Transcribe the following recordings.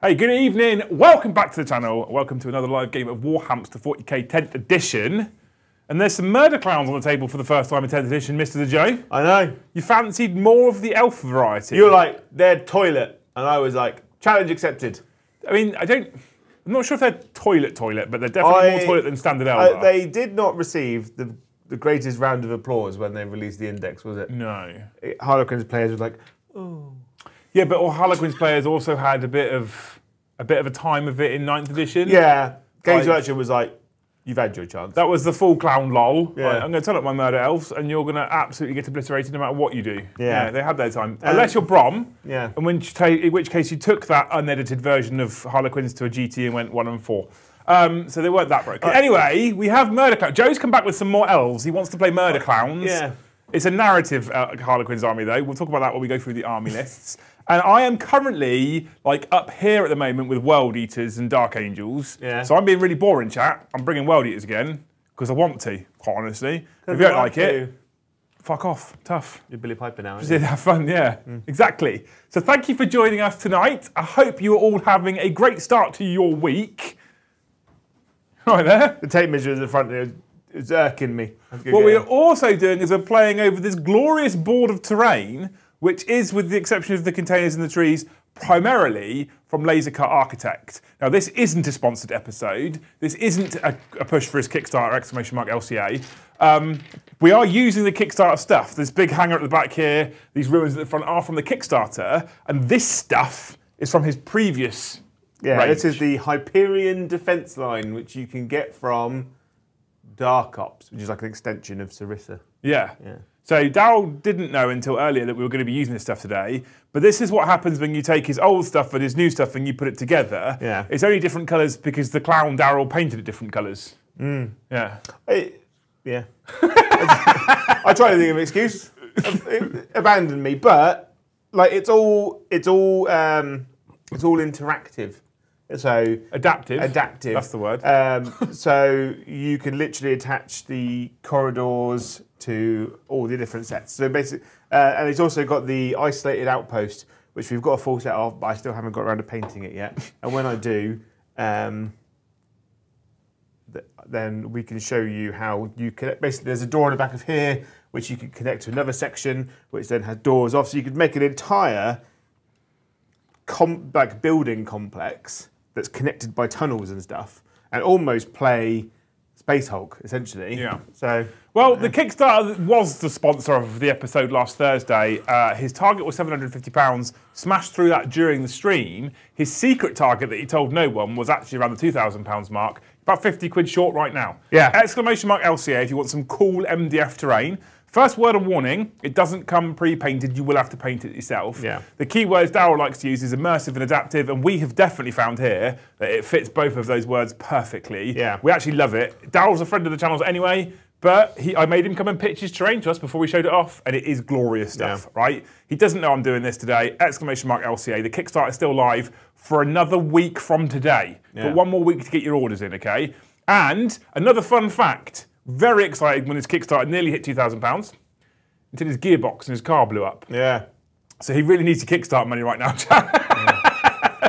Hey, good evening. Welcome back to the channel. Welcome to another live game of Warhamster 40k 10th edition. And there's some murder clowns on the table for the first time in 10th edition, Mr. The Joe. I know. You fancied more of the elf variety. You were like, they're toilet. And I was like, challenge accepted. I mean, I don't. I'm not sure if they're toilet toilet, but they're definitely I- more toilet than standard elf. Uh, they did not receive the, the greatest round of applause when they released the index, was it? no. it Harlequin's players were like, Yeah, but all Harlequin's players also had a bit of a bit of a time of it in 9th edition. yeah. Games Like- Urchin was like, you've had your chance. That was the full clown lol. Yeah. Right, I'm going to turn up my murder elves, and you're going to absolutely get obliterated no matter what you do. Yeah. they had their time. Unless you're Brom. yeah. And when in which case you took that unedited version of Harlequins to a GT and went one and four. Um, so they weren't that broken. anyway, we have Murder Clown. Joe's come back with some more elves. He wants to play Murder Clowns. yeah. It's a narrative uh, Harlequins army, though. We'll talk about that when we go through the army lists. And I am currently like up here at the moment with World Eaters and Dark Angels. Yeah. So I'm being really boring, chat. I'm bringing World Eaters again because I want to, quite honestly. If you don't like it, fuck off. Tough. You're Billy Piper now. Just have fun, yeah, mm. exactly. So thank you for joining us tonight. I hope you are all having a great start to your week. Right there. The tape measure in the front is, is irking me. I have to go What we're also doing is we're playing over this glorious board of terrain, which is, with the exception of the containers and the trees, primarily from Lasercut Architect. Now, this isn't a sponsored episode. This isn't a, a push for his Kickstarter exclamation mark LCA. Um, we are using the Kickstarter stuff. This big hanger at the back here, these ruins at the front are from the Kickstarter, and this stuff is from his previous. Yeah, range. this is the Hyperion defense line, which you can get from Dark Ops, which is like an extension of Sarissa. Yeah. Yeah. So Daryl didn't know until earlier that we were going to be using this stuff today. But this is what happens when you take his old stuff and his new stuff and you put it together. Yeah. It's only different colours because the clown Daryl painted it different colours. Mm. Yeah. I, yeah. I try to think of an excuse. Abandoned me, but like it's all it's all um, it's all interactive. So Adaptive. adaptive. That's the word. Um, so you can literally attach the corridors to all the different sets. So basically, uh, and it's also got the isolated outpost, which we've got a full set of, but I still haven't got around to painting it yet. And when I do, um, th- then we can show you how you can. Basically, there's a door on the back of here, which you can connect to another section, which then has doors off. So you could make an entire com- like building complex that's connected by tunnels and stuff, and almost play Space Hulk essentially. Yeah. So Well, the Kickstarter was the sponsor of the episode last Thursday. Uh, his target was £750, smashed through that during the stream. His secret target that he told no one was actually around the £2,000 mark, about 50 quid short right now. Yeah. Exclamation mark LCA if you want some cool MDF terrain. First word of warning, it doesn't come pre-painted, you will have to paint it yourself. Yeah. The key words Daryl likes to use is immersive and adaptive, and we have definitely found here that it fits both of those words perfectly. Yeah. We actually love it. Daryl's a friend of the channels anyway, but he, I made him come and pitch his terrain to us before we showed it off, and it is glorious stuff, Yeah. right? He doesn't know I'm doing this today. Exclamation mark LCA. The Kickstarter is still live for another week from today. Yeah. But one more week to get your orders in, okay? And another fun fact. Very excited when his Kickstarter nearly hit £2,000 until his gearbox and his car blew up. yeah, So he really needs to kickstart money right now, Chad.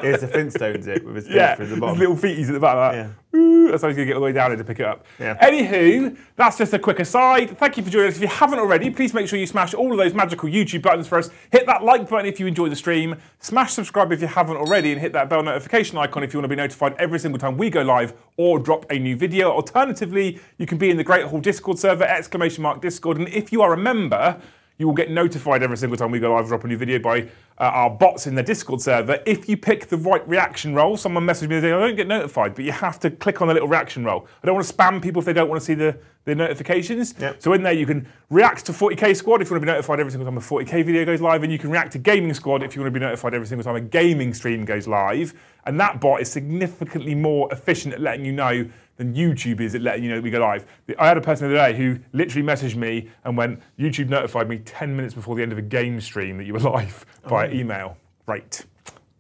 Here's a Flintstones it with his feet yeah, through the his bottom. little feeties at the back of that. Yeah. Ooh, that's how he's going to get all the way down here to pick it up. Yeah. Anywho, that's just a quick aside. Thank you for joining us. If you haven't already, please make sure you smash all of those magical YouTube buttons for us. Hit that like button if you enjoy the stream. Smash subscribe if you haven't already, and hit that bell notification icon if you want to be notified every single time we go live or drop a new video. Alternatively, you can be in the Great Hall Discord server, exclamation mark Discord, and if you are a member, you will get notified every single time we go live or drop a new video by uh, our bots in the Discord server. If you pick the right reaction role, someone messaged me day, I don't get notified, but you have to click on the little reaction role. I don't want to spam people if they don't want to see the, the notifications. Yep. So in there you can react to 40k squad if you want to be notified every single time a 40k video goes live, and you can react to gaming squad if you want to be notified every single time a gaming stream goes live. And that bot is significantly more efficient at letting you know than YouTube is at letting you know that we go live. I had a person the other day who literally messaged me and went, YouTube notified me 10 minutes before the end of a game stream that you were live via oh. email. Great.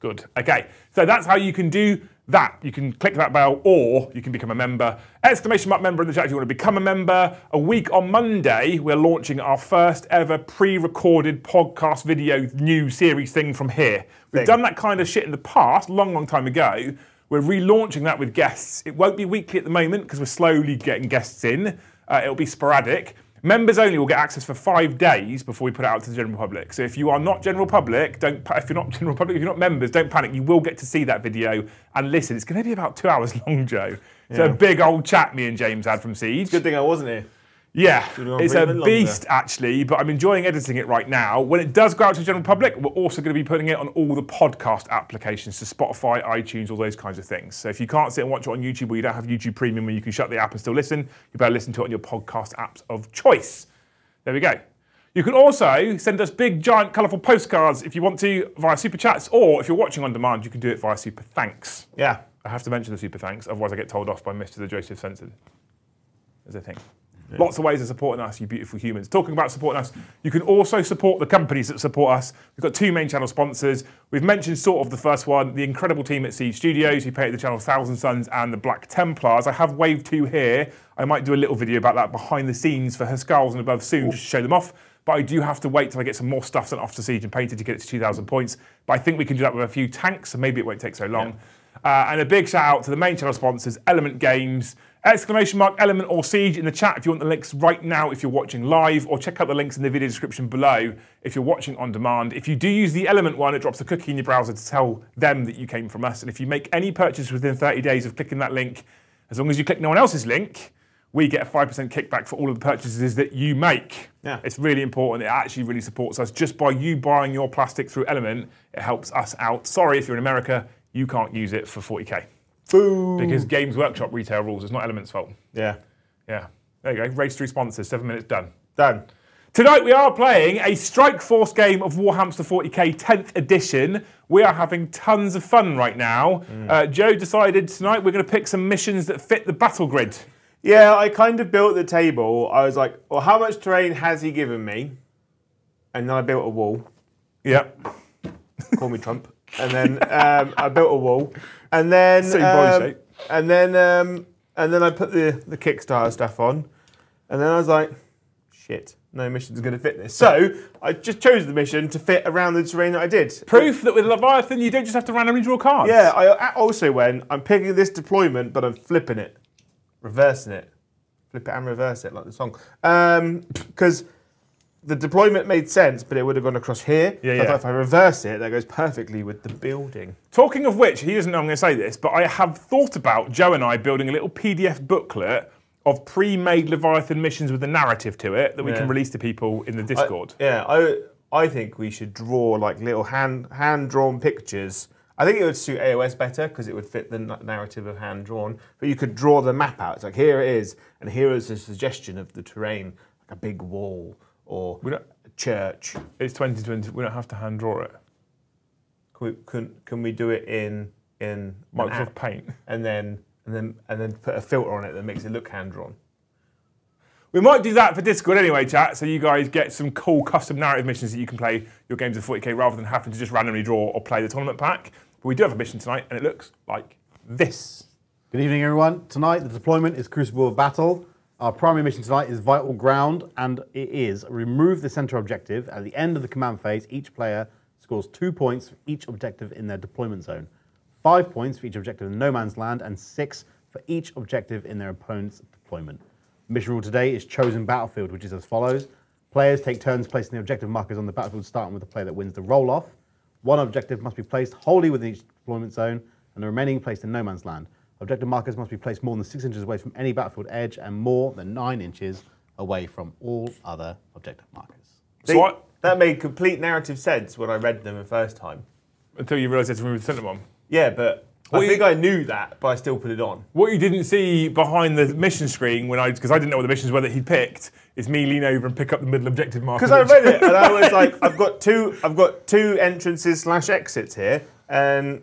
Good. Okay. So that's how you can do that. You can click that bell or you can become a member. Exclamation mark member in the chat if you want to become a member. A week on Monday, we're launching our first ever pre recorded podcast video new series thing from here. We've Thing. done that kind of shit in the past, long, long time ago. We're relaunching that with guests. It won't be weekly at the moment because we're slowly getting guests in. Uh, it'll be sporadic. Members only will get access for five days before we put it out to the general public. So if you are not general public, don't. If you're not general public, if you're not members, don't panic. You will get to see that video and listen. It's going to be about two hours long, Joe. It's a big old chat me and James had from Siege. Good thing I wasn't here. Yeah, it's a even longer. beast actually, but I'm enjoying editing it right now. When it does go out to the general public, we're also going to be putting it on all the podcast applications, so Spotify, iTunes, all those kinds of things. So if you can't sit and watch it on YouTube or you don't have YouTube Premium where you can shut the app and still listen, you better listen to it on your podcast apps of choice. There we go. You can also send us big, giant, colourful postcards if you want to via Super Chats, or if you're watching on demand, you can do it via Super Thanks. Yeah. I have to mention the super thanks, otherwise I get told off by Mr. the Joseph Sensen. There's a thing. Lots of ways of supporting us, you beautiful humans. Talking about supporting us, you can also support the companies that support us. We've got two main channel sponsors. We've mentioned sort of the first one, the incredible team at Siege Studios who painted the channel Thousand Sons and the Black Templars. I have Wave 2 here. I might do a little video about that behind the scenes for Huskarls and above soon just to show them off. But I do have to wait till I get some more stuff sent off to Siege and painted to get it to 2,000 points. But I think we can do that with a few tanks, so maybe it won't take so long. Uh, and a big shout out to the main channel sponsors, Element Games. Exclamation mark Element or Siege in the chat if you want the links right now if you're watching live, or check out the links in the video description below if you're watching on demand. If you do use the Element one, it drops a cookie in your browser to tell them that you came from us. And if you make any purchase within 30 days of clicking that link, as long as you click no one else's link, we get a 5% kickback for all of the purchases that you make. Yeah. It's really important. It actually really supports us. Just by you buying your plastic through Element, it helps us out. Sorry if you're in America, you can't use it for 40k. Because Games Workshop retail rules, it's not Element's fault. Yeah. Yeah. There you go. Race through sponsors, seven minutes done. Done. Tonight we are playing a Strike Force game of Warhamster 40k 10th edition. We are having tons of fun right now. Uh, Joe decided tonight we're going to pick some missions that fit the battle grid. Yeah, I kind of built the table. I was like, well, how much terrain has he given me? And then I built a wall. Yep. Call me Trump. And then um, I built a wall. And then Same body um, shape. and then um, and then I put the the Kickstarter stuff on. And then I was like, shit, no mission's going to fit this. So I just chose the mission to fit around the terrain that I did. Proof that with Leviathan you don't just have to randomly draw cards. Yeah, I also went, I'm picking this deployment, but I'm flipping it, reversing it. Flip it and reverse it, like the song. Because the deployment made sense, but it would have gone across here. Yeah, So yeah. if I reverse it, that goes perfectly with the building. Talking of which, he doesn't know I'm going to say this, but I have thought about Joe and I building a little PDF booklet of pre-made Leviathan missions with a narrative to it that we Yeah. can release to people in the I- Discord. yeah, I I think we should draw like little hand hand drawn pictures. I think it would suit AOS better because it would fit the narrative of hand drawn. But you could draw the map out. It's like here it is, and here is a suggestion of the terrain, like a big wall or We don't- a church. It's 2020. We don't have to hand draw it. Can we, can, can we do it in in an Microsoft app Paint. and then and then and then put a filter on it that makes it look hand drawn? We might do that for Discord anyway, chat, so you guys get some cool custom narrative missions that you can play your games of 40k rather than having to just randomly draw or play the tournament pack. But we do have a mission tonight, and it looks like this. Good evening, everyone. Tonight, the deployment is Crucible of Battle. Our primary mission tonight is Vital Ground, and it is remove the center objective. At the end of the command phase, each player scores two points for each objective in their deployment zone, five points for each objective in no man's land, and six for each objective in their opponent's deployment. Mission rule today is chosen battlefield, which is as follows. Players take turns placing the objective markers on the battlefield, starting with the player that wins the roll off. One objective must be placed wholly within each deployment zone, and the remaining placed in no man's land. Objective markers must be placed more than six inches away from any battlefield edge and more than nine inches away from all other objective markers. So See, I- that made complete narrative sense when I read them the first time. until you realise you have to remove the centre one. Yeah, but Well, I think I knew that, but I still put it on. What you didn't see behind the mission screen when I, because I didn't know what the missions were that he'd picked, is me lean over and pick up the middle objective marker. Because I read it and I was like, I've got two, I've got two entrances slash exits here, and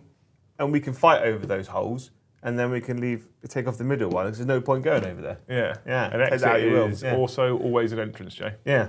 and we can fight over those holes, and then we can leave, take off the middle one because there's no point going over there. Yeah, Yeah, An exit that how will, is yeah. also always an entrance, Jay. Yeah.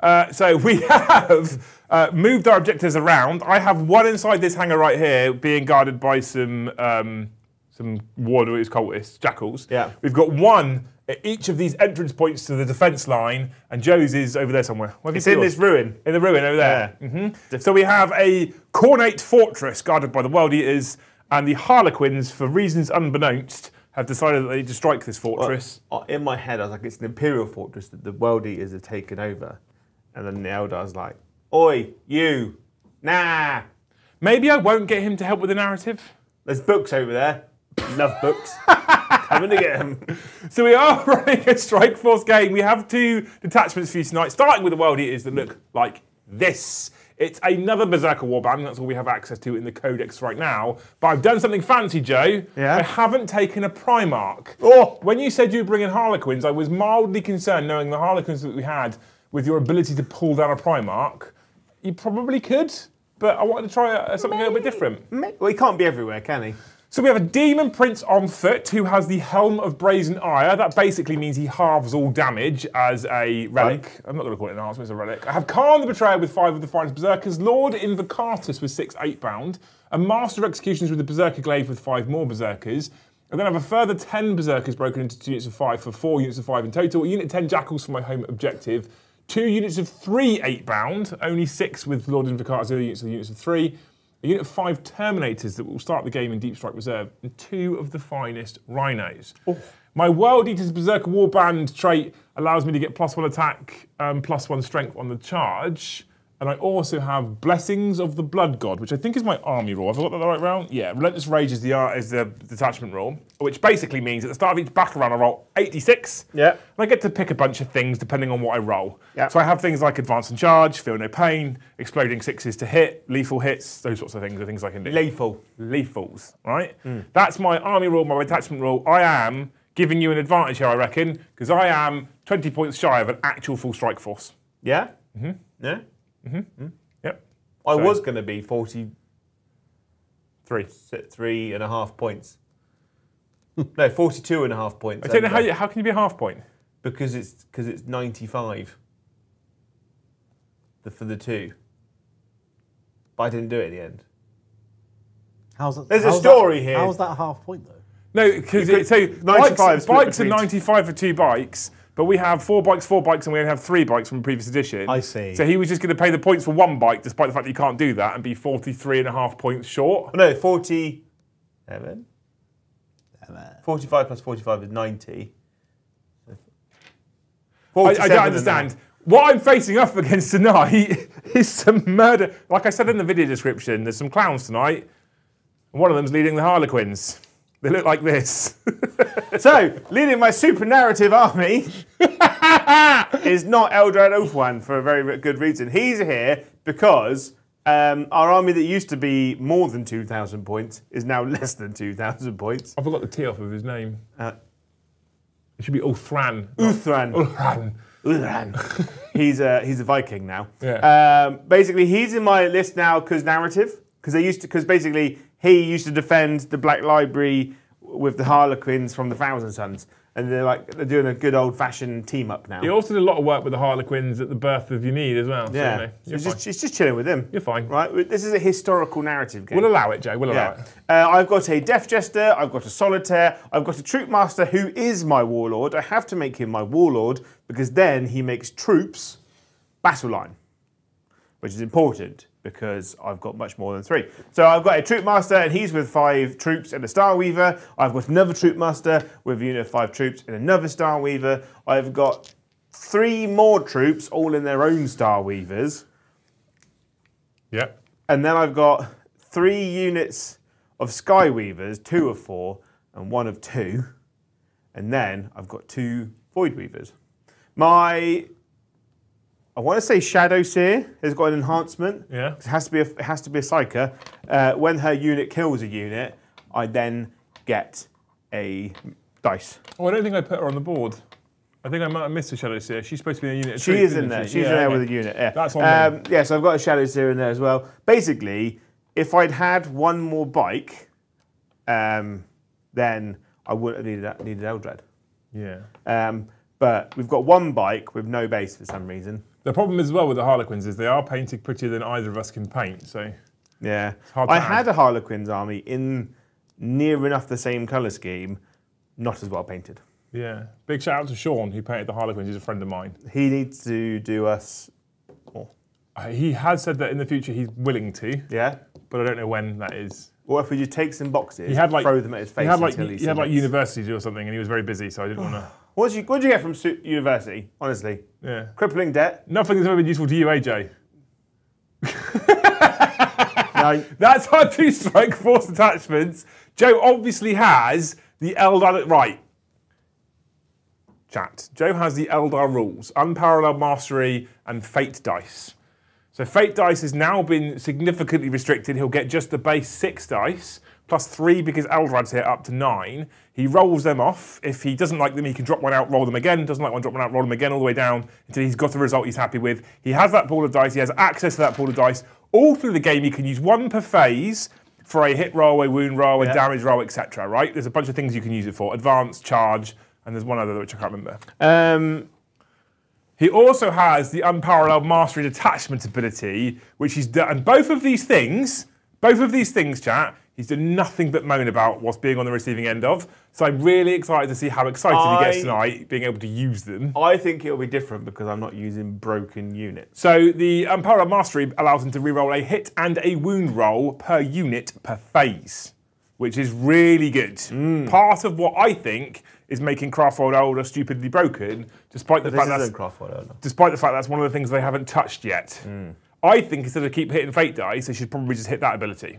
Uh, so we have uh, moved our objectives around. I have one inside this hangar right here, being guarded by some um, some warlords, cultists, jackals. Yeah. We've got one at each of these entrance points to the defence line, and Joe's is over there somewhere. It's in yours? this ruin. In the ruin over there. Mhm. So we have a Khornate fortress guarded by the World Eaters, and the Harlequins, for reasons unbeknownst, have decided that they need to strike this fortress. Uh, In my head, I was like, it's an Imperial fortress that the World Eaters have taken over. And then the Eldar's like, Oi, you, nah. Maybe I won't get him to help with the narrative. There's books over there. Love books. Coming to get them. So we are running a Strike Force game. We have two detachments for you tonight, starting with the World Eaters that look like this. It's another Berserker Warband. That's all we have access to in the Codex right now. But I've done something fancy, Joe. Yeah? I haven't taken a Primarch. Oh! When you said you were bringing Harlequins, I was mildly concerned, knowing the Harlequins that we had, with your ability to pull down a Primarch. You probably could, but I wanted to try uh, something a little bit different. Well, he can't be everywhere, can he? So we have a demon prince on foot who has the helm of brazen ire. That basically means he halves all damage as a relic. I'm not going to call it an enhancement, it's a relic. I have Kharn the Betrayer with five of the finest berserkers, Lord Invocatus with six eightbound, a Master of Executions with the Berserker Glaive with five more berserkers. And then I have a further 10 berserkers broken into two units of five for four units of five in total. A unit 10 jackals for my home objective. Two units of three eightbound, only six with Lord Invocatus, the other units are the units of three a unit of five Terminators that will start the game in Deep Strike Reserve, and two of the finest Rhinos. My World Eaters Berserker Warband trait allows me to get plus one attack, um, plus one strength on the charge. And I also have Blessings of the Blood God, which I think is my army rule. Have I got that the right round? Yeah, Relentless Rage is the, uh, is the detachment rule, which basically means at the start of each battle round I roll 86. Yeah. And I get to pick a bunch of things depending on what I roll. Yeah. So I have things like Advance and Charge, Feel No Pain, Exploding Sixes to hit, Lethal Hits, those sorts of things are things I can do. Lethal. Lethals, right? That's my army rule, my detachment rule. I am giving you an advantage here, I reckon, because I am 20 points shy of an actual full strike force. Yeah? Mm hmm Yeah? Mm-hmm. Yeah? Yep. I So- was going to be 43 Three. and a half points. no, 42 and a half points. I don't know how, you, how can you be a half point? because it's because it's 95 the, for the two. But I didn't do it at the end. How's that, There's a story that, here. How's that half point though? No, because You could- so 95 bikes, split bikes are 95 for two bikes, but we have four bikes, four bikes, and we only have three bikes from the previous edition. I see. So he was just going to pay the points for one bike, despite the fact that you can't do that, and be 43 and a half points short. Oh, no, 47. 45 plus 45 is 90. I, I don't understand. What I'm facing up against tonight is some murder. Like I said in the video description, there's some clowns tonight. And one of them's leading the Harlequins. They look like this. So, leading my super narrative army is not Eldrad Ulfwan for a very good reason. He's here because um, our army that used to be more than 2,000 points is now less than 2,000 points. I forgot the T off of his name. Uh, It should be Ulthran. not Uthran. Ulthran. Uthran. he's a he's a Viking now. Yeah. Um, basically, he's in my list now because narrative. Because they used to because basically he used to defend the Black Library with the Harlequins from the Thousand Sons, and they're like they're doing a good old fashioned team up now. He also did a lot of work with the Harlequins at the birth of Ynnead as well. Yeah, you so it's just, it's just chilling with him. You're fine. Right, this is a historical narrative game. We'll allow it, Jay. We'll allow Yeah. it. Uh, I've got a Death Jester, I've got a Solitaire, I've got a Troupe Master who is my Warlord. I have to make him my Warlord because then he makes troupes battle line, which is important because I've got much more than three. So I've got a Troupe Master and he's with five troupes and a Star Weaver. I've got another Troupe Master with a unit of five troupes and another Star Weaver. I've got three more troupes, all in their own Star Weavers. Yep. And then I've got three units of sky weavers, two of four and one of two. And then I've got two Void Weavers. My, I want to say Shadow Seer has got an enhancement. Yeah. It has to be a, it has to be a Psyker. Uh, when her unit kills a unit, I then get a dice. Oh, I don't think I put her on the board. I think I might have missed a Shadow Seer. She's supposed to be in a unit. of She is in there. she? She's Yeah, in there okay. with a unit. Yeah. That's on um, yeah, so I've got a Shadow Seer in there as well. Basically, if I'd had one more bike, um, then I wouldn't have needed needed Eldrad. Yeah. Um, but we've got one bike with no base for some reason. The problem as well with the Harlequins is they are painted prettier than either of us can paint. So Yeah. I add. had a Harlequins army in near enough the same colour scheme, not as well painted. yeah, big shout out to Sean who painted the Harlequins. He's a friend of mine. He needs to do us more. Uh, He has said that in the future he's willing to, Yeah? but I don't know when that is. Or if we just take some boxes, He had like throw them at his face He had like until he he had like university or something, and he was very busy, so I didn't want to. What did you, what did you get from university, honestly? Yeah, Crippling debt? nothing has ever been useful to you, AJ. No. That's our two strike force attachments. Joe obviously has the Eldar. Right. Chat. Joe has the Eldar rules Unparalleled Mastery and Fate Dice. So Fate Dice has now been significantly restricted. He'll get just the base six dice, plus three because Eldrad's here up to nine. He rolls them off. If he doesn't like them, he can drop one out, roll them again. Doesn't like one, drop one out, roll them again, all the way down until he's got a result he's happy with. He has that pool of dice. He has access to that pool of dice. All through the game, he can use one per phase for a hit roll, a wound roll, a Yeah. damage roll, etc. Right? There's a bunch of things you can use it for: advance, charge, and there's one other which I can't remember. Um, He also has the unparalleled mastery detachment ability, which he's done. And both of these things, both of these things, chat, he's done nothing but moan about what's being on the receiving end of. So I'm really excited to see how excited he gets tonight, being able to use them. I think it'll be different because I'm not using broken units. So the unparalleled mastery allows him to reroll a hit and a wound roll per unit per phase, which is really good. Hmm. Part of what I think is making Craftworld Older stupidly broken, despite the fact that's Craftworld. despite the fact that's one of the things they haven't touched yet. I think instead of keep hitting fate dice, they should probably just hit that ability.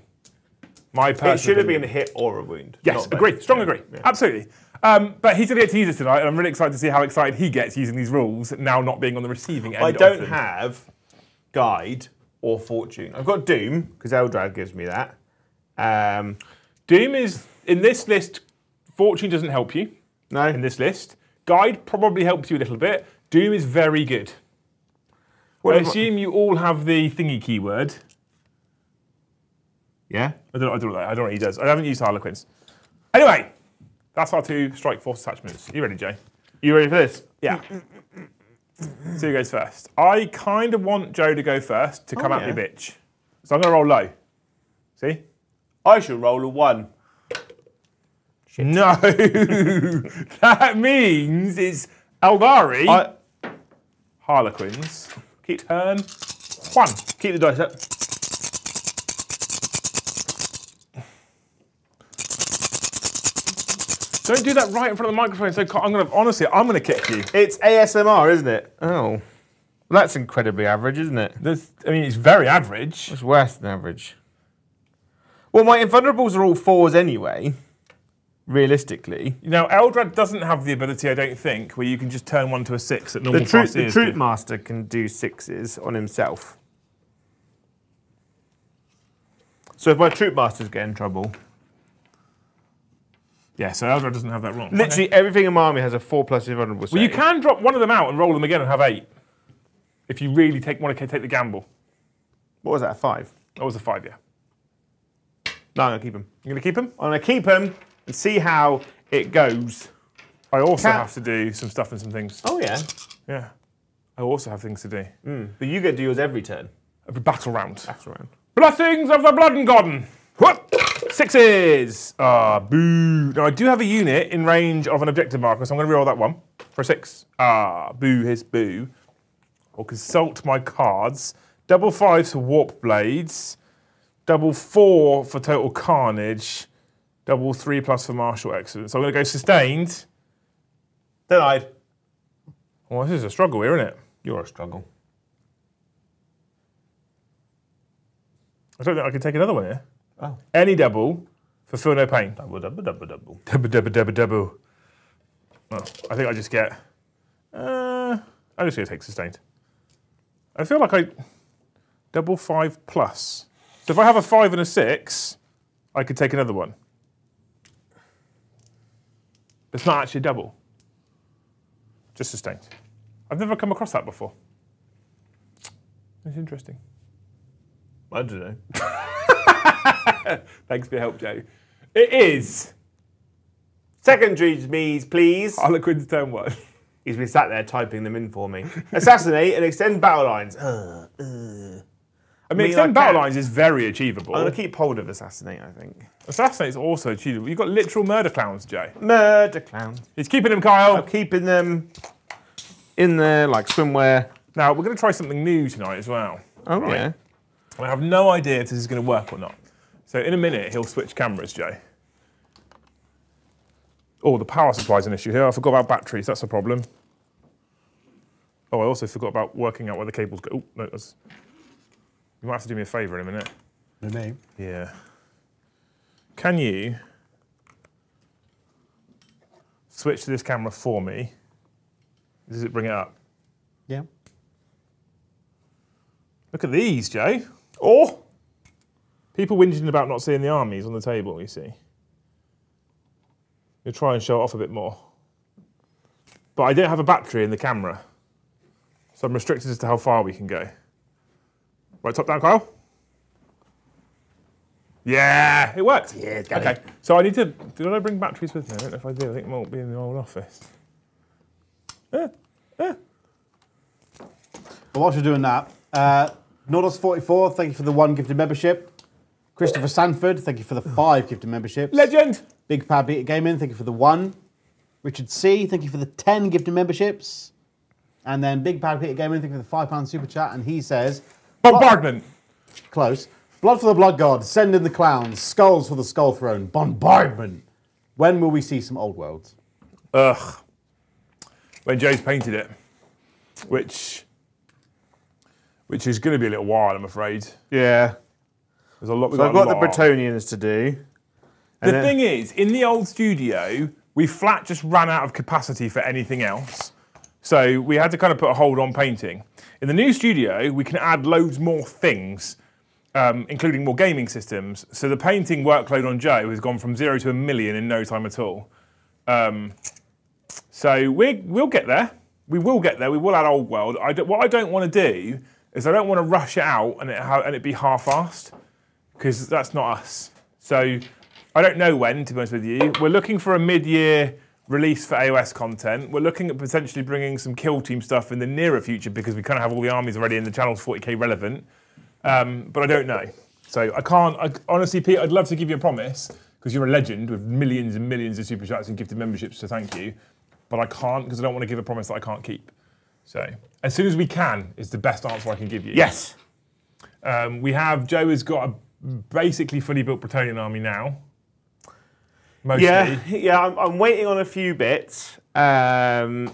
My personal It should have been a hit or a wound. Yes, agree. Strong Yeah, agree. yeah. Absolutely. Um, but he's going to get to use it tonight, and I'm really excited to see how excited he gets using these rules now not being on the receiving end. I don't them. have guide or fortune. I've got Doom because Eldrad gives me that. Um, Doom is in this list. Fortune doesn't help you no, in this list. Guide probably helps you a little bit. Doom is very good. Am I- assume you all have the thingy keyword. Yeah. I don't, know, I don't know. I don't know what he does. I haven't used Harlequins. Anyway, that's our two strike force attachments. You ready, Jay? You ready for this? Yeah. so who goes first? I kind of want Joe to go first to oh, come Oh, at me, yeah. bitch. So I'm going to roll low. See? I should roll a one. No, that means it's Aeldari I Harlequins. keep Turn one. keep the dice up. Don't do that right in front of the microphone. So I'm going to honestly, I'm going to kick you. It's ASMR, isn't it? Oh, well, that's incredibly average, isn't it? There's, I mean, it's very average. It's worse than average. Well, my invulnerables are all fours anyway. Realistically, Now, Eldrad doesn't have the ability, I don't think, where you can just turn one to a six at normal the troupe the troupe master can do sixes on himself. So if my troupe masters get in trouble, Yeah, so Eldrad doesn't have that wrong. literally everything in my army has a four plus invulnerable. Well, you can drop one of them out and roll them again and have eight. If you really take want to take the gamble. What was that? A five? That was a five, yeah. No, I'm gonna keep him. You gonna keep him? I'm gonna keep him and see how it goes. I also Can- have to do some stuff and some things. Oh yeah. Yeah. I also have things to do. Hmm. But you get to do yours every turn. Every battle round. That's around. Blessings of the Blood and Godden. Whoop! Sixes. Ah, boo. Now I do have a unit in range of an objective marker, so I'm going to reroll that one for a six. Ah, boo. His boo. Or consult my cards. Double fives for warp blades. Double four for total carnage. Double three plus for martial excellence. So I'm going to go sustained. Denied. Well, this is a struggle here, isn't it? You're a struggle. I don't think I can take another one here. Oh. Any double for feel no pain. Double, double, double, double. Double, double, double, double. Oh, I think I just get. Uh, I'm just going to take sustained. I feel like I. Double five plus. So if I have a five and a six, I could take another one. It's not actually double. Just sustained. I've never come across that before. It's interesting. I don't know. Thanks for your help, Joe. It is Secondaries, me's, please. Harlequin's turn one. He's been sat there typing them in for me. Assassinate and extend battle lines. Uh, uh. I mean, mean, extend I battle lines is very achievable. I'm gonna keep hold of assassinate. I think. Assassinate is also achievable. You've got literal murder clowns, Jay. Murder clowns. He's keeping them, Kyle. I'm keeping them in there like swimwear. Now, we're going to try something new tonight as well. Oh Right. yeah. I have no idea if this is going to work or not. So in a minute, he'll switch cameras, Jay. Oh, the power supply's an issue here. I forgot about batteries. That's a problem. Oh, I also forgot about working out where the cables go. Oh, no, that's... You might have to do me a favour in a minute. The name. Yeah. Can you switch to this camera for me? Does it bring it up? Yeah. Look at these, Jay. Oh! People whinging about not seeing the armies on the table, you see. You'll try and show it off a bit more. But I don't have a battery in the camera. So I'm restricted as to how far we can go. Right, top down, Kyle. Yeah, it worked. Yeah, got Okay, it. so I need to. Did I bring batteries with me? I don't know if I did. I think it might be in the old office. But whilst you're doing that, uh, Nordos44, thank you for the one gifted membership. Christopher Sanford, thank you for the five gifted memberships. Legend! Big Pad Beat Gaming, thank you for the one. Richard C, thank you for the 10 gifted memberships. And then Big Pad Beat Gaming, thank you for the £5 super chat. And he says, Bombardment! close, blood for the blood god, send in the clowns, skulls for the skull throne, bombardment. When will we see some old worlds? Ugh. When Jay's painted it, which which is going to be a little while, I'm afraid. Yeah. There's a lot. we've So I've got the. Bretonnians to do. The then- thing is, in the old studio, we flat just ran out of capacity for anything else. So we had to kind of put a hold on painting. In the new studio, we can add loads more things, um, including more gaming systems. So the painting workload on Joe has gone from zero to a million in no time at all. Um, so we, we'll get there. We will get there. We will add Old World. I what I don't want to do is I don't want to rush it out and it, and it be half-assed because that's not us. So I don't know when, to be honest with you. We're looking for a mid-year release for AOS content. We're looking at potentially bringing some kill team stuff in the nearer future because we kind of have all the armies already and the channel's 40k relevant. Um, but I don't know. So I can't, I, honestly, Pete, I'd love to give you a promise because you're a legend with millions and millions of super chats and gifted memberships, so thank you. But I can't because I don't want to give a promise that I can't keep. So as soon as we can is the best answer I can give you. Yes. Um, we have Joe has got a basically fully built Bretonnian army now. Mostly. Yeah, yeah. I'm, I'm waiting on a few bits, um,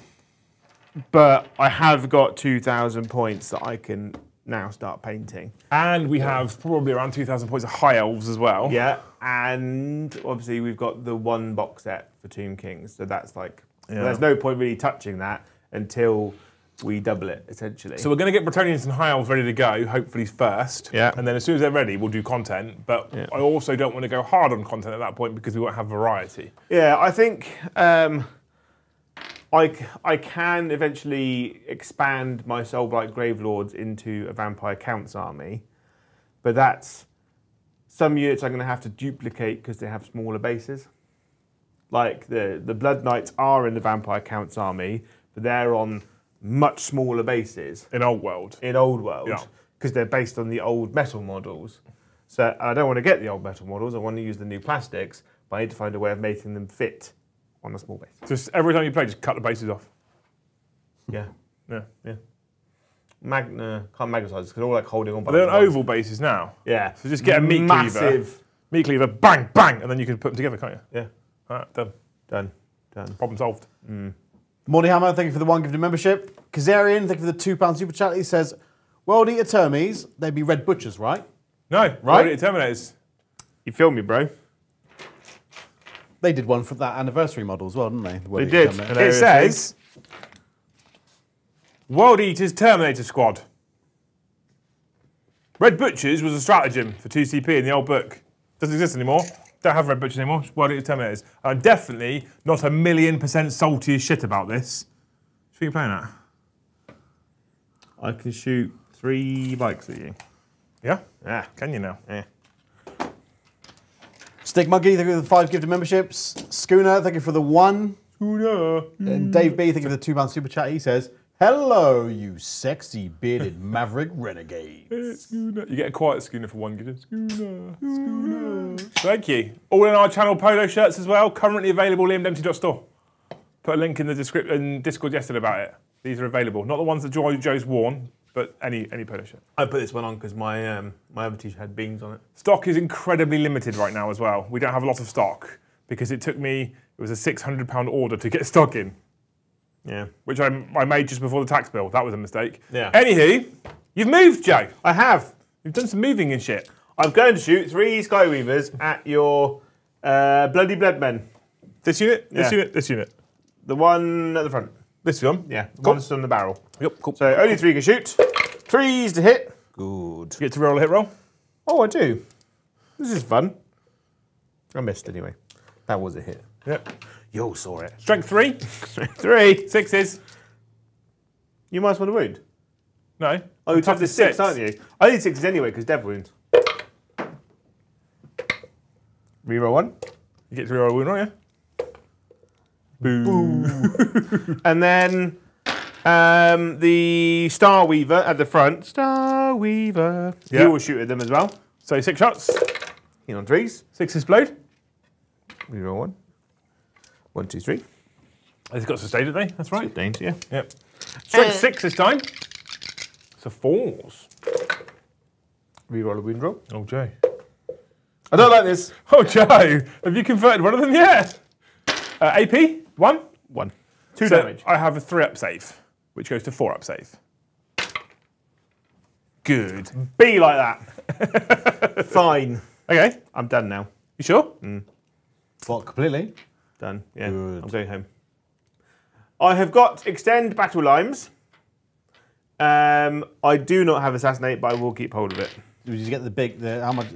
but I have got two thousand points that I can now start painting. And we have probably around 2,000 points of high elves as well. Yeah, and obviously we've got the one box set for Tomb Kings, so that's like Yeah. there's no point really touching that until we double it essentially. So we're going to get Bretonnians and high elves ready to go, hopefully first. Yeah. And then as soon as they're ready, we'll do content. But Yeah. I also don't want to go hard on content at that point because we won't have variety. Yeah, I think um, I, c- I can eventually expand my Soulblight Gravelords into a Vampire Counts army, but that's some units I'm going to have to duplicate because they have smaller bases. Like the, the Blood Knights are in the Vampire Counts army, but they're on much smaller bases In Old World. in Old World Yeah. because they're based on the old metal models. So I don't want to get the old metal models. I want to use the new plastics, but I need to find a way of making them fit on a small base. Just every time you play, just cut the bases off. Yeah, Yeah. yeah. Magna can't magnetize because they're all like holding on. by They're the on ones. oval bases now. Yeah. So just get a meat cleaver. massive. Meat cleaver, bang, bang, and then you can put them together, can't you? Yeah. All right, done. Done. Done. Problem solved. Mm. Morty Hammer, thank you for the one gifted membership. Kazarian, thank you for the £2 super chat. He says, World Eater Termies, they'd be red butchers, right? No, Right? right? Terminators. You feel me, bro? They did one for that anniversary model as well, didn't they? The World They did. Terminator. And there It it says World Eaters Terminator Squad. Red Butchers was a stratagem for 2CP in the old book. Doesn't exist anymore. Don't have Red Butchers anymore. It's World Eaters Terminators. I'm definitely not a million percent salty as shit about this. Should we playing at? I can shoot three bikes at you. Yeah? Yeah. Can you now? Yeah. Stick Monkey, thank you for the five gifted memberships. Schooner, thank you for the one. schooner. And Dave B, thank you for the two man super chat. He says, Hello, you sexy bearded maverick renegade. Schooner. You get a quiet schooner for one good. Schooner. Schooner. Thank you. All in our channel polo shirts as well. Currently available liamdempsey.store. Put a link in the description Discord yesterday about it. These are available. Not the ones that Joe, Joe's worn, but any any polo shirt. I put this one on because my um, my other t-shirt had beans on it. Stock is incredibly limited right now as well. We don't have a lot of stock because it took me, it was a £600 order to get stock in, Yeah. which I, I made just before the tax bill. That was a mistake. Yeah. Anywho, you've moved, Joe. I have. You've done some moving and shit. I'm going to shoot three Skyweavers at your uh, Bloody Blood Men. This unit, this Yeah. unit, this unit. The one at the front. This one. Yeah, the Cool. one's on the barrel. Yep, cool. So only three can shoot. Threes to hit. Good. You get to roll a hit roll. Oh, I do. This is fun. I missed anyway. That was a hit. Yep. You all saw it. Strength three, Three. sixes. You might as well wound. No. Oh, you Tough took the as six, aren't you? I need sixes anyway because dev wounds. Reroll one. You get to roll a wound, don't you? Boo. And then um, the Star Weaver at the front. Star Weaver. Yeah. He will shoot at them as well. So six shots, He on threes. six explode. Reroll one. One, two, three. He's got sustained, didn't they? That's right. Danes, yeah. Yep. Strength six this time. So fours. Reroll a wind roll. Oh, Joe. I don't like this. Oh, Joe. Have you converted one of them yet? Uh, AP, one. One. Two So damage. I have a three up save, which goes to four up save. Good. Be like that. Fine. Okay. I'm done now. You sure? Mm. What, completely? Done. Yeah. Good. I'm going home. I have got extend battle lines. Um, I do not have assassinate, but I will keep hold of it. Did you get the big, the, how much?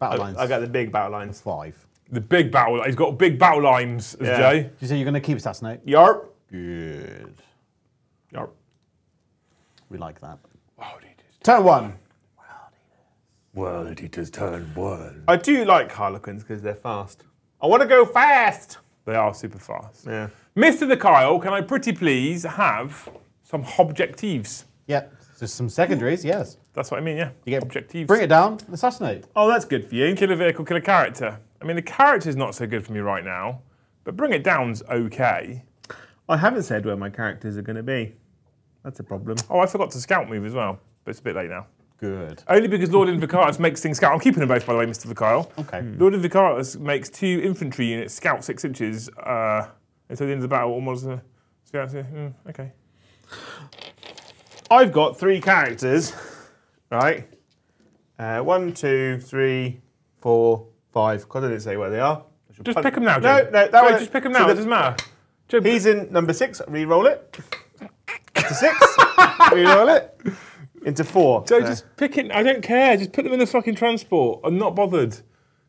Battle lines? I got the big battle lines. five. The big battle. He's got big battle lines, as Yeah. Joe. Did you say you're going to keep assassinate? Yarp. Good. Yarp. We like that. World Eaters. Turn one. World Eaters turn one. I do like Harlequins because they're fast. I want to go fast. They are super fast. Yeah. Mr. The Kyle, can I pretty please have some objectives? Yeah. Just some secondaries, yes. That's what I mean, yeah. You get objectives. Bring it down, assassinate. Oh, that's good for you. Kill a vehicle, kill a character. I mean, the character's not so good for me right now, but bring it down's okay. I haven't said where my characters are going to be. That's a problem. Oh, I forgot to scout move as well, but it's a bit late now. Good. Only because Lord Invocatus makes things scout. I'm keeping them both, by the way, Mr. Vikyle. Okay. Lord Invocatus makes two infantry units scout six inches uh, until the end of the battle. Almost. Uh, scout, mm, okay. I've got three characters, right? Uh, one, two, three, four, five. Because I didn't say where they are. I Just pick them now, No, Joe. no, that Joe, one. just pick them so now. the- it doesn't matter. Joe, He's in number six. Re-roll it. Into six. Re-roll it. Into four. Joe, So- just pick it. I don't care. Just put them in the fucking transport. I'm not bothered.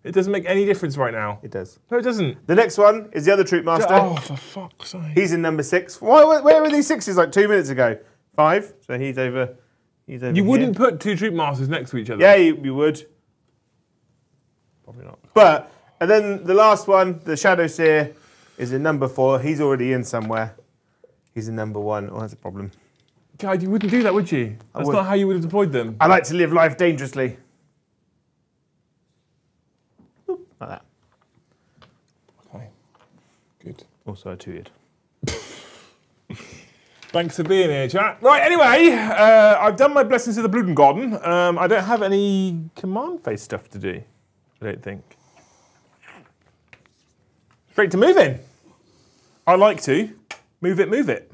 It doesn't make any difference right now. It does. No, it doesn't. The next one is the other troupe master. Oh, for fuck's sake. He's in number six. Why? Where, where were these sixes like two minutes ago? Five. So he's over. He's over. You here. wouldn't put two troupe masters next to each other. Yeah, you, you would. Probably not. But and then the last one, the Shadow Seer, is in number four. He's already in somewhere. He's in number one. Oh, that's a problem. God, you wouldn't do that, would you? That's would. not how you would have deployed them. I like to live life dangerously. Like that. Okay. Good. Also a two-eared. Thanks for being here, chat. Right, anyway, uh, I've done my blessings of the Bluden Garden. Um, I don't have any command phase stuff to do, I don't think. Straight to moving. I like to move it, move it.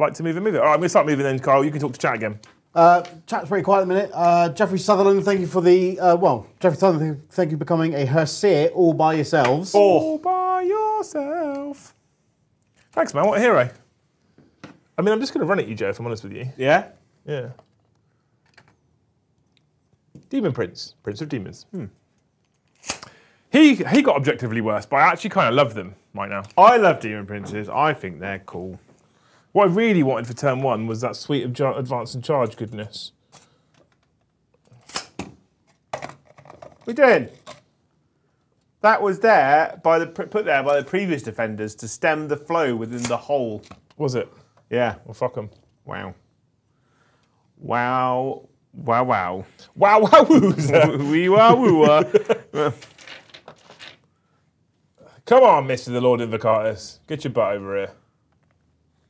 I like to move it, move it. All right, I'm going to start moving then, Carl. You can talk to chat again. Uh, chat's pretty quiet at the minute. Uh, Jeffrey Sutherland, thank you for the. Uh, well, Jeffrey Sutherland, thank you for becoming a Herseer all by yourselves. All by yourself. Thanks, man. What a hero. I mean, I'm just going to run at you, Joe, if I'm honest with you. Yeah. Yeah. Demon Prince, Prince of Demons. Hmm. He he got objectively worse, but I actually kind of love them right now. I love demon princes. I think they're cool. What I really wanted for turn one was that suite of advance and charge goodness. We doing? That was there by the put there by the previous defenders to stem the flow within the hole. Was it? Yeah. Well, fuck them. Wow. Wow. Wow. Wow. Wow, wow. Wee wah woo. Come on, Mr. the Lord Invocatus. Get your butt over here.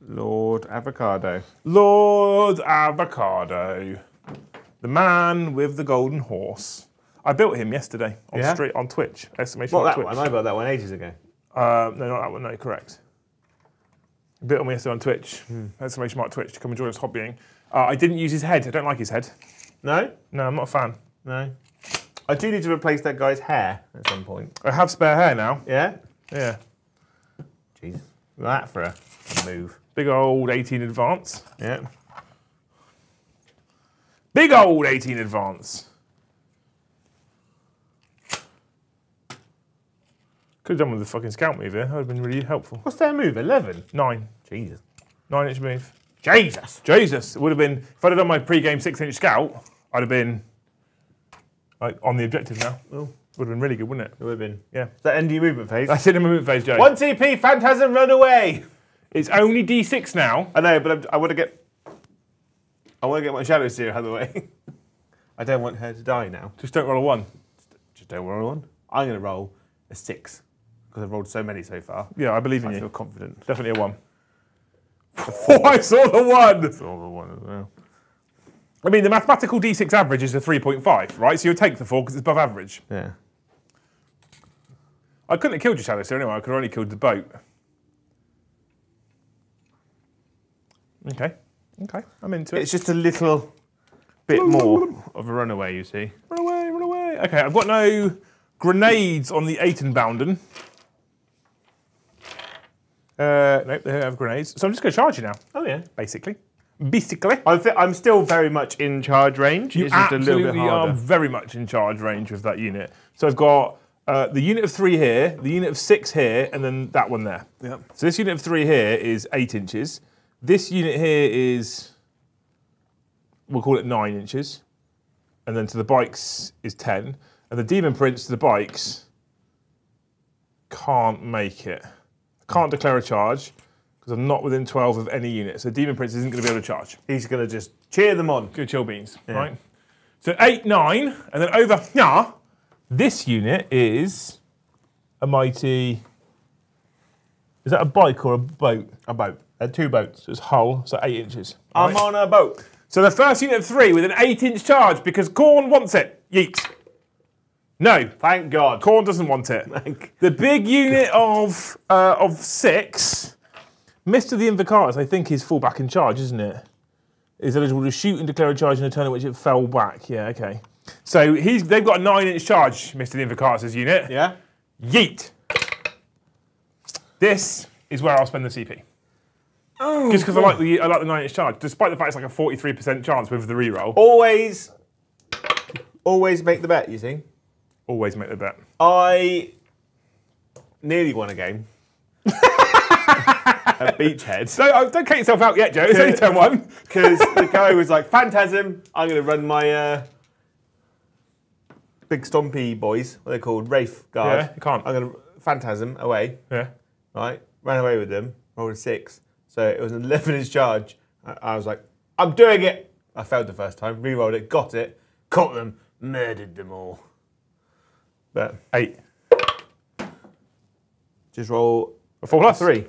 Lord Avocado. Lord Avocado. The man with the golden horse. I built him yesterday on Yeah? street on Twitch. Exclamation What mark that Twitch. one? I built that one ages ago. Uh, no, not that one. No, correct. Built him yesterday on Twitch. Hmm. Exclamation mark Twitch to come and join us hobbying. Uh, I didn't use his head. I don't like his head. No. No, I'm not a fan. No. I do need to replace that guy's hair at some point. I have spare hair now. Yeah. Yeah. Jeez. That for a move. Big old 18 advance. Yeah. Big old 18 advance. Could have done with the fucking scout move here. That would have been really helpful. What's their move? Eleven. Nine. Jesus. Nine inch move. Jesus. Jesus. It would have been, if I'd have done my pre-game six inch scout, I'd have been like on the objective now. Oh. Would have been really good, wouldn't it? It would have been. Yeah. Is that end of your movement phase? That's in my movement phase, Joe. One CP, Phantasm, run away. It's only D6 now. I know, but I'm, I want to get. I want to get my Shadowseer out of the way. I don't want her to die now. Just don't roll a one. Just don't roll a one. I'm going to roll a six because I've rolled so many so far. Yeah, I believe in I feel confident. Definitely a one. Oh, I saw the one. Saw the one as well. I mean, the mathematical D6 average is a 3.5, right? So you'll take the four because it's above average. Yeah. I couldn't have killed your Shadowseer anyway. I could have only killed the boat. Okay. Okay. I'm into it. It's just a little bit more of a runaway, you see. Run away, run away. Okay, I've got no grenades on the Bounden. Uh, nope, they don't have grenades. So I'm just going to charge you now, Oh yeah. basically. Basically. I I'm still very much in charge range. You it's just a little bit absolutely are very much in charge range with that unit. So I've got uh, the unit of three here, the unit of six here, and then that one there. Yep. So this unit of three here is eight inches. This unit here is, we'll call it nine inches. And then to the bikes is 10. And the Demon Prince to the bikes can't make it. Can't declare a charge because I'm not within 12 of any unit. So Demon Prince isn't going to be able to charge. He's going to just cheer them on. Good chill beans, right? So eight, nine, and then over here, this unit is a mighty. Is that a bike or a boat? A boat. Uh, two boats. So it's hull, so eight inches. I'm right? on a boat. So the first unit of three with an eight-inch charge because Khorne wants it. Yeet. No, Thank God. Khorne doesn't want it. Thank- The big unit of uh, of six, Mister the Invocatus, I think is full back in charge, isn't it? Is eligible to shoot and declare a charge in a turn in which it fell back. Yeah, okay. So he's they've got a nine-inch charge, Mister the Invocatus' unit. Yeah. Yeet. This is where I'll spend the CP. Just because I like the I like the nine-inch charge, despite the fact it's like a forty-three percent chance with the reroll. Always, always make the bet. You see. Always make the bet. I nearly won a game. At Beachhead. Don't, oh, don't cut yourself out yet, Joe. It's only turn one. Because the guy was like, Phantasm, I'm going to run my uh, big stompy boys, what are they called? Wraithguard. Yeah, you can't. I'm going to Phantasm away, Yeah. right? Ran away with them, rolled a six. So it was an 11 inch charge. I, I was like, I'm doing it. I failed the first time, re rolled it, got it, caught them, murdered them all. But Eight. just roll A four three.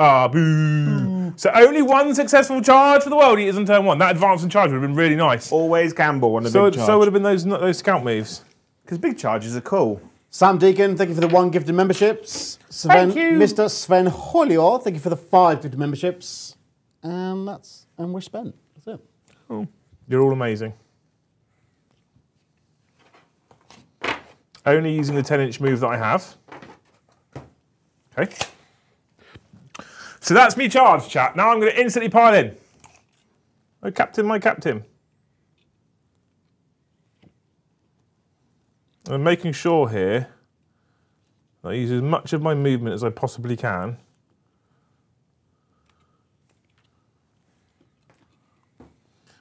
Ah, boo. So only one successful charge for the World Eaters on turn one. That advance and charge would have been really nice. Always gamble on a So, big charge. so would have been those those scout moves. Because big charges are cool. Sam Deacon, thank you for the one gifted memberships. Sven, Thank you. Mr. Sven Holior, thank you for the five gifted memberships. And that's and we're spent. That's it. Oh, you're all amazing. Only using the 10 inch move that I have. Okay. So that's me charged, chat. Now I'm going to instantly pile in. Oh, captain, my captain. I'm making sure here that I use as much of my movement as I possibly can.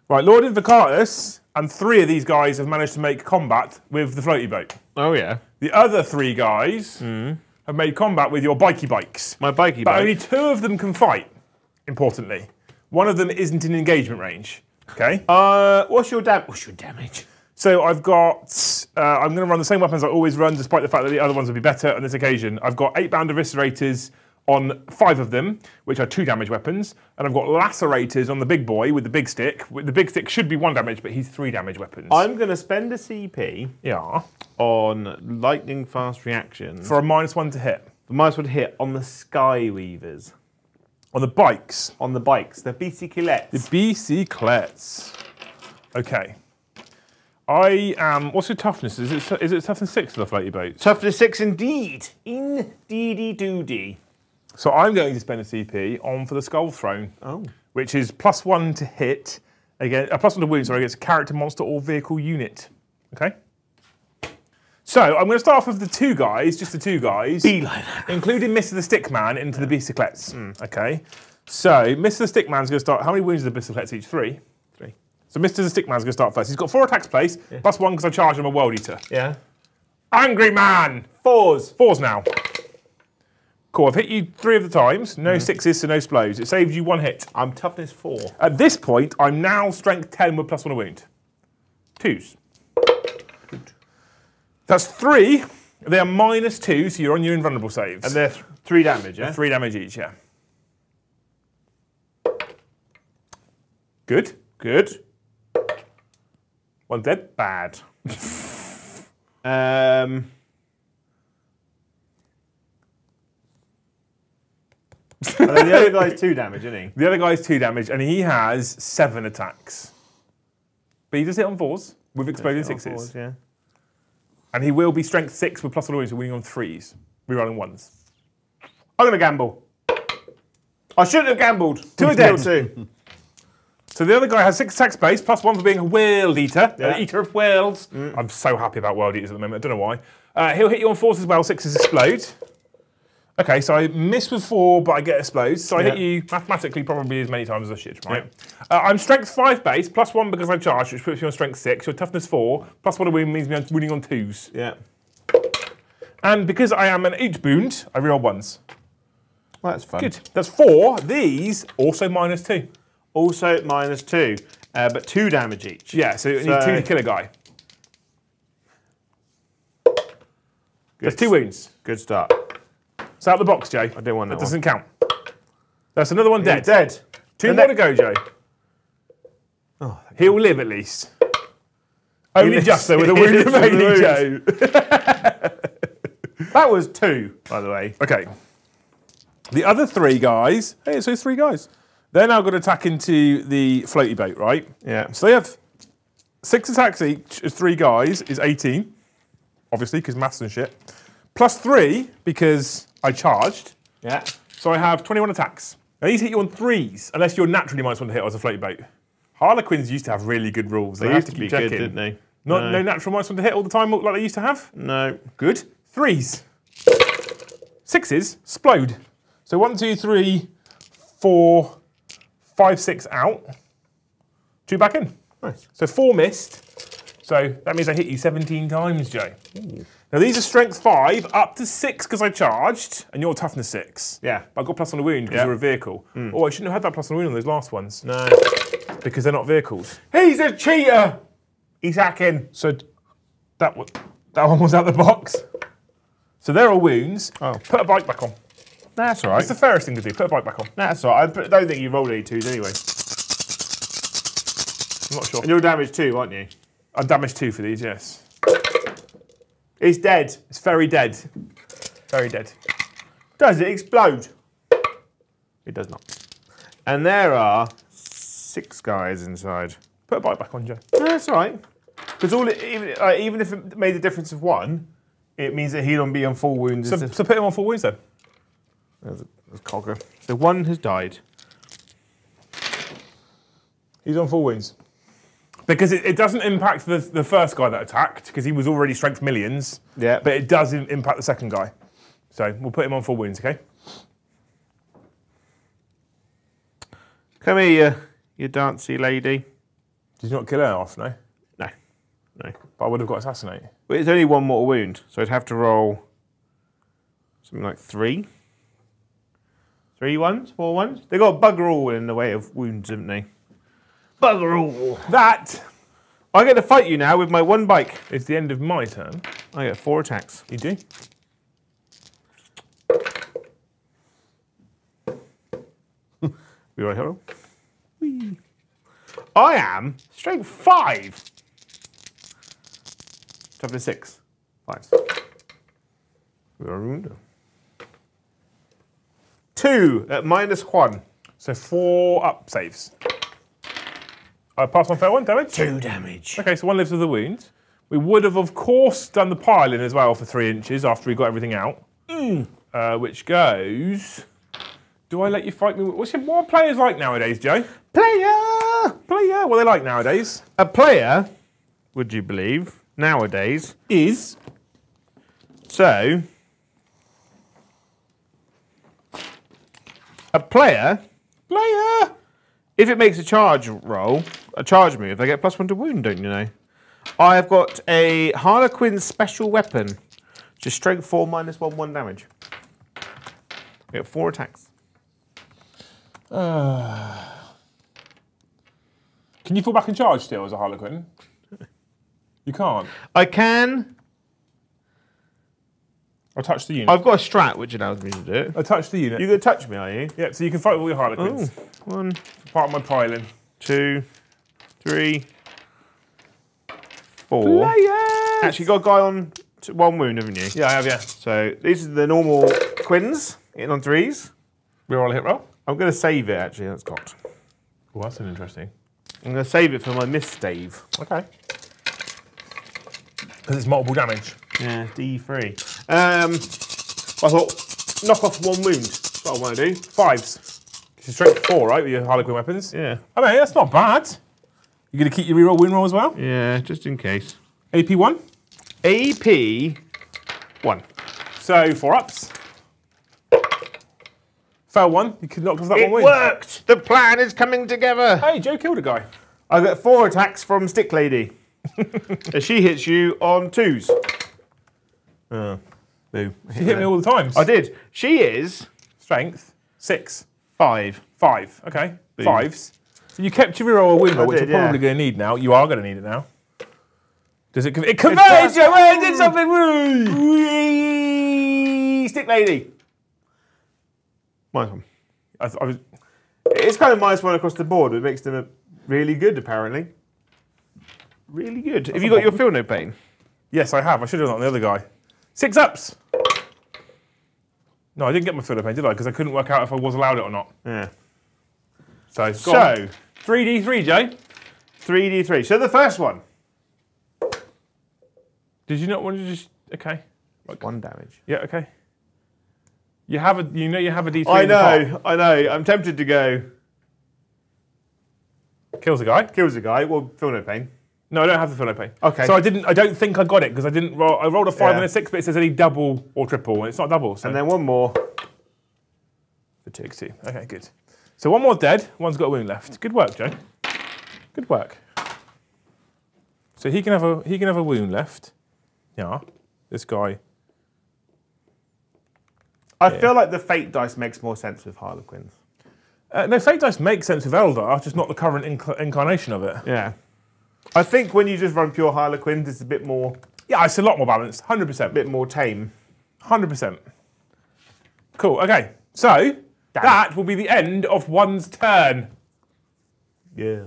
Right, Lord Invocatus and three of these guys have managed to make combat with the floaty boat. Oh yeah. The other three guys have made combat with your bikey bikes. My bikey But bike. only two of them can fight, importantly. One of them isn't in engagement range. Okay? Uh, what's your dam? What's your damage? So I've got, uh, I'm going to run the same weapons I always run, despite the fact that the other ones would be better on this occasion. I've got eightbound eviscerators on five of them, which are two damage weapons, and I've got lacerators on the big boy with the big stick. The big stick should be one damage, but he's three damage weapons. I'm going to spend a CP yeah. on lightning fast reactions For a minus one to hit. for minus one to hit on the Skyweavers. On the bikes, On the bikes, the bicyclettes. The bicyclettes. Okay. I am. What's your toughness? Is it is it toughness six the floaty boats? Toughness six indeed. Indeedy doody. So I'm going to spend a CP on for the skull throne. Oh. which is plus one to hit again, uh, plus one to wound, sorry, against a character, monster, or vehicle unit. Okay. So I'm going to start off with the two guys, just the two guys, Beeline. including Mr. the Stickman into the bicyclettes. Okay. So Mr. the Stickman's going to start. How many wounds are the bicyclettes each? Three. So Mr. the Stickman's going to start first. He's got four attacks placed, plus one because I charged him a world eater. Yeah. Angry man. Fours. Fours now. Cool. I've hit you three of the times. No mm-hmm. sixes, so no splows. It saves you one hit. I'm toughness four. At this point, I'm now strength 10 with plus one a wound. Twos. That's three. They are minus two, so you're on your invulnerable saves. And they're th- three damage, yeah? three damage each, yeah. Good. Good. One dead. Bad. Um, the other guy's two damage, isn't he? The other guy's two damage, and he has seven attacks. But he does hit on fours with exploding sixes. Fours, yeah. And he will be strength six with plus one a wound, so winning on threes. Rerolling ones. I'm going to gamble. I shouldn't have gambled. Two are Still dead. Two. So the other guy has six attack space, plus one for being a whale eater, Yeah. an eater of whales. I'm so happy about world eaters at the moment. I don't know why. Uh, he'll hit you on fours as well. Sixes explode. Okay, so I miss with four, but I get explodes. So I hit you mathematically probably as many times as I should, right? Uh, I'm strength five base, plus one because I charged, which puts you on strength six. Your toughness four, plus one a wound means me winning on twos. Yeah. And because I am an eight wound, I reroll ones. Well, that's fun. Good. That's four. These also minus two. Also minus two, uh, but two damage each. Yeah, so you need two to kill a guy. There's two wounds. Good start. It's out of the box, Jay. I didn't want that doesn't count. That's another one dead. Dead. Two The more to go, Joe. He'll live at least. Only just though with a wound lives with a remaining. Joe. That was two, by the way. Okay. The other three guys, hey, so three guys. They're now going to attack into the floaty boat, right? Yeah. So they have six attacks each as three guys is 18, obviously, because maths and shit. Plus three, because I charged. Yeah. So I have 21 attacks. Now these hit you on threes, unless you're naturally minus one to hit as a floaty boat. Harlequins used to have really good rules. They have used to keep be good, checking. didn't they? Not, No. no natural minus one to hit all the time like they used to have. No. Good. Threes. Sixes. Splode. So one, two, three, four, five, six out. Two back in. Nice. So four missed. So that means I hit you 17 times, Joe. Now these are strength five, up to six because I charged, and you're toughness six. Yeah. But I got plus on the wound because Yeah. you're a vehicle. Hmm. Oh, I shouldn't have had that plus on the wound on those last ones No. because they're not vehicles. He's a cheater. He's hacking. So that that one was out the box. So there are wounds. Oh. Put a bike back on. That's all right. It's the fairest thing to do. Put a bike back on. That's all right. I don't think you rolled any twos anyway. I'm not sure. And you're damaged too, aren't you? I'm damaged two for these. Yes. He's dead. It's very dead. Very dead. Does it explode? It does not. And there are six guys inside. Put a bike back on, Joe. No, that's all right. Because all it, even, uh, even if it made the difference of one, it means that he'll be on full wounds. So, so put him on full wounds then. There's a, there's a cogger. So one has died. He's on four wounds. Because it, it doesn't impact the, the first guy that attacked, because he was already strength millions. Yeah. But it does impact the second guy. So we'll put him on four wounds, okay? Come here, you, you dancy lady. Did you not kill her off, no? no? No. But I would have got assassinate. But it's only one mortal wound, so I'd have to roll something like three. Three ones, four ones. They got bugger all in the way of wounds, haven't they? Bugger all. That I get to fight you now with my one bike. It's the end of my turn. I get four attacks. You do. Be right, hero. Whee. I am strength five. Top of six. Five. We are ruined. Two at minus one. So four up saves. I pass on fair one damage. Two damage. Okay, so one lives with the wound. We would have, of course, done the piling as well for three inches after we got everything out. Uh, which goes. Do I let you fight me? What's your, what are players like nowadays, Joe? Player! Player, what are they like nowadays? A player, would you believe, nowadays, Is so. A player player. If it makes a charge roll, a charge move, they get plus one to wound, don't you know? I have got a Harlequin special weapon, which is strength four minus one, one damage. I get four attacks. Can you fall back and charge still as a Harlequin? You can't. I can. I touch the unit. I've got a strat which allows me to do it. I touch the unit. You're gonna touch me, are you? yeah, so you can fight with all your Harlequins. Oh, one, Part of my piling. two, three, four. Actually, got a guy on one wound, haven't you? Yeah, I have, yeah. So these are the normal quins, hitting on threes. We roll a hit roll. I'm going to save it, actually, that's cocked. Oh, that's an interesting. I'm going to save it for my miststave. Okay. Because it's multiple damage. Yeah, D3. Um, I thought, knock off one wound. That's what I want to do. Fives. It's strength four, right, with your Harlequin weapons? Yeah. I mean, that's not bad. You're going to keep your reroll win roll as well? Yeah, just in case. AP one. AP 1. So four ups. Fell one. You could knock off that It one win. worked! The plan is coming together. Hey, Joe killed a guy. I got four attacks from Stick Lady. she hits you on twos. Oh, boo. She hit me all the times. I did. She is Strength six. five. Five. Okay. Fives. So you kept your reroll a win which did, you're probably yeah. going to need now. You are going to need it now. Does it? Con- it converts, Joe. Hey, it did something. Woo! Whee! Stick Lady. Minus one. I, I was. It's kind of minus one across the board. It makes them a really good, apparently. Really good. Have you got your feel no pain? Yes, I have. I should have done that on the other guy. Six ups. No, I didn't get my feel no pain, did I? Because I couldn't work out if I was allowed it or not. Yeah. So, go So, on. 3d3, Joe. 3d3. So the first one. Did you not want to just? Okay. Like, One damage. Yeah. Okay. You have a. You know you have a d3. I know, I know. I'm tempted to go. Kills a guy. Kills a guy. Well, feel no pain. No, I don't have the feel no pain. Okay. So I didn't. I don't think I got it because I didn't roll. I rolled a five Yeah. and a six, but it says any double or triple, and it's not double. So And then one more. for two, two. Okay, good. So one more dead. One's got a wound left. Good work, Joe. Good work. So he can have a he can have a wound left. Yeah. This guy. I feel like the fate dice makes more sense with Harlequins. Uh, no, fate dice makes sense with Eldar, just not the current inc- incarnation of it. Yeah. I think when you just run pure Harlequins, it's a bit more, Yeah, it's a lot more balanced. Hundred percent. A bit more tame. Hundred percent. Cool. Okay. So that will be the end of one's turn. Yeah.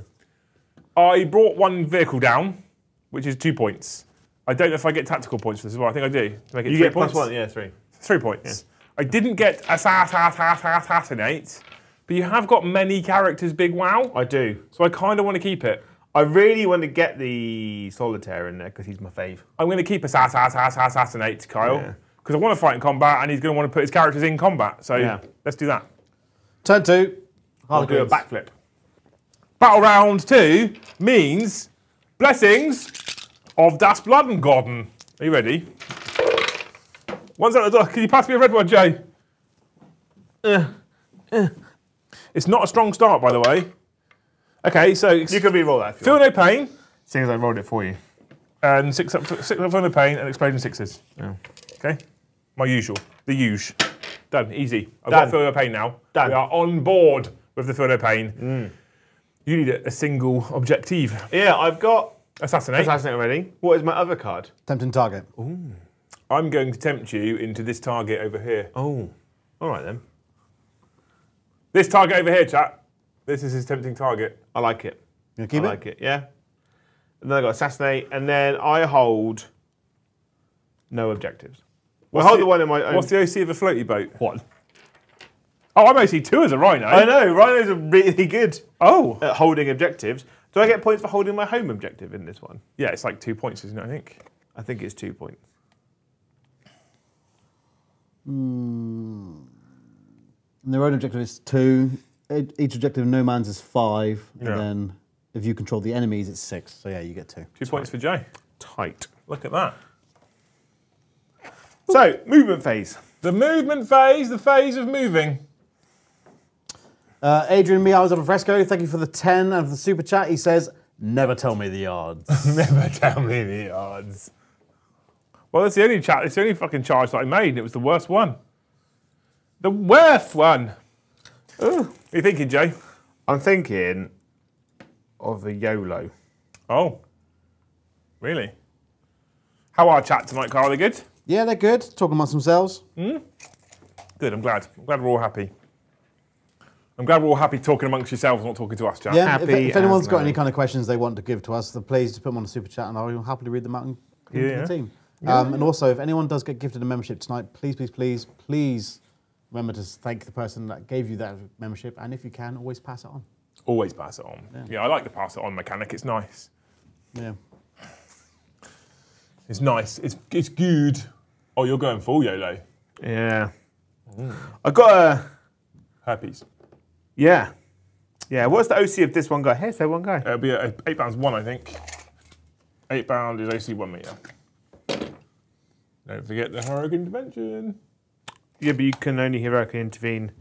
I brought one vehicle down, which is two points. I don't know if I get tactical points for this as well. I think I do. Do I get You three get points? one, yeah, three. Three points. I didn't get assass- assass- assassinate, but you have got many characters, Big Wow. I do. So I kind of want to keep it. I really want to get the solitaire in there because he's my fave. I'm going to keep assass- assass- assassinate, Kyle, Yeah. because I want to fight in combat, and he's going to want to put his characters in combat. So Yeah. let's do that. Turn two. I'll do a Harlequins. backflip. Battle round two means blessings of Das Bloodengorden. Are you ready? One's out the door. Can you pass me a red one, Jay? Uh, uh. It's not a strong start, by the way. Okay, so You can re-roll that if you feel want. no pain. Seeing as I rolled it for you. and six up, six up on the pain and exploding sixes. Okay, my usual, the usual. Done, easy. I've Done. got Feel No Pain now. Done. We are on board with the Feel No Pain. Mm. You need a, a single objective. Yeah, I've got Assassinate. assassinate already. What is my other card? Tempting target. I'm going to tempt you into this target over here. Oh, all right then. This target over here, chat. This is his tempting target. I like it. You gonna keep I it? like it. Yeah. And then I got assassinate, and then I hold no objectives. Well, What's hold the- the, one in my own. What's the OC of a floaty boat? one? Oh, I'm OC two as a rhino. I know. Rhinos are really good Oh, at holding objectives. Do I get points for holding my home objective in this one? yeah, it's like two points, isn't it? I think. I think it's two points. Hmm. And their own objective is two. Each objective of no man's is five. Yeah. And then if you control the enemies, it's six. So yeah, you get two. Two points for Jay. Tight. Look at that. So movement phase. The movement phase, the phase of moving. Uh, Adrian Miao's of Fresco, thank you for the 10 and for the super chat. He says, never tell me the odds. Never tell me the odds. Well, that's the only chat. It's the only fucking charge that I made. and It was the worst one. The worst one. What are you thinking, Jay? I'm thinking of a YOLO. Oh, really? How are chat tonight, Carl? Are they good? yeah, they're good. Talking amongst themselves. Good. I'm glad. I'm glad we're all happy. I'm glad we're all happy talking amongst yourselves, not talking to us, chat. Yeah, if, Happy if anyone's as got Mary. any kind of questions they want to give to us, then please just put them on the super chat and I'll happily read them out and give Yeah. the team. Um, and also, if anyone does get gifted a membership tonight, please, please, please, please remember to thank the person that gave you that membership. And if you can, always pass it on. Always pass it on. Yeah. I like the pass it on mechanic. It's nice. Yeah. It's nice. It's it's good. Oh, you're going full YOLO. Yeah. Mm. I got a. Herpes. Yeah. Yeah. What's the OC of this one guy? Here's that one guy. It'll be a, eight pounds one, I think. Eightbound is AC one meter. Don't forget the hurricane intervention. Yeah, but you can only heroically intervene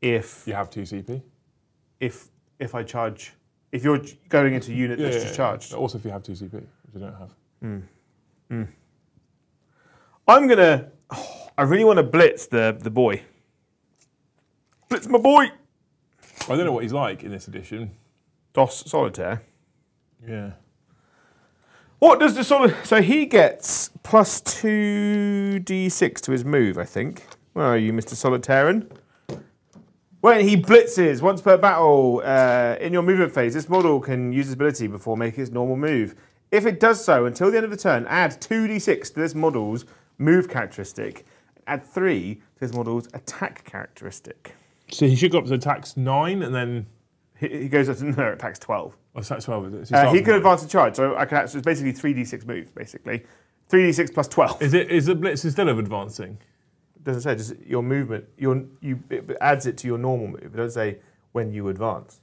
if You have two CP. if if I charge. If you're going into a unit that's just charged. Also, if you have two CP, which you don't have. Mm. Mm. I'm gonna. I really want to blitz the the boy. Blitz my boy. I don't know what he's like in this edition. DOS Solitaire. Yeah. What does the solid? So he gets plus two d6 to his move, I think. Where are you, Mr. Solitarian? When he blitzes once per battle uh, in your movement phase, this model can use its ability before making its normal move. If it does so until the end of the turn, add two d6 to this model's move characteristic. Add three to this model's attack characteristic. So he should go up to attacks nine and then. He, he goes up to no, attacks twelve. Oh, that's 12, is it? Uh, he can advance a charge, so I can actually, it's basically three d6 moves, basically. Three d6 plus twelve. Is it is the blitz instead of advancing? doesn't say just your movement. Your you it adds it to your normal move. It doesn't say when you advance.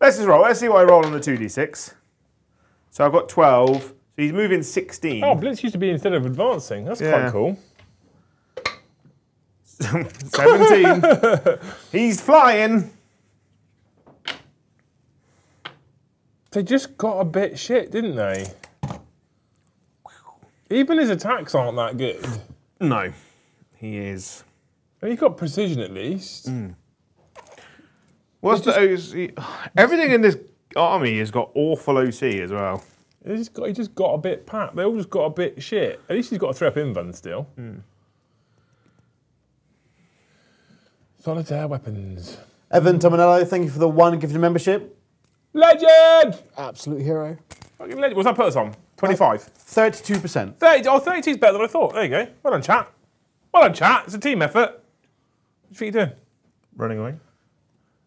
Let's just roll. Let's see what I roll on the two d six. So I've got twelve. So he's moving sixteen. Oh, blitz used to be instead of advancing. That's Yeah. quite cool. Seventeen. he's flying. They just got a bit shit, didn't they? Even his attacks aren't that good. No, he is. And he's got precision at least. Hmm. What's the OC? Oh, everything in this army has got awful OC as well. He just got he just got a bit pat. They all just got a bit shit. At least he's got a three up invuln still. Hmm. Solitaire weapons. Evan Tominello, thank you for the one gifted membership. Legend! Absolute hero. Fucking legend. What's that put us on? 25. 32%. 30. Oh, 32 is better than I thought. There you go. Well done, chat. Well done, chat. It's a team effort. What do you think you're doing? Running away.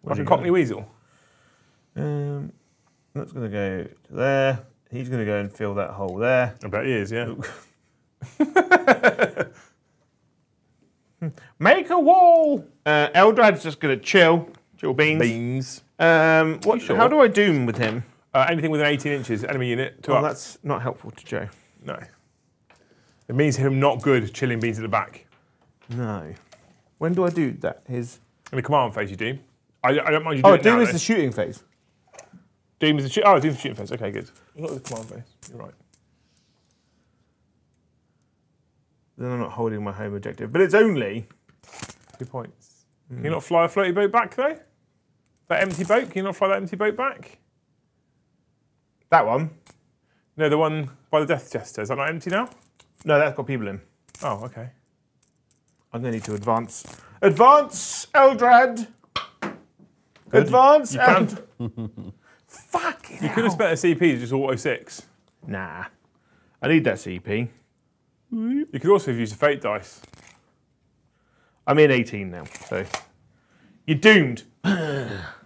Like a Cockney Weasel. Um, that's going to go to there. He's going to go and fill that hole there. I bet he is, yeah. Make a wall. Uh, Eldrad's just going to chill. Chill beans. Beans. Um, what, sure? How do I doom with him? Uh, anything within 18 inches, enemy unit, two Well, up. that's not helpful to Joe. No. It means him not good chilling beans at the back. No. When do I do that? His. In the command phase, you do. I, I don't mind you Oh, doing it doom now, is though. the shooting phase. Doom is the shoot. Oh, Doom's the shooting phase. Okay, good. Not the command phase. You're right. Then I'm not holding my home objective, but it's only. Two points. Can you hmm. not fly a floaty boat back though? That empty boat. Can you not fly that empty boat back? That one. No, the one by the Death Jester. Is that not empty now? No, that's got people in. Oh, okay. I'm going to need to advance. Advance, Eldrad! Advance, You Eld- can. Fuck You could have spent a CP to just auto six. Nah. I need that CP. You could also have used a fate dice. I'm in 18 now, so. You're doomed.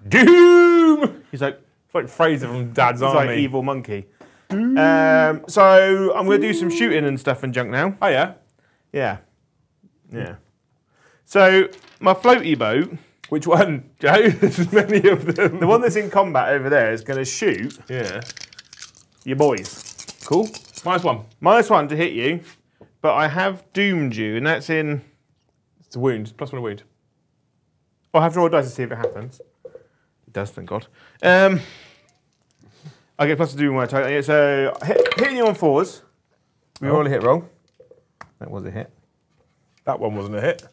Doom. He's like, It's like Fraser from Dad's he's Army. like evil monkey. Um, so I'm going to do some shooting and stuff and junk now. Oh yeah. Yeah. Yeah. So my floaty boat, Which one, Joe? There's many of them. the one that's in combat over there, is going to shoot Yeah. your boys. Cool. Minus one. Minus one to hit you, but I have doomed you, and that's in. It's a wound. Plus one a wound. I'll have to roll a dice to see if it happens. It does, thank God. Um, I get plus to do my attack. Yeah, So hit, hitting you on fours. We roll a hit roll. That was a hit. That one wasn't a hit.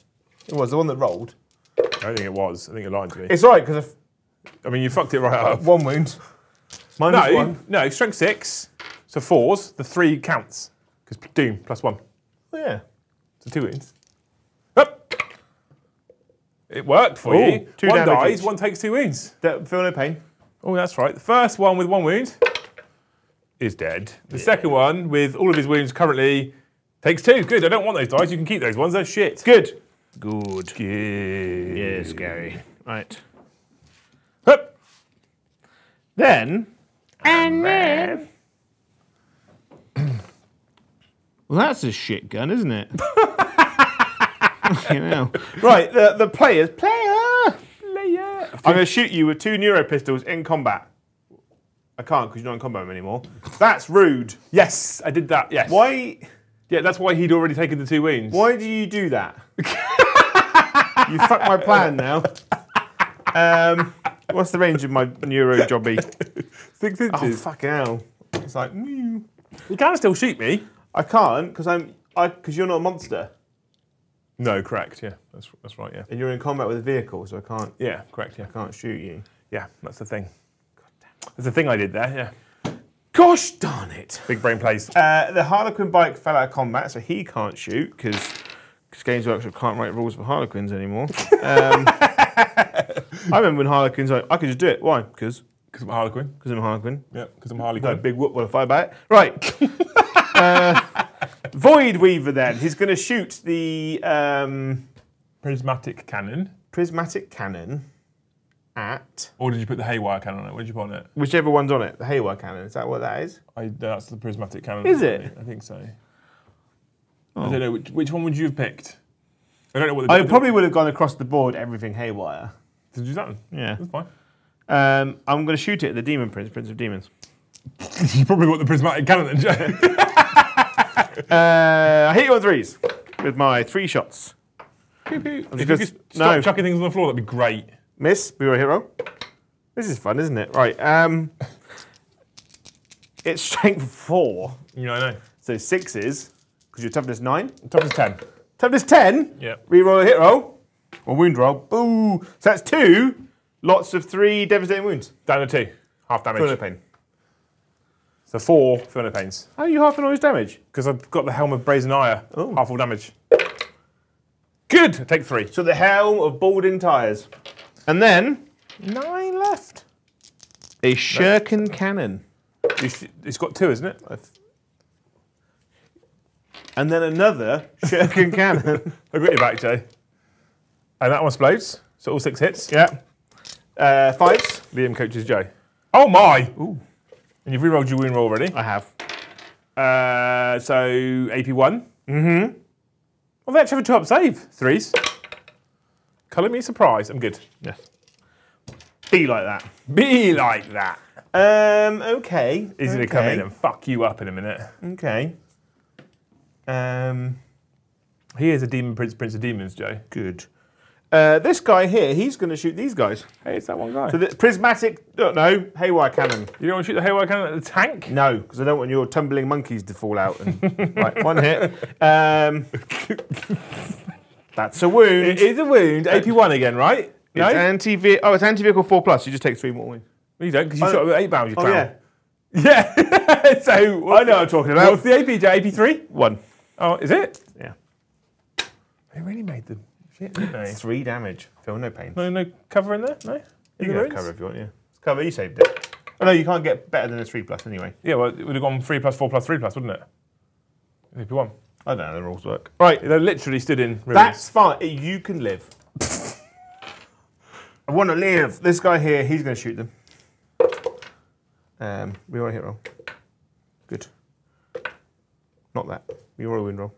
It was the one that rolled. I don't think it was. I think you're lying to me. It's right because I mean, you fucked it right up. one wound. Minus No, one. no, strength six. So fours. The three counts because Doom plus one. Oh, yeah. So two wounds. Up. It worked for Ooh, you. two one damage dies, each. one takes two wounds. Don't feel no pain. Oh, that's right. The first one with one wound is dead. The second one with all of his wounds currently takes two. Good. I don't want those dice. You can keep those ones. They're shit. Good. Good. Good. Yeah, scary. Right. Hup. Then. And then. Well, that's a shit gun, isn't it? you know. Right, the, the players. Player! Player. I'm going to shoot you with two neuro pistols in combat. I can't because you're not in combat anymore. That's rude. Yes, I did that. Yes. Why? Yeah, that's why he'd already taken the two wounds. Why do you do that? you fucked my plan now. Um, what's the range of my neuro jobby? Six Oh inches. Oh, fucking hell! It's like mew. you can still shoot me. I can't because I'm I because you're not a monster No, correct. Yeah, that's that's right. Yeah. and you're in combat with a vehicle, so I can't Yeah, correct. Yeah. I can't shoot you. Yeah, that's the thing. God damn it. That's the thing I did there. Yeah. Gosh darn it! Big brain plays. Uh, the Harlequin bike fell out of combat, so he can't shoot because Games Workshop can't write rules for Harlequins anymore. Um, I remember when Harlequins, like, I could just do it. Why? Because Because I'm a Harlequin. because I'm a Harlequin. Yeah, because I'm Harley No Quinn. big whoop will fly about it. Right. uh, Voidweaver then. He's going to shoot the um, Prismatic cannon. prismatic cannon at Or did you put the haywire cannon on it? What did you put on it? whichever one's on it. The Haywire cannon. Is that what that is? I, that's the prismatic cannon. Is it? I think so. I don't know. Which, which one would you have picked? I don't know what the I probably would have gone across the board everything Haywire. Did you do that? one? Yeah. That's fine. Um, I'm going to shoot it at the Demon Prince, Prince of Demons. you probably got the prismatic cannon then, Joe. Uh, I hit you on threes with my three shots. Pew, pew. If you could stop no. chucking things on the floor, that'd be great. Miss, we were a hero. This is fun, isn't it? Right. Um, it's strength four, You know, I know. so sixes because your toughness nine. Top is 10. Toughness ten. Yeah. Reroll a hit roll or wound roll. Boo. So that's two. Lots of three devastating wounds. Down to two. Half Feel no damage. pain. So four, no pains. How are you half an hour's damage? Because I've got the helm of Brazen Ire. Oh. Half all damage. Good. Take three. So the helm of balding tires, and then Nine left. a shuriken cannon, You sh- It's got two, isn't it? and then another shuriken cannon. I've got you back, Jay. And that one explodes. So all six hits. Yeah. Uh, fives. Liam coaches Jay. Oh my! Ooh. And you've rerolled your wound roll already. I have. Uh, so AP1. Mm-hmm. Well, they actually have a two-up save. Threes. Colour me surprised. I'm good. Yes. Be like that. Be like that. Um. Okay. He's going to come in and fuck you up in a minute. Okay. Um. He is a demon prince, prince of demons, Joe. Good. Uh, this guy here, he's going to shoot these guys. Hey, it's that one guy. So the prismatic, no, no, haywire cannon. you don't want to shoot the haywire cannon at the tank? No, because I don't want your tumbling monkeys to fall out. And, right, one hit. Um, that's a wound. It is a wound. AP1 again, right? No? It's anti oh, it's anti vehicle four plus. You just take three more wounds. No, you don't, because you Oh, shot with eightbounds, you Oh clown. yeah, Yeah. so, I know what I'm talking about. What's the AP, Jay? AP3? One. Oh, is it? Yeah, They really made them. Shit, didn't three damage. Feel no pain. No, no cover in there? No? In You the can have cover if you want. Yeah, it's cover. You saved it. Oh no, you can't get better than a three plus anyway. Yeah, well, it would have gone 3 plus 4 plus 3 plus, wouldn't it? AP1. I don't know how the rules work. Right, They literally stood in ruins. that's fine. You can live. I want to live. This guy here, he's going to shoot them. Um, we want to hit roll. Good. Not that. We want a win roll.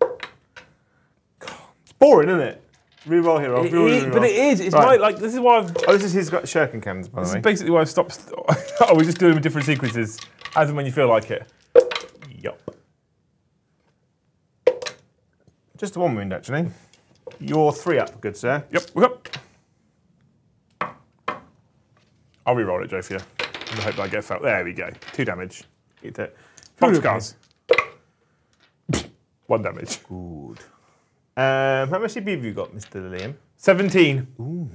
God, it's boring, isn't it? Reroll hit roll. It reroll, is, but it is. It's Right. my, like, this is why I've Oh, this is his got shuriken cannons, by This is basically why I've stopped. oh, we're just doing them in different sequences, as and when you feel like it. Yup. Just the one wound, actually. You're three up, good sir. Yep, we're up. I'll re-roll it, Joe, for you. I hope that I get felt. There we go. Two damage. Hit it. Box scars. One damage. Good. Um, how much CP have you got, Mr. Liam? 17. Ooh.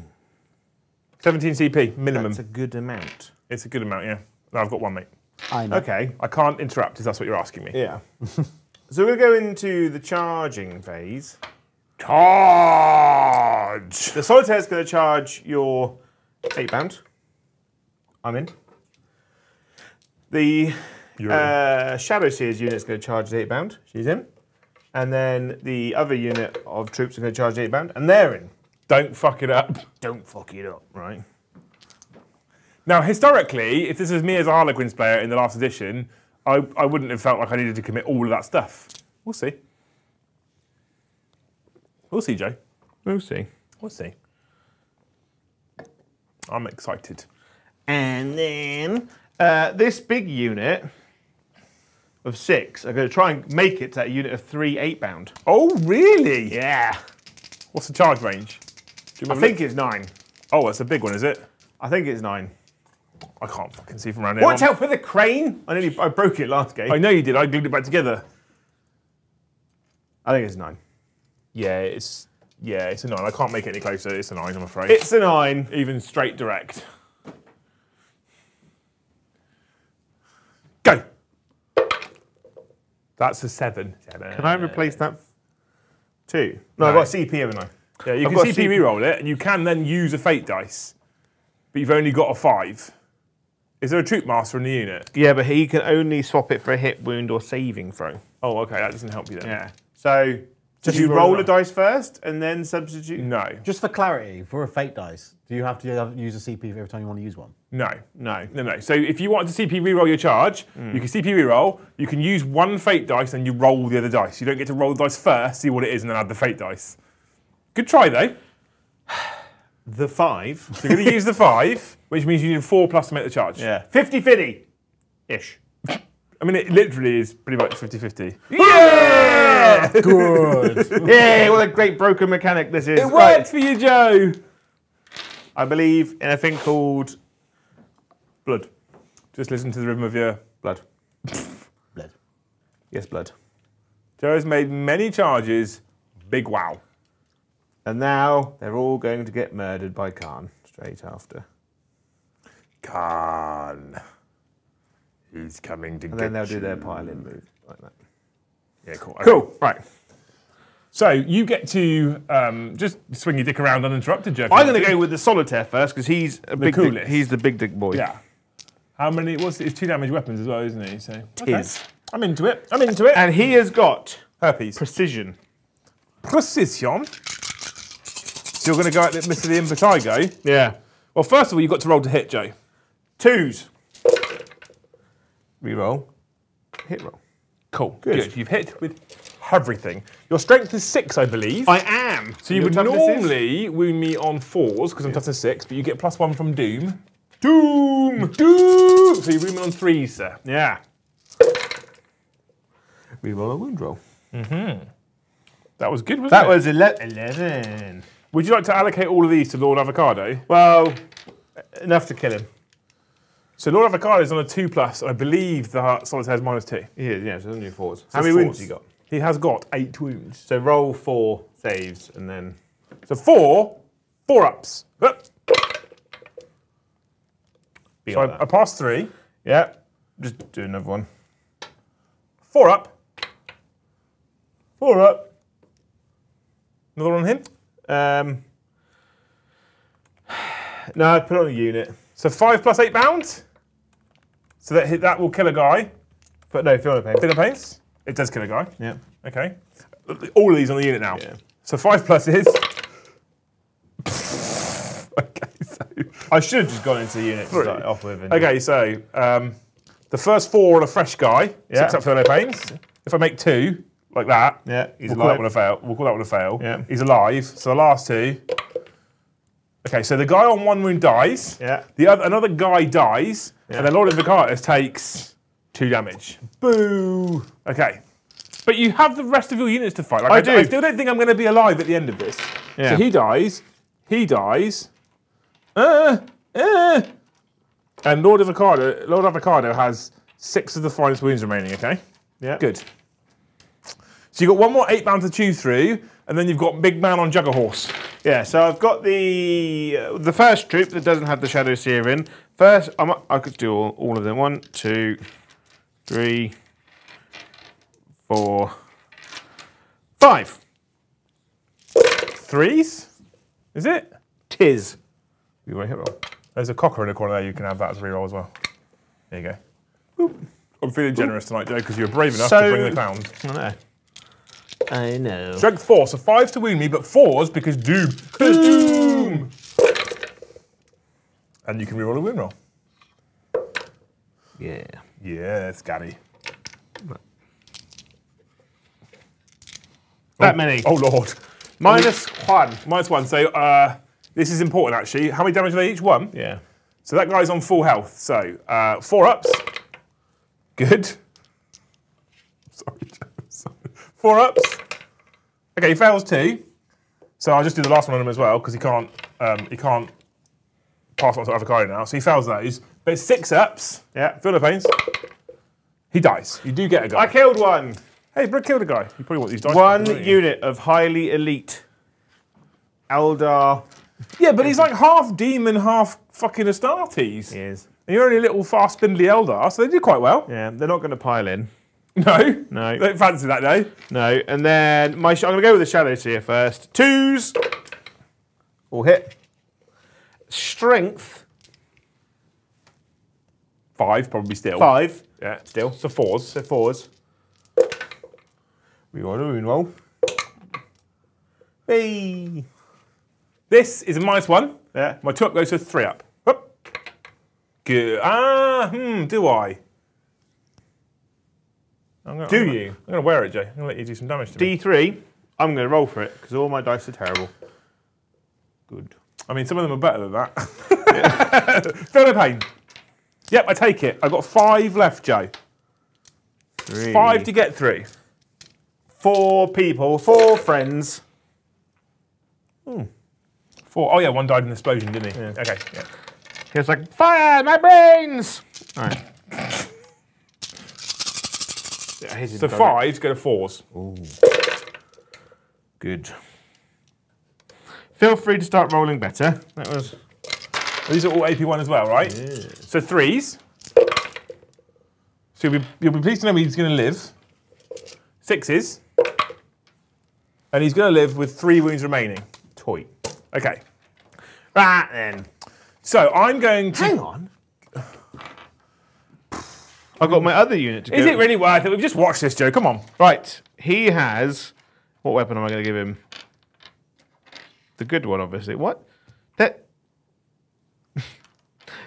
17 CP, minimum. That's a good amount. It's a good amount, yeah. No, I've got one, mate. I know. Okay. I can't interrupt if that's what you're asking me. Yeah. so we'll go into the charging phase. Charge! The solitaire is going to charge your eightbound. I'm in. The uh, Shadowseers unit is going to charge the eightbound. She's in. And then the other unit of troops are going to charge eightbound, and they're in. Don't fuck it up. Don't fuck it up, right? Now, historically, if this was me as a Harlequins player in the last edition, I, I wouldn't have felt like I needed to commit all of that stuff. We'll see. We'll see, Joe. We'll see. We'll see. I'm excited. And then uh, this big unit of six are going to try and make it to that unit of three eightbound. Oh, really? Yeah. What's the charge range? I think it's nine. Oh, it's a big one, is it? I think it's nine. I can't fucking see from around here. Watch out for the crane. I nearly I broke it last game. I know you did. I glued it back together. I think it's nine. Yeah, it's yeah, it's a nine. I can't make it any closer. It's a nine, I'm afraid. It's a nine. even straight direct. Go. That's a seven. Seven. Can I replace that? Two. No, No. I've got CP, haven't I? Yeah, you I've can CP CP. reroll it, and you can then use a fate dice, but you've only got a five. Is there a troop master in the unit? Yeah, but he can only swap it for a hit, wound, or saving throw. Oh, okay, that doesn't help you then. Yeah. So, just you you roll roll a dice first and then substitute? No, Just for clarity, for a fate dice, do you have to have- use a CP every time you want to use one? no, No. no, no. So if you wanted to CP reroll your charge, hmm. you can CP reroll. You can use one fate dice, and you roll the other dice. You don't get to roll the dice first, see what it is, and then add the fate dice. Good try though. The five. So you're going to use the five, which means you need four plus to make the charge. Yeah. 50 50 ish. I mean, it literally is pretty much 50 50. Yeah! Good. yeah, what a great broken mechanic this is. It Right. for you, Joe. I believe in a thing called blood. Just listen to the rhythm of your. Blood. Blood. Yes, blood. Joe has made many charges. Big wow. And now they're all going to get murdered by Kharn straight after. Kharn. He's coming to And get then they'll do their pile-in move like that. Yeah, cool. Okay. Cool. Right. So you get to um, just swing your dick around uninterrupted, Jeff. I'm going to go with the solitaire first because he's a big. Dick, he's the big dick boy. Yeah. How many? What's it's two damage weapons as well, isn't he? So Tis. I'm into it. I'm into it. And he has got Herpes. precision. Precision. So you're going to go at the, Mr. the Impetigo. Yeah. Well, first of all, you've got to roll to hit, Joe. Twos. Reroll. Hit roll. Cool. Good. You've hit with everything. Your strength is six, I believe. I am. so you would normally wound me on fours because I'm toughness six, but you get plus one from Doom. Doom! Doom! So you wound me on threes, sir. Yeah. Reroll a wound roll. Mhm. That was good, wasn't That it? was ele- 11. Would you like to allocate all of these to Lord Avocado? Well, enough to kill him. So Lord Avocado is on a two plus. I believe the Solitaire is minus two. He is, yeah, so on your fours. How many wounds you got? He has got eight wounds. So roll four saves and then. So four, four ups. Be So like I, I that. passed three. Yeah, just do another one. Four up. Four up. Another one on him. Um, no, put on a unit. So five plus eight pounds. So that hit, that will kill a guy. But no, feel no pain. Philippines. It does kill a guy. Yeah. Okay. All of these on the unit now. Yeah. So five plus is. okay, so. I should have just gone into the unit to start off with. Okay, so um, the first four on a fresh guy, Yeah. six up Philippines. If I make two, like that, Yeah, he's we'll call that alive. one a fail. We'll call that one a fail. Yeah. He's alive. So the last two. Okay, so the guy on one wound dies. Yeah. The other, another guy dies, Yeah. and then Lord Invocatus takes two damage. Boo! Okay. But you have the rest of your units to fight. Like, I do. I still don't think I'm going to be alive at the end of this. Yeah. So he dies. He dies. Uh, uh. And Lord of Avocado, Lord Avocado has six of the finest wounds remaining. Okay. Yeah. Good. So you've got one more eightbound to chew through, and then you've got Big Man on Jugger Horse. Yeah, so I've got the uh, the first troupe that doesn't have the Shadowseer in. First, I'm, I could do all, all of them. One, two, three, four, five. Threes? Is it? Tis. You hit roll? There's a cocker in the corner there. You can have that as a reroll as well. There you go. I'm feeling generous tonight, Joe, because you're brave enough to bring the clowns. I know. I know. Strength four, so five to wound me, but fours because doom. Because doom. And you can reroll a wound roll. Yeah. Yeah, Scotty. That many. Oh lord. Minus one. Minus one. So uh, this is important actually. How many damage are they each? One. Yeah. So that guy's on full health. So uh, four ups. Good. Sorry, Joe. Sorry. Four ups. Okay, he fails two. So I'll just do the last one on him as well because he can't. Um, he can't pass on to avocado now. So he fails those. But it's six ups. Yeah. Philippines. He dies. You do get a guy. I killed one. hey, Brooke killed a guy. You probably want these dice. One back, unit of highly elite Eldar Yeah, but he's like half demon, half fucking Astartes. He is. And you're only a little fast spindly Eldar, so they did quite well. Yeah, they're not going to pile in. No. No. Don't fancy that day. No, and then my sh- I'm going to go with the Shadowseer first. Twos. All hit. Strength. Five, probably still. Five. Yeah, still. So fours. So fours. We got a wound roll. Hey. This is a minus one. Yeah. My two up goes to three up. Up. Good. Ah, hmm, do I? I'm gonna, Do I'm gonna- you? I'm going to wear it, Jay. I'm going to let you do some damage to me. D3. I'm going to roll for it because all my dice are terrible. Good. I mean, some of them are better than that. Feel pain. Yep, I take it. I've got five left, Jay. Three. Five to get through. Four people. Four friends. Hmm. Four. Oh, yeah, one died in an explosion, didn't he? Okay, yeah. He was like, fire my brains. All right. Yeah, his is So fives go to fours. Ooh. Good. Feel free to start rolling better. That was These are all AP1 as well, right? Yeah. So threes. So you'll be, you'll be pleased to know he's going to live. Sixes. And he's going to live with three wounds remaining. toy. Okay. Right then. So I'm going to. Hang on. I've got my other unit to Is go. it really worth it? We've just watched this, Joe. Come on. Right. He has. What weapon am I going to give him? The good one, obviously. What? That.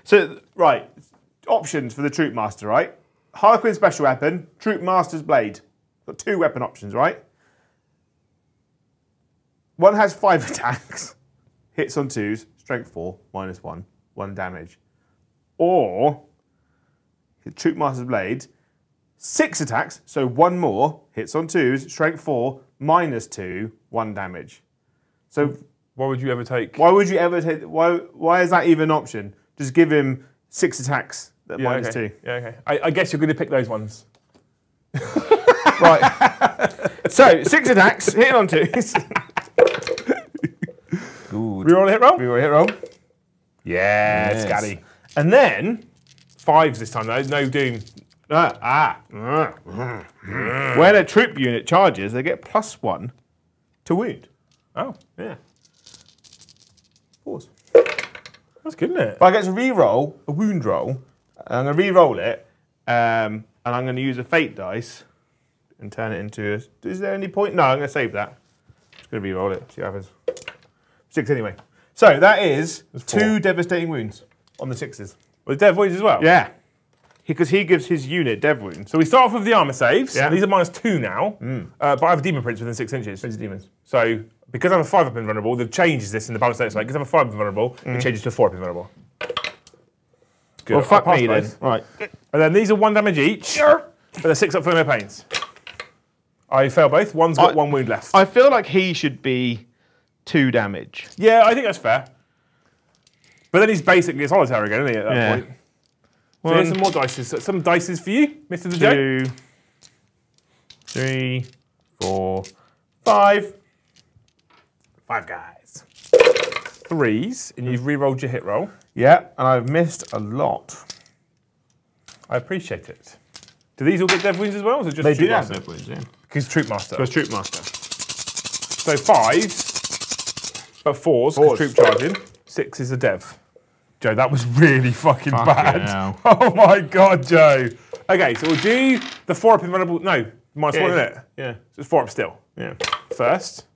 so right. Options for the troupe master, right? Harlequin special weapon, troupe master's blade. Got two weapon options, right? One has five attacks, hits on twos, strength four, minus one, one damage. Or troupe master's blade, six attacks, so one more, hits on twos, strength four, minus two, one damage. So Why would you ever take? Why would you ever take? Why? Why is that even an option? Just give him six attacks at Yeah, minus okay. two. Yeah, okay. I, I guess you're going to pick those ones. Right. so six attacks, hitting on twos. We roll a hit roll. We were hit roll. Yeah, Yes. scatty. And then Fives this time though. No doom. ah, ah. when a troupe unit charges, they get plus one to wound. Oh, Yeah. Pause. that's good, isn't it? But I get to re-roll a wound roll. I'm going to re-roll it, um, and I'm going to use a fate dice and turn it into. A, is there any point? No, I'm going to save that. Just going to re-roll it. See what happens. Six anyway. So that is two devastating wounds on the sixes. With Dev Voids as well. Yeah, because he gives his unit dev wounds. So we start off with the armor saves. Yeah. These are minus two now, uh, but I have a demon prince within six inches. These demons. So because I have a five up invulnerable, the change is this in the balance state. Like because I have a five up invulnerable, it changes to a four up invulnerable. Good. Well, fuck me then. Right. And then these are one damage each, but they're six up for no pains. I fail both. One's got I- one wound left. I feel like he should be two damage. yeah, I think that's fair. But then he's basically a solitaire again, isn't he? At that Yeah. point. So here's some more dices. Some dices for you, Mr. the two, three, four, five. Five guys. Threes, and you've re-rolled your hit roll. Yeah, and I've missed a lot. I appreciate it. Do these all get dev wins as well? Or is it just They do have dev wins? yeah. Because Troupe Master. Because Troupe Master. So fives, but fours, Fours. troupe charging. Six is a dev. Joe, that was really fucking Fucking bad. hell. Oh my god, Joe. Okay, so we'll do the four up invulnerable. No, minus one in it. Yeah, So it's four up still. yeah. First,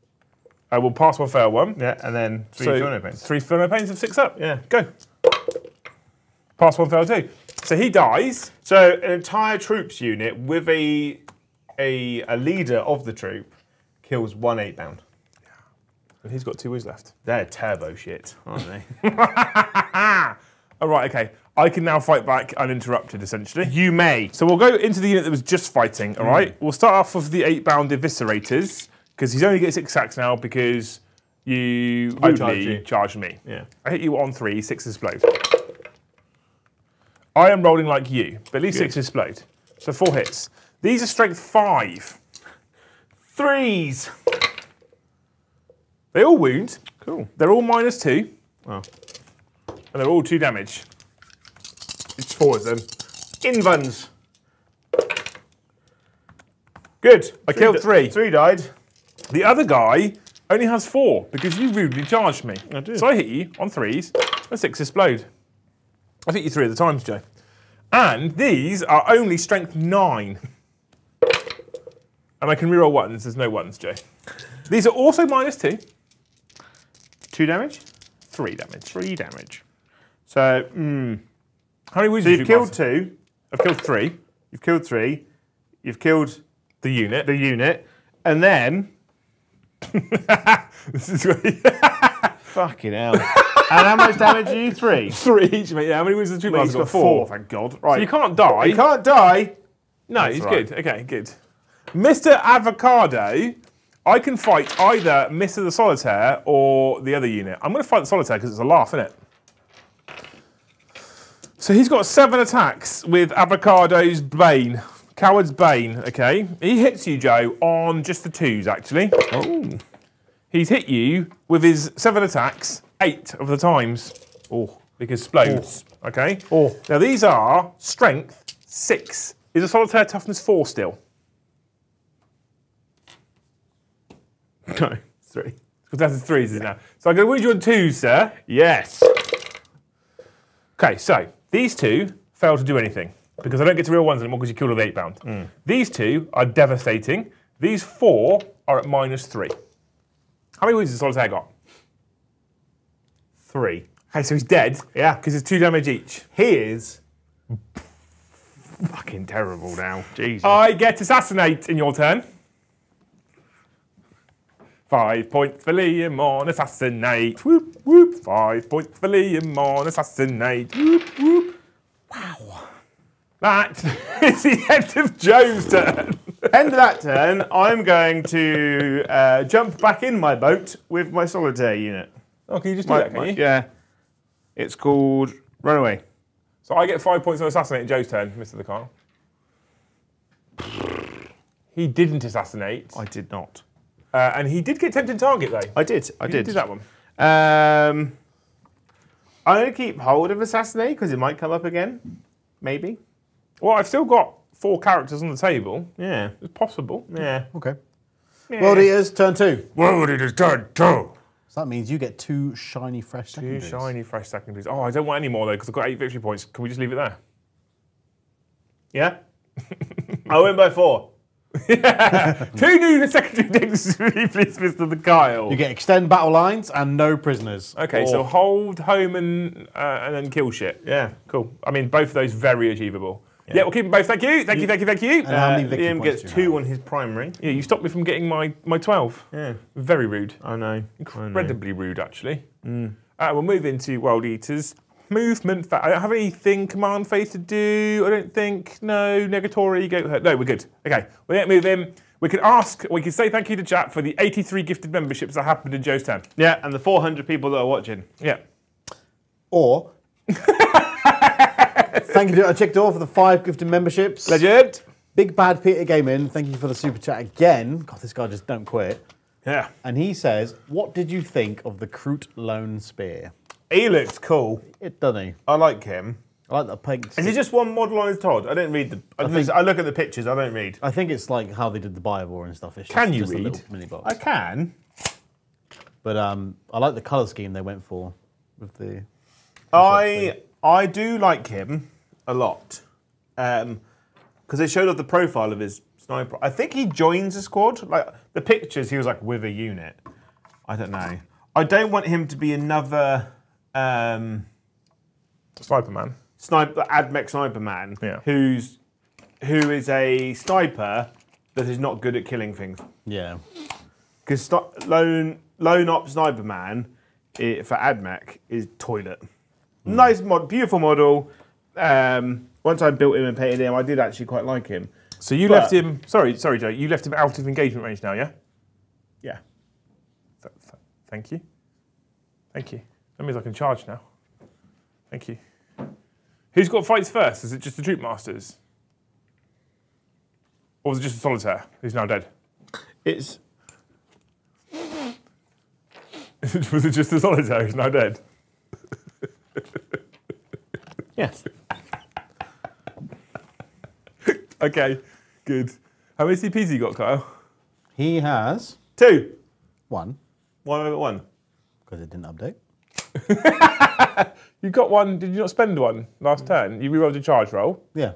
uh, I will pass one, fail one. Yeah, and then three so so, pains. three no pains of six up. Yeah. Go. Pass one, fail two. So he dies. So an entire troupes unit with a, a a leader of the troupe kills one eightbound. And he's got two wounds left. They're turbo shit, aren't they? All right, okay. I can now fight back uninterrupted, essentially. you may. So we'll go into the unit that was just fighting, all right? Hmm. We'll start off with the eightbound eviscerators, because he's only getting six sacks now because you I rudely charged you. charged me. Yeah. I hit you on three, six explode. I am rolling like you, but at least six explode. So four hits. These are strength five. Threes. They all wound. Cool. They're all minus two, Oh. and they're all two damage. It's four of them. Invuns. Good. I killed three. Three died. The other guy only has four because you rudely charged me. I did. So I hit you on threes, and six explode. I hit you three at the times, Joe. And these are only strength nine. And I can reroll ones. There's no ones, Joe. These are also minus two. Two damage. Three damage. Three damage. So, mm, How many wounds so you've you killed two. I've killed three. You've killed three. You've killed The unit. the unit, and then this is really fucking hell. and how much damage are you? Three. three each, mate. Yeah, how many wounds the Well, master he's got? got Four. four. Thank God. Right. So you can't die. You can't die. No, he's right. good. Okay, good. Mr. Avocado, I can fight either Mr. the Solitaire or the other unit. I'm going to fight the Solitaire because it's a laugh, isn't it? So he's got seven attacks with Avocado's Bane. Coward's Bane, okay? He hits you, Joe, on just the twos, actually. Oh. He's hit you with his seven attacks eight of the times. Oh, because explodes. Oh. Okay? Oh. Now these are strength six. Is a solitaire toughness four still? No. Three. Because that's the threes isn't now. So I'm going to wound you on twos, sir. Yes. Okay, so these two fail to do anything because I don't get to real ones anymore because you killed with eightbound. Hmm. These two are devastating. These four are at minus three. How many wounds has Solitaire got? Three. Okay, so he's dead. Yeah. Because it's two damage each. He is fucking terrible now. Jesus. I get assassinate in your turn. Five points for Liam on assassinate. Whoop whoop. Five points for Liam on assassinate. Whoop whoop. Wow. That is the end of Joe's turn. End of that turn, I'm going to uh, jump back in my boat with my solitaire unit. Oh, can you just do My- that, can my- you? yeah. It's called Runaway. So I get five points on assassinate Joe's turn, Mr. The Carl. He didn't assassinate, I did not. Uh, and he did get tempting target though. I did. I did. did that one. Um, I'm going to keep hold of Assassinate because it might come up again. Maybe. Well, I've still got four characters on the table. Yeah. It's possible. Yeah. Okay. World Eaters, turn two. What would turn? Two. So that means you get two shiny fresh Two secondaries. shiny fresh secondaries. Oh, I don't want any more though because I've got eight victory points. Can we just leave it there? Yeah. I win by four. Two new secondary things, please, Mr. The Kyle. You get extend battle lines and no prisoners. Okay, so Oh. hold home and uh, and then kill shit. Yeah. Cool. I mean, both of those very achievable. Yeah, we'll keep them both. Thank you. Thank you. Thank you. Thank you. And Uh, Liam gets two have? on his primary. Yeah, you stopped me from getting my my twelve. Yeah. Very rude. I know. Incredibly rude, actually. Uh, we'll move into World Eaters. Movement. Fa- I don't have anything command phase to do. I don't think. No. Negatory. Go. Uh, no, we're good. Okay. We don't move in. We can ask. We can say thank you to chat for the 83 gifted memberships that happened in Joe's turn. Yeah, and the 400 people that are watching. Yeah. Or thank you to Chick Door for the five gifted memberships. Legend. Big Bad Peter Gaming, thank you for the super chat again. God, this guy just don't quit. Yeah. And he says, "What did you think of the Kroot Lone Spear?" He looks cool. It doesn't he? I like him. I like the pink. Is he just one model on his Todd? I don't read the. I, think- I look at the pictures. I don't read. I think it's like how they did the Bible and stuff. It's Can just, you just read? mini box. I can. But um, I like the color scheme they went for with the. I I do like him a lot, because they showed off the profile of his sniper. I think he joins a squad. Like the pictures, he was like with a unit. I don't know. I don't want him to be another um, Sniper man. sniper, admech sniper man Yeah. who's who is a sniper that is not good at killing things. Yeah. Because lone lone op sniper man i for Admech is toilet. Nice mod, beautiful model. Um, once I built him and painted him, I did actually quite like him. So you But- left him. Sorry, sorry, Joe. You left him out of engagement range now, yeah? Yeah. Th- th- thank you. Thank you. That means I can charge now. Thank you. Who's got fights first? Is it just the troupe masters? Or was it just the solitaire who's now dead? It's was it just the solitaire who's now dead? yes. Okay, good. How many CPs you got, Kyle? He has Two. one over one. because it didn't update. You got one. Did you not spend one last mm. turn? You rerolled your charge roll. Yeah.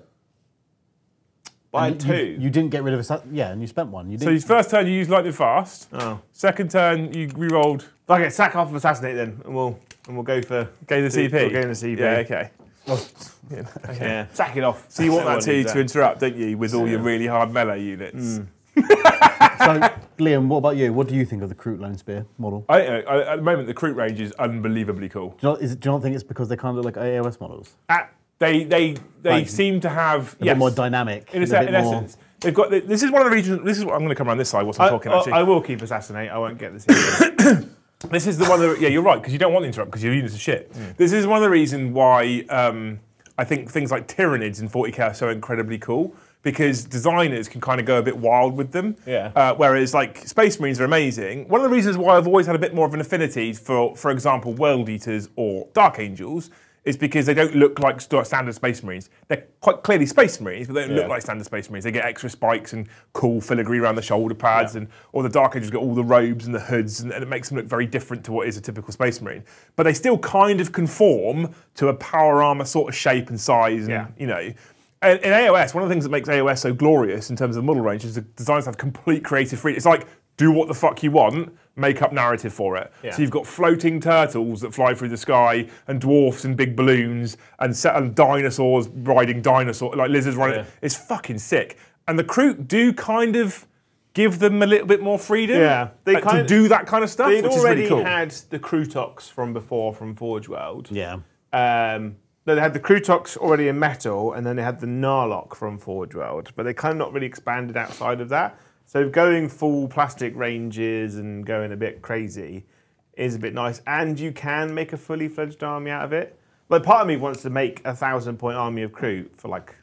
By And two. You, you didn't get rid of a. sa- Yeah, and you spent one. You didn't. his first turn you used lightning fast. oh. Second turn you rerolled Okay, sack off of assassinate then, and we'll and we'll go for gave the CP. We'll go in the CP. Yeah, okay. yeah. Sack it off. So you want that Everyone to, to interrupt, don't you, with all your really hard melee units? Mm. so, Liam, what about you? What do you think of the Kroot Lone Spear model? I, I, at the moment, the Kroot range is unbelievably cool. Do you, not, is do you not think it's because they kind of look like AOS models? At, they they they Like, seem to have A yes, bit more dynamic. in, a a se- bit in more- essence. They've got the, this is one of the reasons. This is what I'm going to come around this side whilst I'm I, talking. I- Actually, I will keep assassinate. I won't get this. This is the one that, yeah, you're right, because you don't want to interrupt because your units are shit. This is one of the reasons why um, I think things like Tyranids in 40k are so incredibly cool because designers can kind of go a bit wild with them. Yeah. Uh, whereas like Space Marines are amazing. One of the reasons why I've always had a bit more of an affinity for, for example, World Eaters or Dark Angels is because they don't look like standard Space Marines. They're quite clearly Space Marines, but they don't look like standard Space Marines. They get extra spikes and cool filigree around the shoulder pads, and all the Dark Angels get all the robes and the hoods, and, and it makes them look very different to what is a typical Space Marine. But they still kind of conform to a power armor sort of shape and size, and Yeah. you know. In AOS, one of the things that makes AOS so glorious in terms of the model range is the designers have complete creative freedom. It's like do what the fuck you want, make up narrative for it. Yeah. So you've got floating turtles that fly through the sky, and dwarfs in big balloons, and, set, and dinosaurs riding dinosaurs, like lizards riding. Yeah. It's fucking sick. And the Kroot do kind of give them a little bit more freedom. Yeah, they uh, to kind- do that kind of stuff, They'd already really cool. had the Krootox from before from Forge World. Yeah. Um, No, they had the Krootox already in metal, and then they had the Knarloc from Forge World, but they kind of not really expanded outside of that. So going full plastic ranges and going a bit crazy is a bit nice, and you can make a fully fledged army out of it. Like part of me wants to make a thousand point army of Kroot for like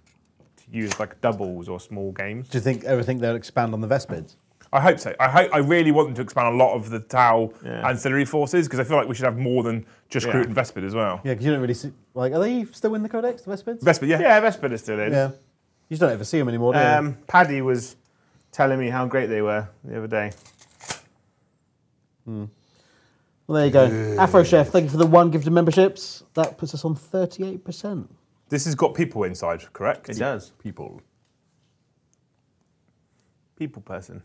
to use like doubles or small games. Do you think ever think they'll expand on the Vespids? I hope so. I hope I really want them to expand a lot of the Tau Yeah. ancillary forces because I feel like we should have more than just Yeah. Kroot and Vespid as well. Yeah, because you don't really see. Like, are they still in the Codex, the Vespids? Vespid, yeah. Yeah, Vesper is still in. Yeah. You just don't ever see them anymore, do you? Um, Paddy was telling me how great they were the other day. Well, there you go. Afro Chef, thank you for the one gift of memberships. That puts us on 38%. This has got people inside, correct? It does. People. People person.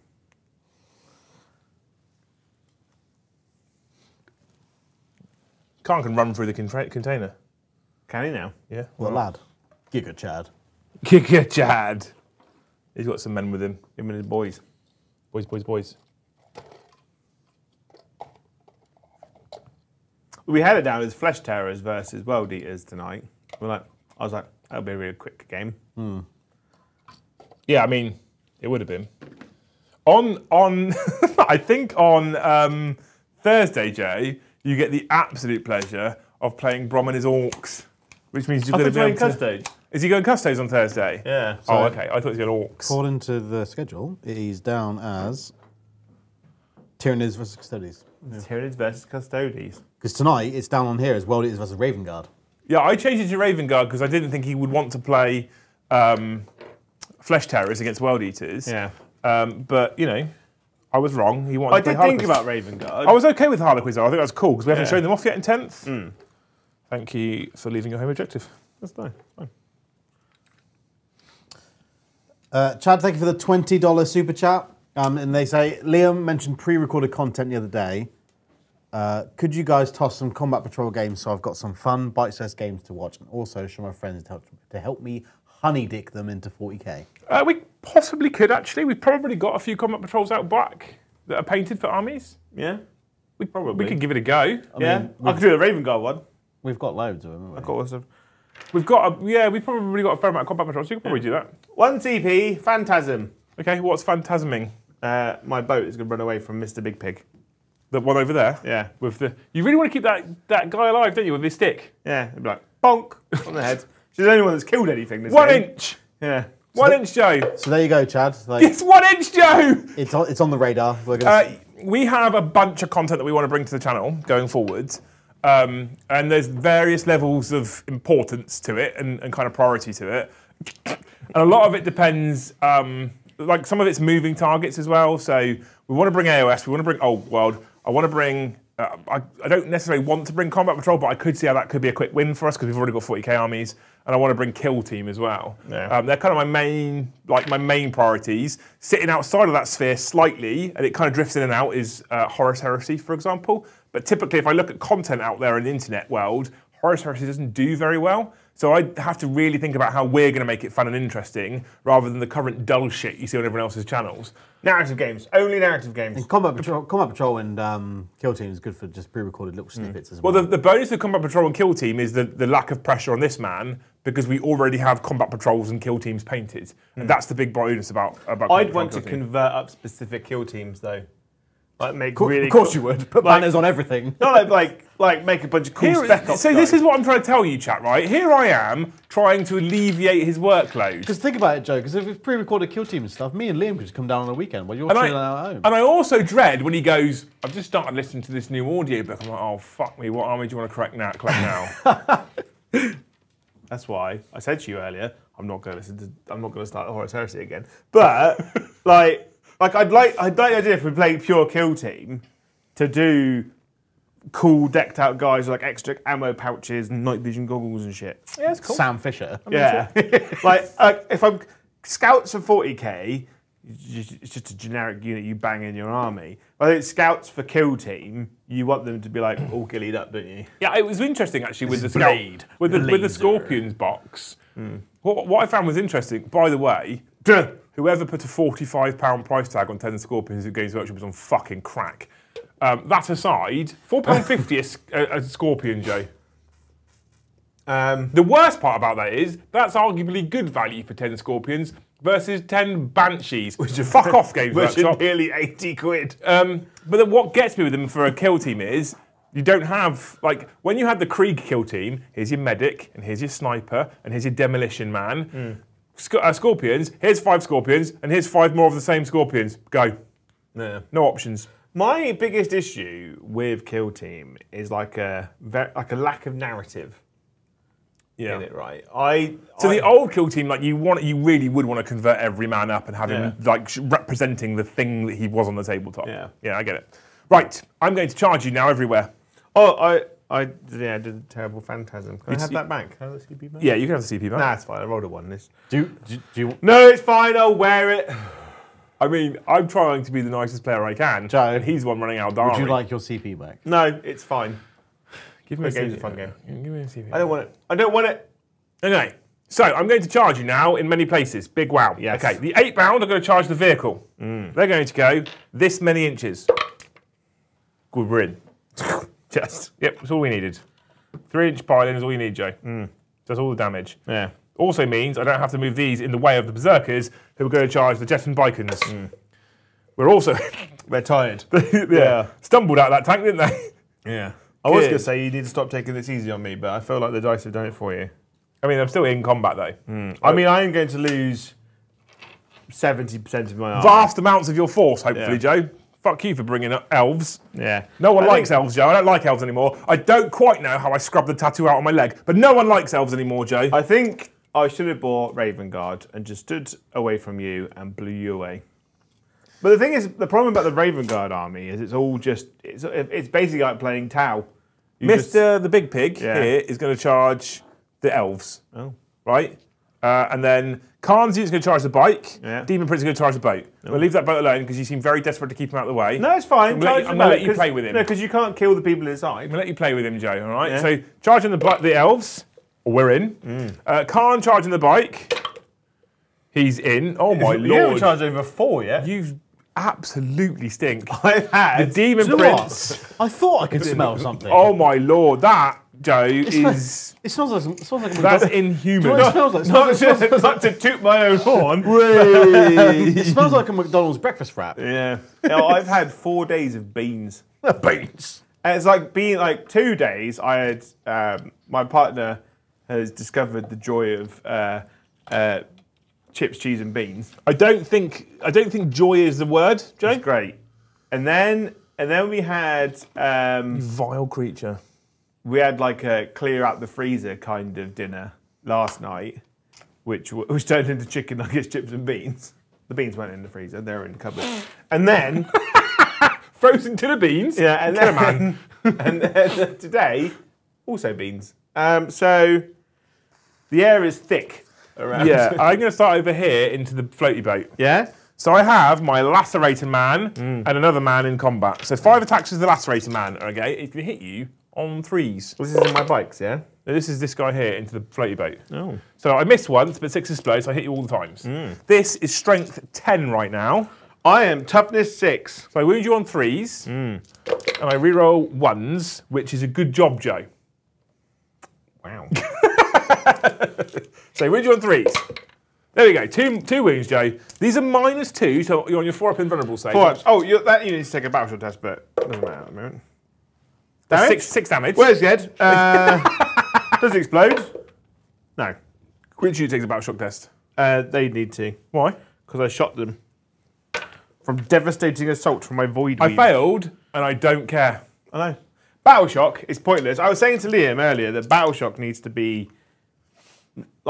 Kharn can run through the contra- container. Can he now? Yeah. Well, lad. Giga Chad. Giga Chad. He's got some men with him. Him and his boys. Boys, boys, boys. We had it down as Flesh Tearers versus World Eaters tonight. We're like, I was like, that'll be a real quick game. Yeah, I mean, it would have been. On on, I think on um, Thursday, Jay, you get the absolute pleasure of playing Brom and his Orks, which means you're going to you be were able playing to. Custodes. Is he going Custodes on Thursday? Yeah. oh, okay. I thought he was going Orks. According to the schedule, he's down as Tyranids versus Custodes. Tyranids versus Custodes. Because tonight it's down on here as World Eaters versus Raven Guard. Yeah, I changed it to Raven Guard because I didn't think he would want to play um, Flesh Tearers against World Eaters. Yeah. Um, but you know, I was wrong. He wanted I to play did think about Raven Guard. I was okay with Harlequins though. I think that's cool because we haven't Yeah. shown them off yet in tenth. Thank you for leaving your home objective. That's nice. Fine. Uh, Chad, thank you for the $20 super chat. Um, and they say, Liam mentioned pre recorded content the other day. Uh, could you guys toss some Combat Patrol games so I've got some fun, bite sized games to watch and also show my friends to help, to help me honey dick them into 40k? Uh, we possibly could actually. We've probably got a few combat patrols out back that are painted for armies. Yeah. We Probably. we could give it a go. yeah. mean, I could do a Raven Guard one. We've got loads of them. haven't we? Of course. We've got a, yeah, we've probably got a fair amount of combat patrols. So you could probably do that. One TP, Phantasm. Okay, what's phantasming? Uh, my boat is going to run away from Mr. Big Pig. The one over there. Yeah. With the you really want to keep that that guy alive, don't you? With his stick. Yeah. It'd be like, bonk on the head. She's the only one that's killed anything this One game. inch. Yeah. One inch, Joe. So there you go, Chad. Like, It's one inch, Joe. it's, on, it's on the radar. Uh, we have a bunch of content that we want to bring to the channel going forwards. Um, and there's various levels of importance to it and, and kind of priority to it. and a lot of it depends, um, like some of it's moving targets as well. So we want to bring AOS, we want to bring Old World, I want to bring. Uh, I, I don't necessarily want to bring Combat Patrol, but I could see how that could be a quick win for us because we've already got 40k armies, and I want to bring Kill Team as well. Yeah. Um, they're kind of my main, like my main priorities. Sitting outside of that sphere slightly, and it kind of drifts in and out, is uh, Horus Heresy, for example. But typically, if I look at content out there in the internet world, Horus Heresy doesn't do very well. So I have to really think about how we're going to make it fun and interesting, rather than the current dull shit you see on everyone else's channels. Narrative games. Only narrative games. Combat Patrol, Combat Patrol and um, Kill Team is good for just pre recorded little snippets as well. Well, the, the bonus of Combat Patrol and Kill Team is the, the lack of pressure on this man because we already have Combat Patrols and Kill Teams painted, and that's the big bonus about about. I'd Combat want to Patrol and Kill Team. convert up specific kill teams though. Like make really of course cool- you would. Put Like- banners on everything. Not like, like like make a bunch of cool Here- spec ops. so this guys. is what I'm trying to tell you, chat. Right here, I am trying to alleviate his workload. Because think about it, Joe. Because if we've pre-recorded Kill Team and stuff, me and Liam could just come down on a weekend while you're And I, chilling out at home. and I also dread when he goes, I've just started listening to this new audiobook. I'm like, oh, fuck me, what army do you want to correct now, collect now? That's why I said to you earlier, I'm not going to listen to, I'm not going to start Horus Heresy again. But like, like I'd like, I'd like the idea if we play pure kill team to do cool decked out guys with like extra ammo pouches and night vision goggles and shit. yeah, it's cool. Sam Fisher. Yeah, like uh, if I'm scouts for 40k, it's just- a generic unit you bang in your army. But I think scouts for kill team, you want them to be like all gillied up, don't you? Yeah, it was interesting actually with the is scout- with the, with the Scorpions box. What, what I found was interesting, by the way, whoever put a forty-five pound price tag on ten Scorpions at Games Workshop was on fucking crack. Um, that aside, four pound fifty a, a- Scorpion, Joe. Um, The worst part about that is that's arguably good value for 10 Scorpions versus 10 Banshees. Which are fuck off Games which is Workshop. nearly 80 quid. Um, but then what gets me with them for a kill team is you don't have like when you had the Krieg kill team. Here's your medic, and here's your sniper, and here's your demolition man. Sc- uh, scorpions. Here's five scorpions, and here's five more of the same scorpions. Go. Yeah. No options. My biggest issue with Kill Team is like a like a lack of narrative Yeah. in it, right? I So I, the old kill team, like you want, you really would want to convert every man up and have him like representing the thing that he was on the tabletop. Yeah. yeah, I get it. Right, I'm going to charge you now everywhere. oh I I yeah did a terrible phantasm. Can I It's- have that back? Can I have the CP back? Yeah, you can have the CP back. Nah, it's fine. I rolled a one. This. Do, do, do you, No, it's fine. I'll wear it. I mean, I'm trying to be the nicest player I can. Joe, and he's the one running out. would you like your CP back? No, it's fine. Give me a game's a fun game. Give me a CP. I don't want it. I don't want it. Okay, so I'm going to charge you now in many places. Big wow. Yes. Okay, the eight bound are going to charge the vehicle. Mm. They're going to go this many inches. Good, we're in. Just. Yep, that's all we needed. Three inch piling is all you need, Joe. Mm. Does all the damage. Yeah. Also means I don't have to move these in the way of the berserkers who are going to charge the Jetson Bikons. Hmm. We're also They're tired. yeah, stumbled out of that tank, didn't they? Yeah. I was going to say you need to stop taking this easy on me, but I feel like the dice have done it for you. I mean, I'm still in combat though. Hmm. I mean, I am going to lose 70% of my army. Vast amounts of your force, hopefully, Yeah. Joe. Fuck you for bringing up elves. Yeah. No one I likes elves, Joe. I don't like elves anymore. I don't quite know how I scrubbed the tattoo out on my leg, but no one likes elves anymore, Joe. I think I should have bought Raven Guard and just stood away from you and blew you away. But the thing is, the problem about the Raven Guard army is it's all just, it's, it's basically like playing Tau. You just- Mr. the Big Pig Yeah. here is going to charge the elves, Oh. right? Uh, and then Khanzi is going to charge the bike. Yeah. Demon Prince is going to charge the boat. We'll leave that boat alone because you seem very desperate to keep him out of the way. No, it's fine. I'm gonna let you- Charge I'm the gonna let you play with him. No, because you can't kill the people inside. I'm going to let you play with him, Joe, all right? Yeah. So charging the, the elves, we're in. Mm. Uh, Kharn charging the bike, he's in. Oh my lord. You haven't lord. charged over four yet. You absolutely stink. I've The. Demon Do Prince. what? I thought I could smell something. Oh my lord, that, Joe, smells- is. It smells like it smells like a That's McDonald's- inhuman. Do you know what it smells like? It Not smells, it just smells, not to toot my own horn. it smells like a McDonald's breakfast wrap. Yeah. No, I've had four days of beans. Beans. And it's like being like two days. I had um, my partner has discovered the joy of uh, uh, chips, cheese, and beans. I don't think I don't think joy is the word, Joe. It's great. And then and then we had um, Vile creature. we had like a clear out the freezer kind of dinner last night, which w- which turned into chicken nuggets, chips, and beans. The beans weren't in the freezer; they were in the cupboard. And then Frozen to the beans. Yeah, and then, and then today, also beans. Um, so the air is thick around. Yeah, I'm going to start over here into the floaty boat. Yeah? So I have my lacerator man mm. and another man in combat. So five attacks as the lacerator man. Okay, it can hit you on threes. This is in my bikes, yeah? Now, this is this guy here into the floaty boat. Oh. So I missed once, but six is blow, so I hit you all the times. Mm. This is strength 10 right now. I am toughness six. So I wound you on threes, mm. and I reroll ones, which is a good job, Joe. Wow. So wound you on threes. There we go, two, two wounds, Joe. These are minus two, so you're on your four up invulnerable save. Four ups. Oh, that you need to take a battle shock test, but doesn't matter at the moment. That's Damage? Six, six damage. Where's Ged? Uh, does it explode? No. Which you takes a battle shock test. Uh, they need to, Why? because I shot them. From devastating assault from my Voidweaver. failed, and I don't care. I know. Battle shock is pointless. I was saying to Liam earlier that battle shock needs to be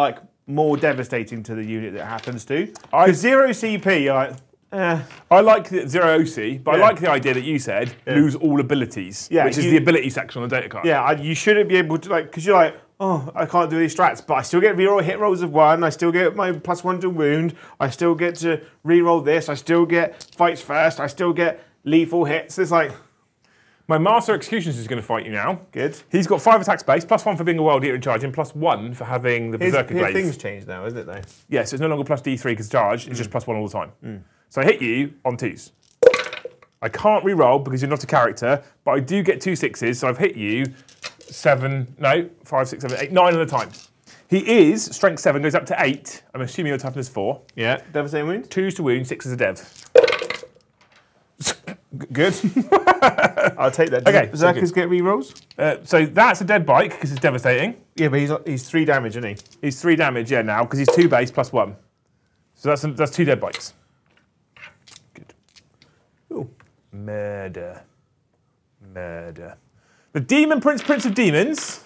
like more devastating to the unit that it happens to. I- zero CP, you're like, eh. I like the zero OC, but I like the idea that you said lose all abilities, Yeah, which is you- the ability section on the data card. yeah, I, you shouldn't be able to like because you're like, oh, I can't do these strats, but I still get reroll hit rolls of one. I still get my plus one to wound. I still get to reroll this. I still get fights first. I still get lethal hits. It's like My Master Executionist is going to fight you now. good. He's got five attacks base, plus one for being a world eater in charge, and plus one for having the Berserker his Glaive. things change now, isn't it? Though. Yeah, so it's no longer plus D3 because charge, it's Mm. just plus one all the time. So I hit you on twos. I can't re-roll because you're not a character, but I do get two sixes, so I've hit you seven, no, five, six, seven, eight, nine at a time. He is strength seven, goes up to eight. I'm assuming your toughness four. Yeah, devastating wound. Two's to wound, six is a dev. Good. I'll take that. Okay, Does so Zakas get rerolls? Uh, so that's a dead bike because it's devastating. Yeah, but he's he's three damage, isn't he? He's three damage, yeah, now because he's two base plus one. So that's that's two dead bikes. Good. Ooh. Murder. Murder. The Demon Prince, Prince of Demons,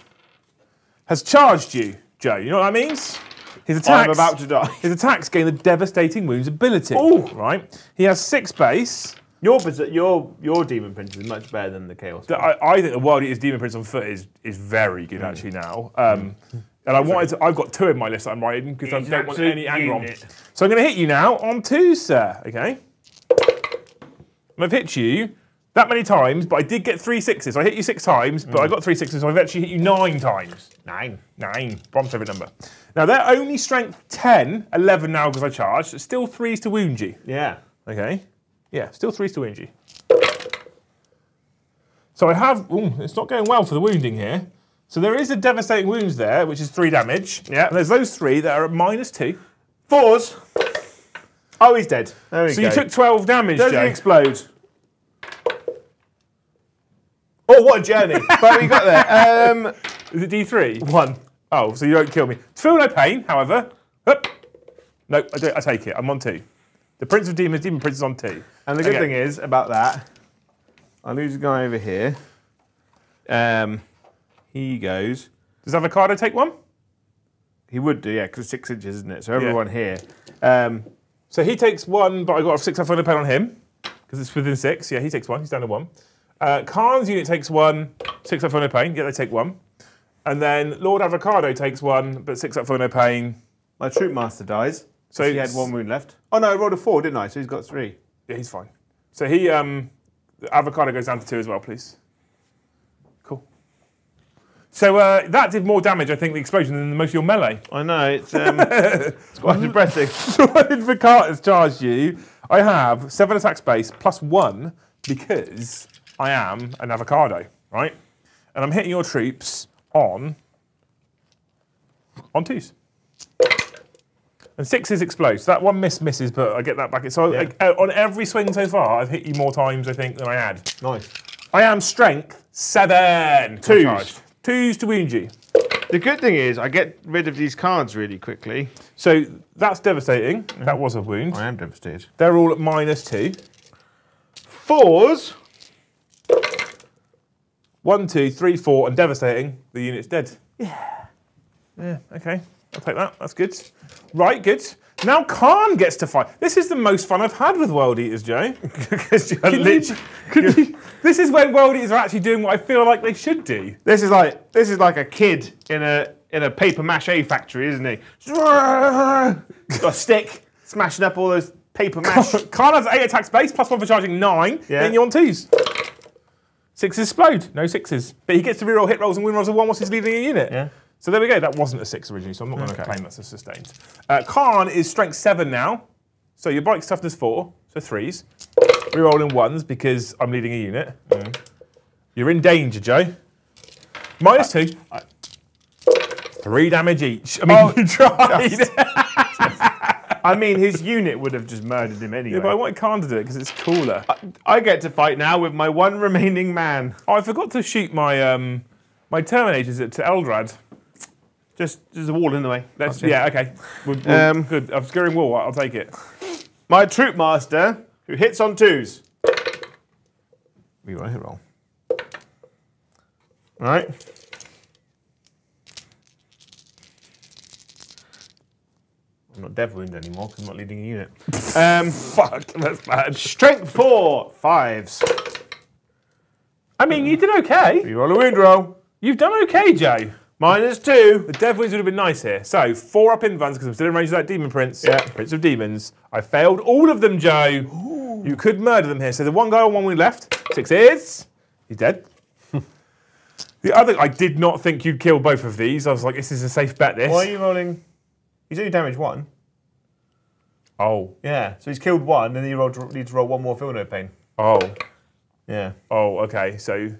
has charged you, Joe. You know what that means? His attacks. I'm about to die. His attacks gain the devastating wounds ability. Oh, Right. He has six base. Your your your demon prince is much better than the chaos. The- I, I think the Wild Eater's Demon Prince on foot is is very good actually now. Um, and I wanted to, I've got two in my list that I'm writing because I don't want any anger on. unit. So I'm going to hit you now on two, sir. Okay. And I've hit you that many times, but I did get three sixes. I hit you six times, but I got three sixes, so I've actually hit you nine times. Nine. Nine. Bronze favorite number. Now they're only strength 10, 11 now because I charged. So still threes to wound you. Yeah. Okay. Yeah, still 3 to wound you. So I have. Ooh, it's not going well for the wounding here. So there is a devastating wounds there, which is three damage. Yeah. And there's those three that are at minus two. Fours. Oh, he's dead. There we So go. you took 12 damage, Does Joe. he explode? Oh, what a journey! but we got there. Um, Is it D3? one. Oh, so you don't kill me. Feel no pain, however. Hup. No, I, I take it. I'm on two. The Prince of Demons, Demon Prince is on two. And the good Okay. thing is about that, I lose a guy over here. Um, he goes. Does Avocado take one? He would do, yeah, because six inches, isn't it? So everyone here. Um, So he takes one, but I got a six the pen on him because it's within six. Yeah, he takes one. He's down to one. Uh, Kharn's unit takes one, six up for no pain. Yeah, they take one. And then Lord Avocado takes one, but six up for no pain. my troop master dies. So he had one wound left. Oh no, I rolled a four, didn't I? So he's got three. Yeah, he's fine. So he, um, the Avocado goes down to two as well, please. Cool. So uh, that did more damage, I think, the explosion than most of your melee. I know it's um, it's quite depressing. So when Vicar's charged you, I have seven attack space plus one because I am an avocado, right? And I'm hitting your troupes on on twos. And sixes explode. So that one miss misses, but I get that back. So Yeah. like, uh, on every swing so far, I've hit you more times, I think, than I had. Nice. I am strength seven. Twos. Twos to wound you. The good thing is I get rid of these cards really quickly. So that's devastating. That was a wound. I am devastated. They're all at minus two. Fours. One, two, three, four, and devastating. The unit's dead. Yeah. Yeah. Okay. I'll take that. That's good. Right. Good. Now Kharn gets to fight. This is the most fun I've had with World Eaters, Joe. Because you're Can you- can you- this is when World Eaters are actually doing what I feel like they should do. This is like this is like a kid in a in a paper mache factory, isn't he? Got a stick, smashing up all those paper mache. Kharn has eight attack space, plus one for charging nine. Yeah. Then you're on twos. Sixes explode. No sixes. But he gets to reroll hit rolls and win rolls of one once he's leading a unit. Yeah. So there we go. That wasn't a six originally, so I'm not going to Okay. claim that's a sustained. Uh, Kharn is strength seven now. So your bike's toughness four, so threes. Rerolling ones because I'm leading a unit. You're in danger, Joe. Minus two. Three damage each. I mean, Oh, you tried. just- I mean, his unit would have just murdered him anyway. yeah, but I wanted Kharn to do it because it's cooler. I get to fight now with my one remaining man. Oh, I forgot to shoot my um, my Terminators at to Eldrad. Just there's a wall in the way. That's, yeah, okay. We'll- we'll- Um, good. I'm scaring wall. I'll take it. My troop master who hits on twos. Reroll, hit roll. All right. I'm not dev wound anymore because I'm not leading a unit. Um, Fuck, that's bad. strength four, fives. I mean, you did okay. Reroll a wound roll. You've done okay, Joe. Minus two. The Dev Wings would have been nice here. So, four up in Vans because I'm still in range of that Demon Prince. Yeah. Prince of Demons. I failed all of them, Joe. You could murder them here. So, the one guy on one wing left, six is. He's dead. the other, I did not think you'd kill both of these. I was like, this is a safe bet, this. Why are you rolling? He's only damaged one. Oh. Yeah, so he's killed one, and then you roll, need to roll one more feel no pain. Oh. Yeah. Oh, okay. So,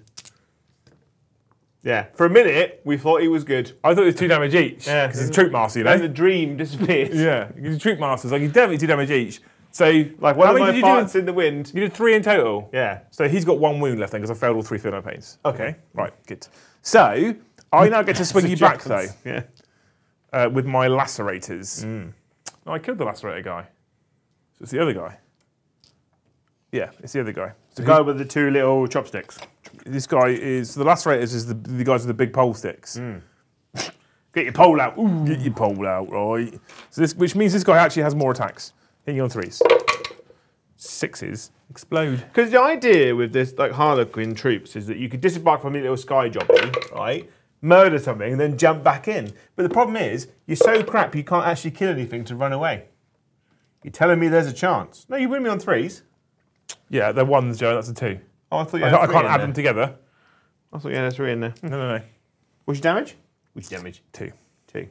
Yeah. For a minute, we thought he was good. I thought it was two damage each. Yeah. Because it's troupe master, you know? And the dream disappeared. yeah, he's troupe masters. Like, he's definitely two damage each. So, Like one how of many my did you do? in- in the wind. You did three in total. Yeah. So he's got one wound left then because I failed all three Feel No Pains. Okay, right, good. So I now get to swing you back though Yeah. uh, with my lacerators. Mm. No, I killed the lacerator guy. So it's the other guy. Yeah, it's the other guy. It's The guy with the two little chopsticks. this guy is the last. lacerators is the, the guys with the big pole sticks. Mm. Get your pole out. Ooh. Get your pole out, right? So this, which means this guy actually has more attacks. Hitting on threes. Sixes explode. Because the idea with this like Harlequin troupes is that you could disembark from a little sky jockey, right? Murder something and then jump back in. But the problem is, you're so crap you can't actually kill anything to run away. You're telling me there's a chance. No, you win me on threes. Yeah, they're ones, Joe. That's a two. Oh, I thought you I, had can't- I three can't in add there. them together. I thought you had three in there. No, no, no. What's your damage? What's your damage? Two. Two.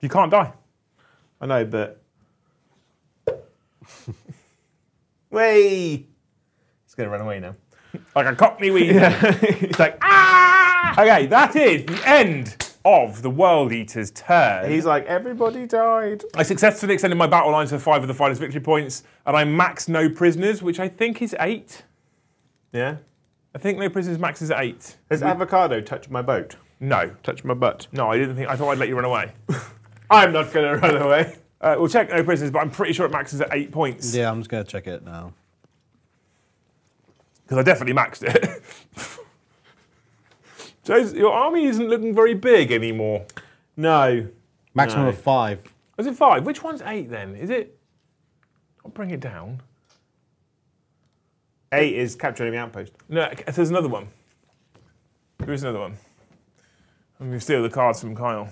You can't die. I know, but. Way. He's going to run away now. Like a cockney weed. He's like, ah! Okay, that is the end of the World Eater's turn. He's like, everybody died. I successfully extended my battle lines to five of the finest victory points, and I maxed no prisoners, which I think is eight. Yeah. I think no prisoners maxes at eight. Has avocado touched my boat? No, Touched my butt. no, I didn't think. I thought I'd let you run away. I'm not going to run away. Uh, we'll check no prisoners, but I'm pretty sure it maxes at eight points Yeah, I'm just going to check it now. because I definitely maxed it. Joe's, your army isn't looking very big anymore. No. Maximum No. of five. Is it five? Which one's eight then? Is it? I'll bring it down. Eight is capturing the outpost. No, there's another one. There is another one. I'm going to steal the cards from Kyle.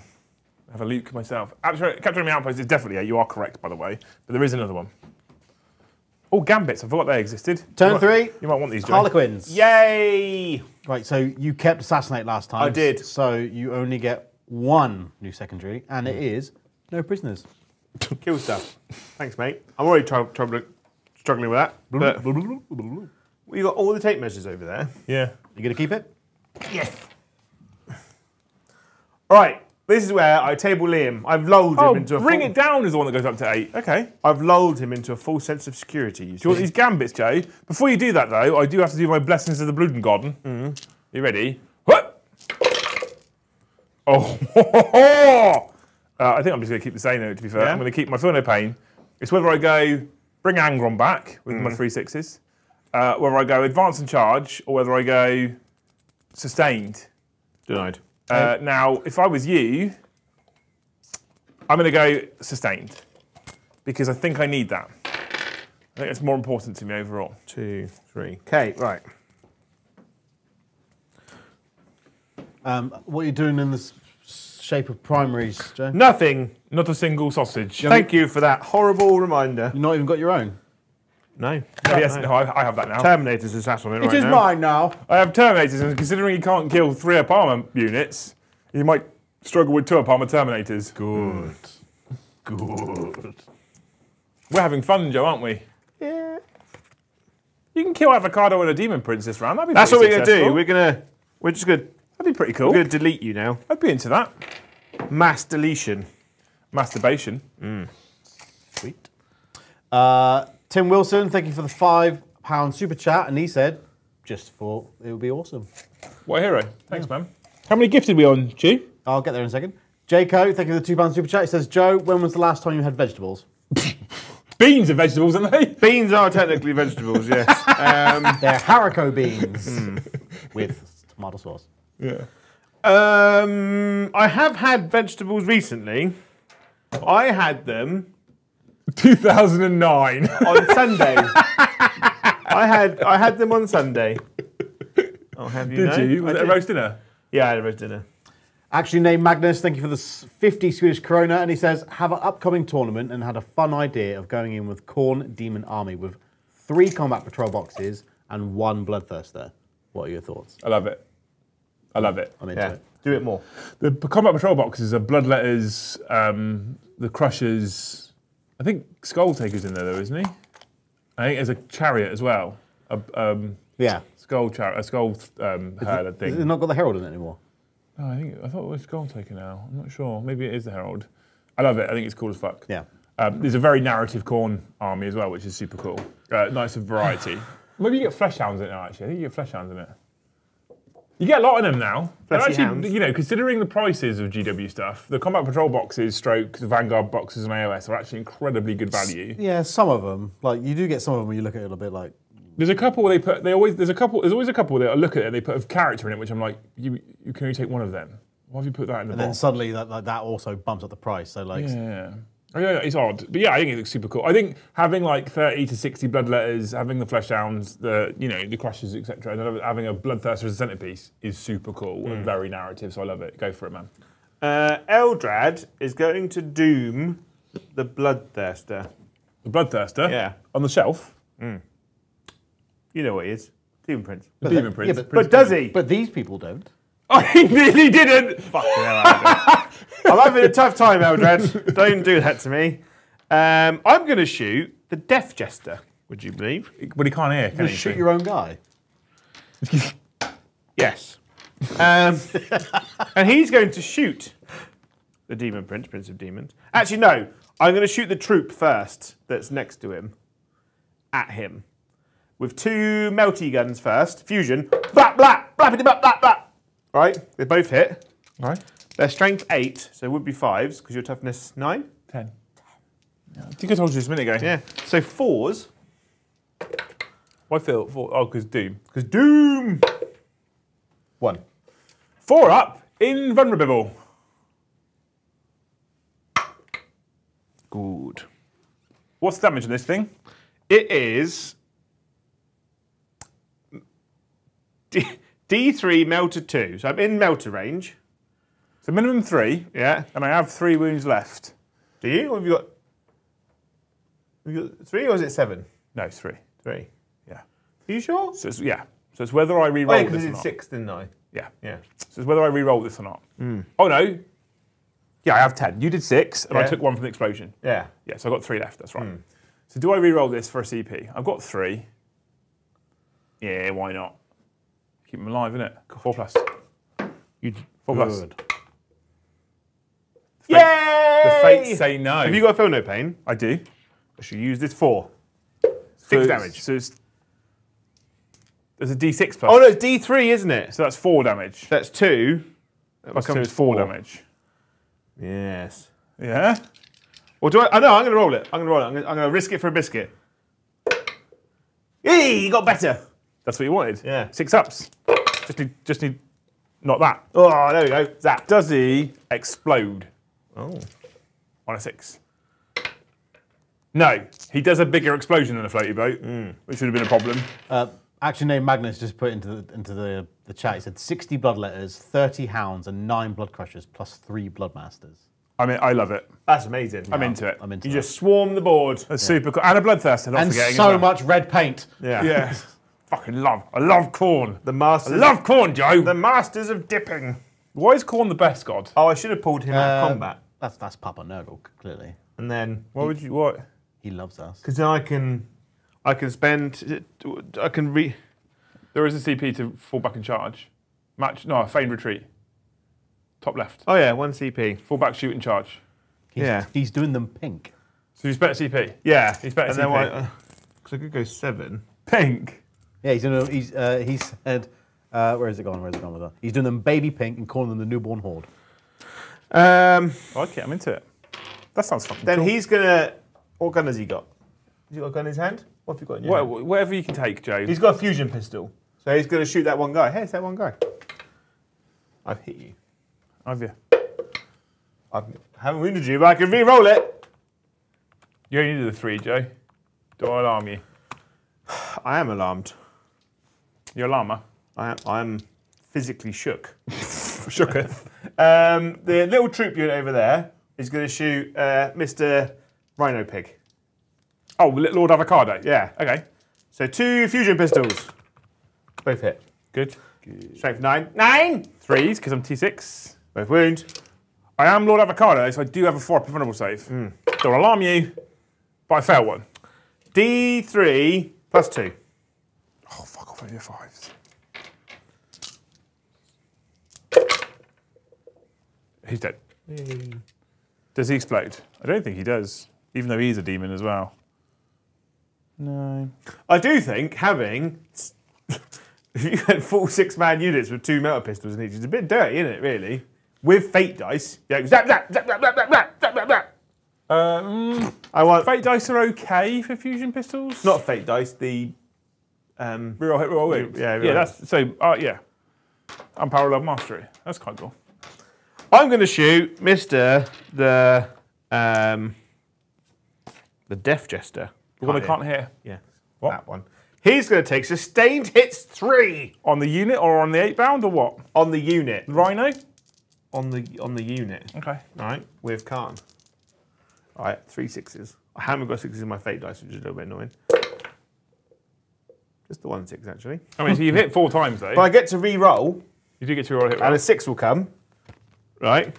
Have a Luke myself. Capturing Capturing the Outpost is definitely eight. You are correct, by the way. But there is another one. Oh, Gambits. I forgot they existed. Turn You might- three. You might want these, Joe. Harlequins. Yay! Right, so you kept Assassinate last time. I did. So you only get one new secondary, and it is no prisoners. Kill stuff. Thanks, mate. I'm already trou- troubling, struggling with that. But well, you got all the tape measures over there. Yeah. You gonna keep it? Yes. All right. This is where I table Liam. I've lulled Oh, him into a bring full, it down is the one that goes up to eight. Okay. I've lulled him into a full sense of security. You you want these Gambits, Joe? Before you do that, though, I do have to do my Blessings of the Bluden Mm-hmm. You ready? What? Oh. Uh, I think I'm just going to keep the same note, to be fair. Yeah? I'm going to keep my Feel No Pain. It's whether I go bring Angron back with Mm. my three sixes, uh, whether I go advance and charge, or whether I go sustained. Denied. Uh, now, if I was you, I'm going to go sustained because I think I need that. I think it's more important to me overall. Two, three. Okay, right. Um, what are you doing in this shape of primaries, Joe? Nothing. Not a single sausage. Thank you for that horrible reminder. You've not even got your own. No. Oh, yes, no, I, I have that now. Terminator's is sat on it, It right is now. mine now. I have Terminators, and considering you can't kill three Apama units, you might struggle with two Apama Terminators. Good. Good. We're having fun, Joe, aren't we? Yeah. You can kill Avocado and a Demon Prince this round. That'd be That's what pretty we're gonna do. We're gonna. We're just gonna. That'd be pretty cool. We're gonna delete you now. I'd be into that. Mass deletion. Masturbation. Sweet. Uh, Tim Wilson, thank you for the five pound super chat, and he said, just thought it would be awesome. What a hero. Thanks, man. How many gifted we on, Stu? I'll get there in a second. Jayco, thank you for the two pound super chat. He says, Joe, when was the last time you had vegetables? Beans are vegetables, aren't they? Beans are technically vegetables, yes. Um, They're haricot beans with tomato sauce. Yeah. um, I have had vegetables recently. I had them 2009. on Sunday. I had I had them on Sunday. I'll have you Did know. you? Was I it a roast dinner? Yeah, I had a roast dinner. Actually, named Magnus, thank you for the 50 Swedish krona. And he says, have an upcoming tournament and had a fun idea of going in with Khorne Demon Army with three combat patrol boxes and one bloodthirster. What are your thoughts? I love it. I love it. I'm into Yeah, it. do it more. The combat patrol boxes are bloodletters, um, the crushers. I think Skulltaker's in there though, isn't he? I think there's a chariot as well. A, um, Yeah. Skull char- a skull um, hurler Has thing. it not got the herald in it anymore? No, I think I thought it was Skulltaker now. I'm not sure. Maybe it is the Herald. I love it. I think it's cool as fuck. Yeah. Um, there's a very narrative Khorne army as well, which is super cool. Uh, nice of variety. Maybe you get flesh hounds in it now. Actually, I think you get flesh hounds in it. You get a lot of them now. They're actually, you know, considering the prices of GW stuff, the combat patrol boxes, stroke, the Vanguard boxes, and AOS are actually incredibly good value. Yeah, some of them. Like you do get some of them where you look at it a bit like. There's a couple where they put. They always. There's a couple. There's always a couple that I look at it. and They put a character in it, which I'm like, you. You can only take one of them. Why have you put that in the And then suddenly that like, that also bumps up the price. So like, Yeah. Oh, yeah, it's odd, but yeah, I think it looks super cool. I think having like thirty to sixty bloodletters, having the flesh hounds, the you know the crushes, etc., and then having a bloodthirster as a centerpiece is super cool and very narrative. So I love it. Go for it, man. Uh, Eldrad is going to doom the Bloodthirster. The bloodthirster, Yeah. on the shelf. You know what he is. Demon Prince. The demon prince. yeah, but- But does he? but these people don't. I nearly didn't. Fucking hell, Eldrad. I'm having a tough time, Eldrad. Don't do that to me. Um, I'm going to shoot the Death Jester, would you believe? But he can't hear. Can Just he? shoot your own guy. Yes. Um, and he's going to shoot the Demon Prince, Prince of Demons. Actually, no. I'm going to shoot the troupe first that's next to him, at him. With two melty guns first. Fusion. Blap, blap, blappity, blap, blap, blap. Right? They both hit. Right. Their strength 8, so it would be 5s, because your toughness 9. Ten. I think I told you this a minute ago. Yeah. So 4s, Why feel? Four, oh, because Doom. because Doom. One. Four up. Invulnerable. Good. What's the damage on this thing? It is D- D3 melter 2. So I'm in melter range. So minimum three, Yeah. and I have three wounds left. Do you? Or have you got, have you got three or is it seven? No, three. Three. Yeah. Are you sure? So it's, yeah. So it's whether I Oh, re-roll yeah, this because or not. six, didn't I? Yeah. Yeah. So it's whether I re-roll this or not. Hmm. Oh no. Yeah, I have ten. You did six, and I took one from the explosion. Yeah. Yeah, so I got three left. That's right. Hmm. So do I re-roll this for a CP? I've got three. Yeah, why not? Keep them alive, innit? Four plus. You Four plus. Good. The Yay! fates say no. Have you got a feel no pain? I do. I should use this four. So Six it's- damage. So it's, there's a D6 plus. Oh no, it's D3, isn't it? So that's four damage. That's two. That two becomes four damage. Yes. Yeah. Or do I? I know. I'm going to roll it. I'm going to roll it. I'm going to risk it for a biscuit. Hey, you got better. That's what you wanted. Yeah. Six ups. Just need, just need, not that. Oh, there we go. Zap. Does he explode Oh. on a six? No, he does a bigger explosion than a floaty boat, which would have been a problem. Uh, Action name Magnus just put into the into the, the chat. He said 60 bloodletters, 30 hounds, and nine blood crushers plus three bloodmasters. I mean, I love it. That's amazing. I'm into it. I'm into it. You that. just swarm the board. That's super cool. And a bloodthirster, not and forgetting. so well. much red paint. Yeah. Yeah. Fucking love. I love Khorne. The I masters. love Khorne, Joe. the masters of dipping. Why is Khorne the best god? Oh, I should have pulled him out of Uh, combat, That's that's Papa Nurgle, clearly. and then Why would you? What? He loves us. because then I can, I can spend, I can re. There is a CP to fall back and charge. Match. No, feign retreat. Top left. Oh yeah, one CP. Fall back, shoot, and charge. He's, Yeah. He's doing them pink. So he's better CP. Yeah, He's better And then CP. because I could go seven. Pink. Yeah, he's doing. them- He's uh, he said. Uh, where is it gone? Where is it gone with that? He's doing them baby pink and calling them the newborn horde. Um, I like it. I'm into it. That sounds fucking good. then cool. he's gonna. What gun has he got? Has he got a gun in his hand? What have you got in your Wha- hand? whatever you can take, Joe. He's got a fusion pistol, so he's gonna shoot that one guy. Hey, it's that one guy. I've hit you. Have you? I haven't wounded you, but I can re-roll it. You only did the three, Joe. Do I alarm you? I am alarmed. You're alarmer. I am, I am physically shook. Shooketh. Um, the little troupe unit over there is going to shoot uh, Mr. Rhino Pig. Oh, Lord Avocado. Yeah. Okay. So two fusion pistols. Both hit. Good. Strength nine. Nine! Threes, because I'm T6. Both wound. I am Lord Avocado, so I do have a four up vulnerable save. Don't alarm you, but I fail one. D3 plus two. Oh, fuck off with your fives. He's dead. Does he explode? I don't think he does, even though he's a demon as well. No. I do think having if you had full six man units with two metal pistols in each is a bit dirty, isn't it? Really, with fate dice. Yeah, zap zap zap zap zap zap zap zap zap. zap. Um, I want fate dice are okay for fusion pistols. not fate dice. The um, reroll hit, reroll wounds. Yeah, yeah. reroll. That's so. Uh, yeah. Unparalleled mastery. That's quite cool. I'm going to shoot Mister the um, the Death Jester. The one I Can't hear Yeah, What? that one. He's going to take sustained hits three on the unit or on the eightbound or what? on the unit. Rhino. On the on the unit. Okay. All right, with Kharn. All right, three sixes. I haven't got sixes in my fate dice, which is a little bit annoying. Just the one six, actually. I mean, so you've hit four times though. But I get to re-roll, you do get to re-roll hit. and Roll. a six will come. Right.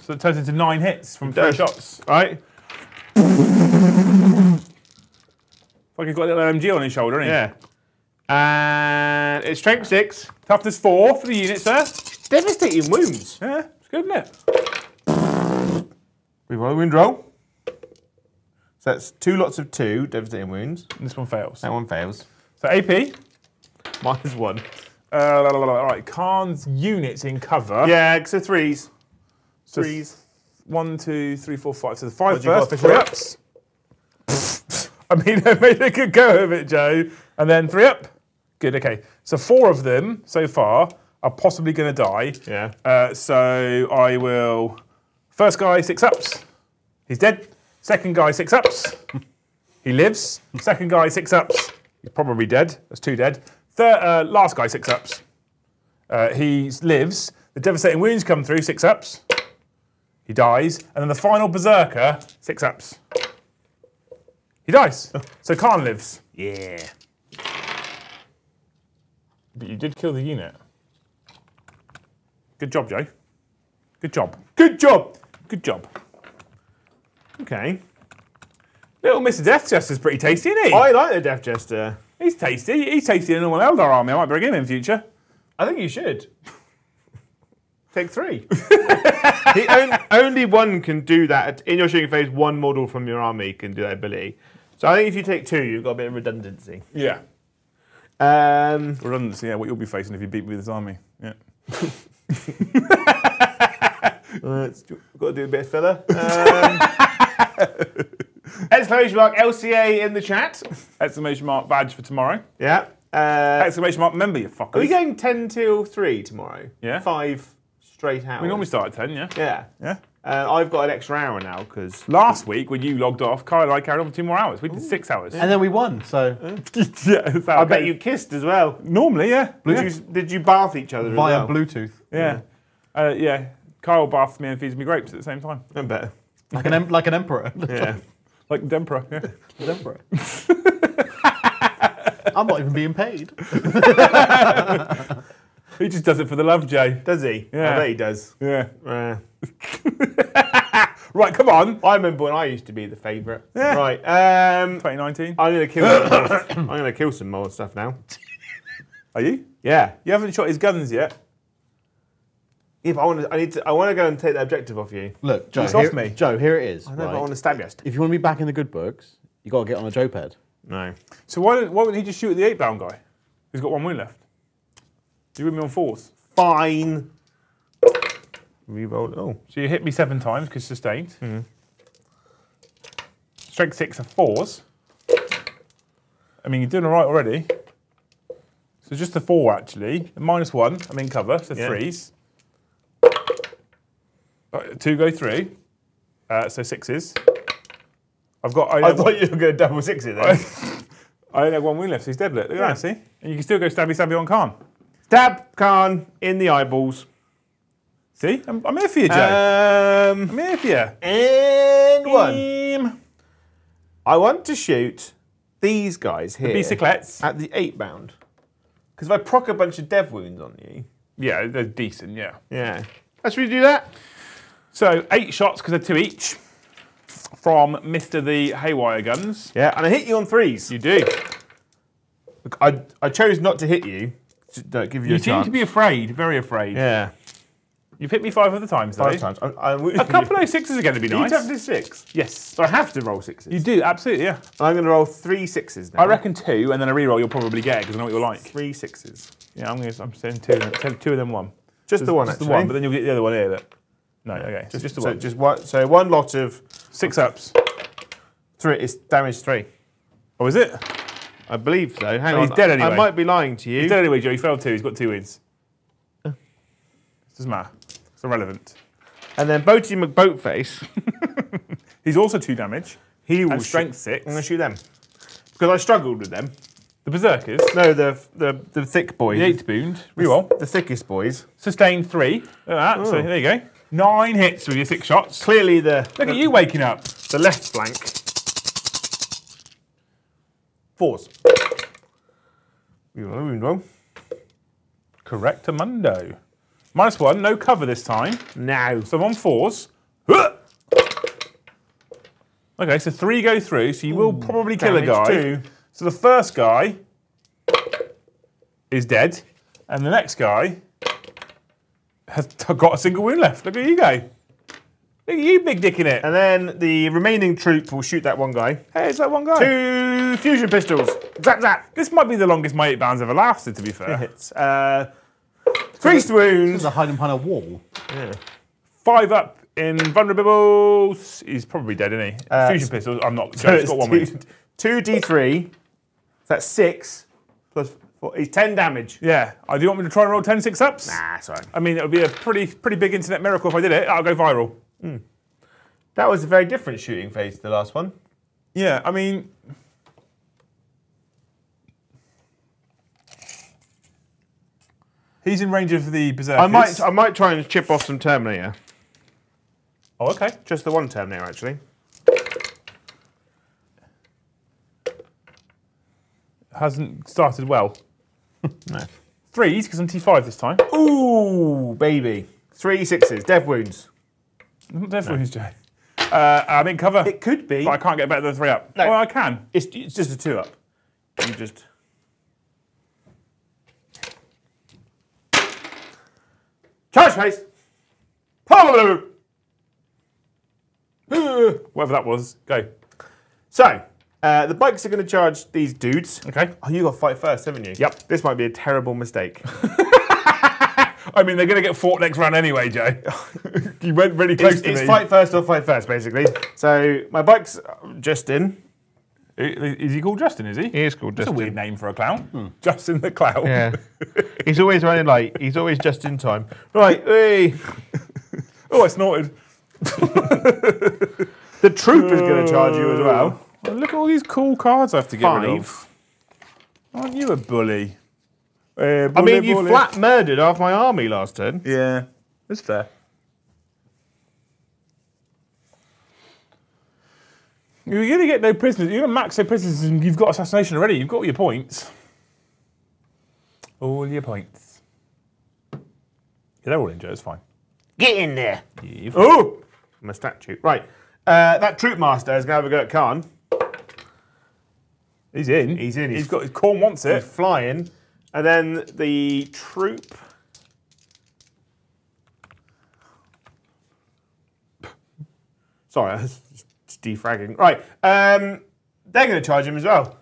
So it turns into nine hits from three shots. Right. He's got a little MG on his shoulder, hasn't he? Yeah. And it's strength six. Toughness four for the unit, sir. Devastating wounds. Yeah, it's good, isn't it? Re-roll, a wound roll. So that's two lots of two devastating wounds. And this one fails. That one fails. So AP. Minus one. Uh, la, la, la. All right, Kharn's units in cover. Yeah, so threes. So Threes. One, two, three, four, five. So the five What you got first, for three ups. I mean, I made a good go of it, Joe. And then three up. Good, okay. So four of them so far are possibly going to die. Yeah. Uh, so I will. First guy, six ups. He's dead. Second guy, six ups. he lives. Second guy, six ups. He's probably dead. That's two dead. Third, uh, last guy, six ups. Uh, he lives. The devastating wounds come through, six ups. He dies. And then the final berserker, six ups. He dies. so Kharn lives. Yeah. But you did kill the unit. Good job, Joe. Good job. Good job. Good job. Okay. Little Mr. Death Jester's pretty tasty, isn't he? I like the Death Jester. He's tasty. He's tasty in a normal Eldar army. I might bring him in future. I think you should. Take three. he on, only one can do that. In your shooting phase, one model from your army can do that ability. So I think if you take two, you've got a bit of redundancy. Yeah. Um, Redundancy, yeah, what you'll be facing if you beat me with this army. Yeah. let's got to do a bit of filler. Um, exclamation mark LCA in the chat. Exclamation mark badge for tomorrow. Yeah. Uh, Exclamation mark member, you fuckers. are we going 10 till 3 tomorrow? Yeah. Five straight hours. We normally start at 10, yeah? Yeah. Yeah. Uh, I've got an extra hour now because. Last week, when you logged off, Kyle and I carried on for two more hours. We did six hours. And then we won, so yeah, I it bet you kissed as well. Normally, yeah. Did yeah. you did you bath each other via as well? Bluetooth. Yeah. Uh, yeah. Kyle baths me and feeds me grapes at the same time. I bet. Like an, em- like an emperor. Yeah. Like Dempra, yeah. An emperor. I'm not even being paid. He just does it for the love, Jay. Does he? Yeah. I bet he does. Yeah. Uh, Right, come on. I remember when I used to be the favourite. Yeah. Right. Um, 2019. I'm gonna kill. I'm gonna kill some more stuff now. Are you? Yeah. You haven't shot his guns yet. If I want to, I need to. I want to go and take the objective off you. Look, Joe. It's off here, me. Joe, here it is. I know, but I want to stab you. If you want to be back in the good books, you got to get on a Joe pad. No. So why, don't, why wouldn't he just shoot at the eightbound guy? He's got one wound left. You with me on fours. Fine. Reroll. Oh. So you hit me seven times because sustained. Mm. Strength six are fours. I mean, you're doing all right already. So just the four actually. Minus one. I'm in cover. So Yeah. threes. Uh, two go through. Uh, so sixes. I've got. I, I thought you were going to double six it then. I only have one wound left. So he's dead. Look, look at that. See, and you can still go stabby stabby on Kharn. Stab Kharn in the eyeballs. See, I'm, I'm here for you, Joe. Um, I'm here for you. and one. Um, I want to shoot these guys here Bicyclettes. at the eightbound. Because if I proc a bunch of dev wounds on you, Yeah, they're decent. Yeah. yeah. Let's really do that. So eight shots because they're two each. from Mr. the Haywire Guns. Yeah, and I hit you on threes. You do. Look, I, I chose not to hit you. Don't give you, You a seem chance. to be afraid, very afraid. Yeah, You've hit me five other times, though. five times. I, I, A couple of sixes are going to be You nice. have to six. Yes. So I have to roll sixes. You do, absolutely, yeah. I'm going to roll three sixes now. I reckon two, and then a reroll you'll probably get because I know what you're like. three sixes. Yeah, I'm going to. I'm saying two. Two and then one. Just the one, Just actually. the one, but then you'll get the other one here. Look. No, okay. So just the so one. just one. So one lot of Six ups. three. It's damage three. Oh, is it? I believe so. Hang No, on. he's dead anyway. I might be lying to you. He's dead anyway, Joe. He failed two. He's got two wins. Uh. It doesn't matter. It's irrelevant. And then Boaty McBoatface, He's also two damage. he will strength six. I'm going to shoot them because I struggled with them. The berserkers. No, the the the thick boys. The eightbound. Reroll. The thickest boys. Sustained three. Look at that. So oh. there you go. Nine hits with your six shots. Clearly the Look at you waking up. the left flank. Fours. You you roll. Correct, Mundo. Minus one. No cover this time. Now. So I'm on fours. Okay, so three go through, so you will probably kill a guy. two. So the first guy is dead, and the next guy has got a single wound left. Look at you go. Look at you, big dick in it. And then the remaining troupe will shoot that one guy. Hey, it's that one guy. Two fusion pistols. Zap zap. This might be the longest my eightbounds ever lasted, to be fair. Hits. Uh, three This wounds. is a hiding behind a wall. Yeah. Five up in vulnerables. He's probably dead, isn't he? Uh, Fusion pistols. I'm not. So He's it's got one two, wound. two d3. That's six plus four. He's ten damage. Yeah. Uh, do you want me to try and roll 10 six ups? Nah, sorry. I mean, it would be a pretty pretty big internet miracle if I did it. I'll go viral. That was a very different shooting phase to the last one. Yeah, I mean. He's in range of the berserkers. I might, I might try and chip off some Terminator. Oh, okay. Just the one Terminator, actually. Hasn't started well. No. Threes, because I'm T5 this time. Ooh, baby. Three sixes. Dev wounds. Death wounds, Jay. Uh, I'm in cover, It could be. but I can't get better than three up. No. Well, I can. It's, it's just a two up. You just. Charge face! Whatever that was, go. So, uh, the bikes are going to charge these dudes. Okay. Oh, you got to fight first, haven't you? Yep. This might be a terrible mistake. I mean, they're going to get fought next round anyway, Joe. you went really close it's to it's me. It's fight first or fight first, basically. So, my bike's Justin. Is he called Justin, is he? He is called That's a weird name for a clown. Justin the Clown. Yeah. he's always running late. He's always just in time. Right, hey. Oh, I snorted. The troupe is going to charge you as well. Oh, look at all these cool cards I have to get rid of. Aren't you a bully? Uh, I mean, you bully. flat murdered half my army last turn. Yeah, that's fair. You're going to get no prisoners. You're going to max no prisoners and you've got assassination already. You've got all your points. All your points. Yeah, they're all in, Joe. It's fine. Get in there. Yeah. Oh, I'm a statue. Right. Uh, that troupe master is going to have a go at Kharn. He's in. He's in, He's he's- got his Khorne wants it. He's flying. And then the troupe. Sorry, I was just defragging. Right. Um, they're going to charge him as well.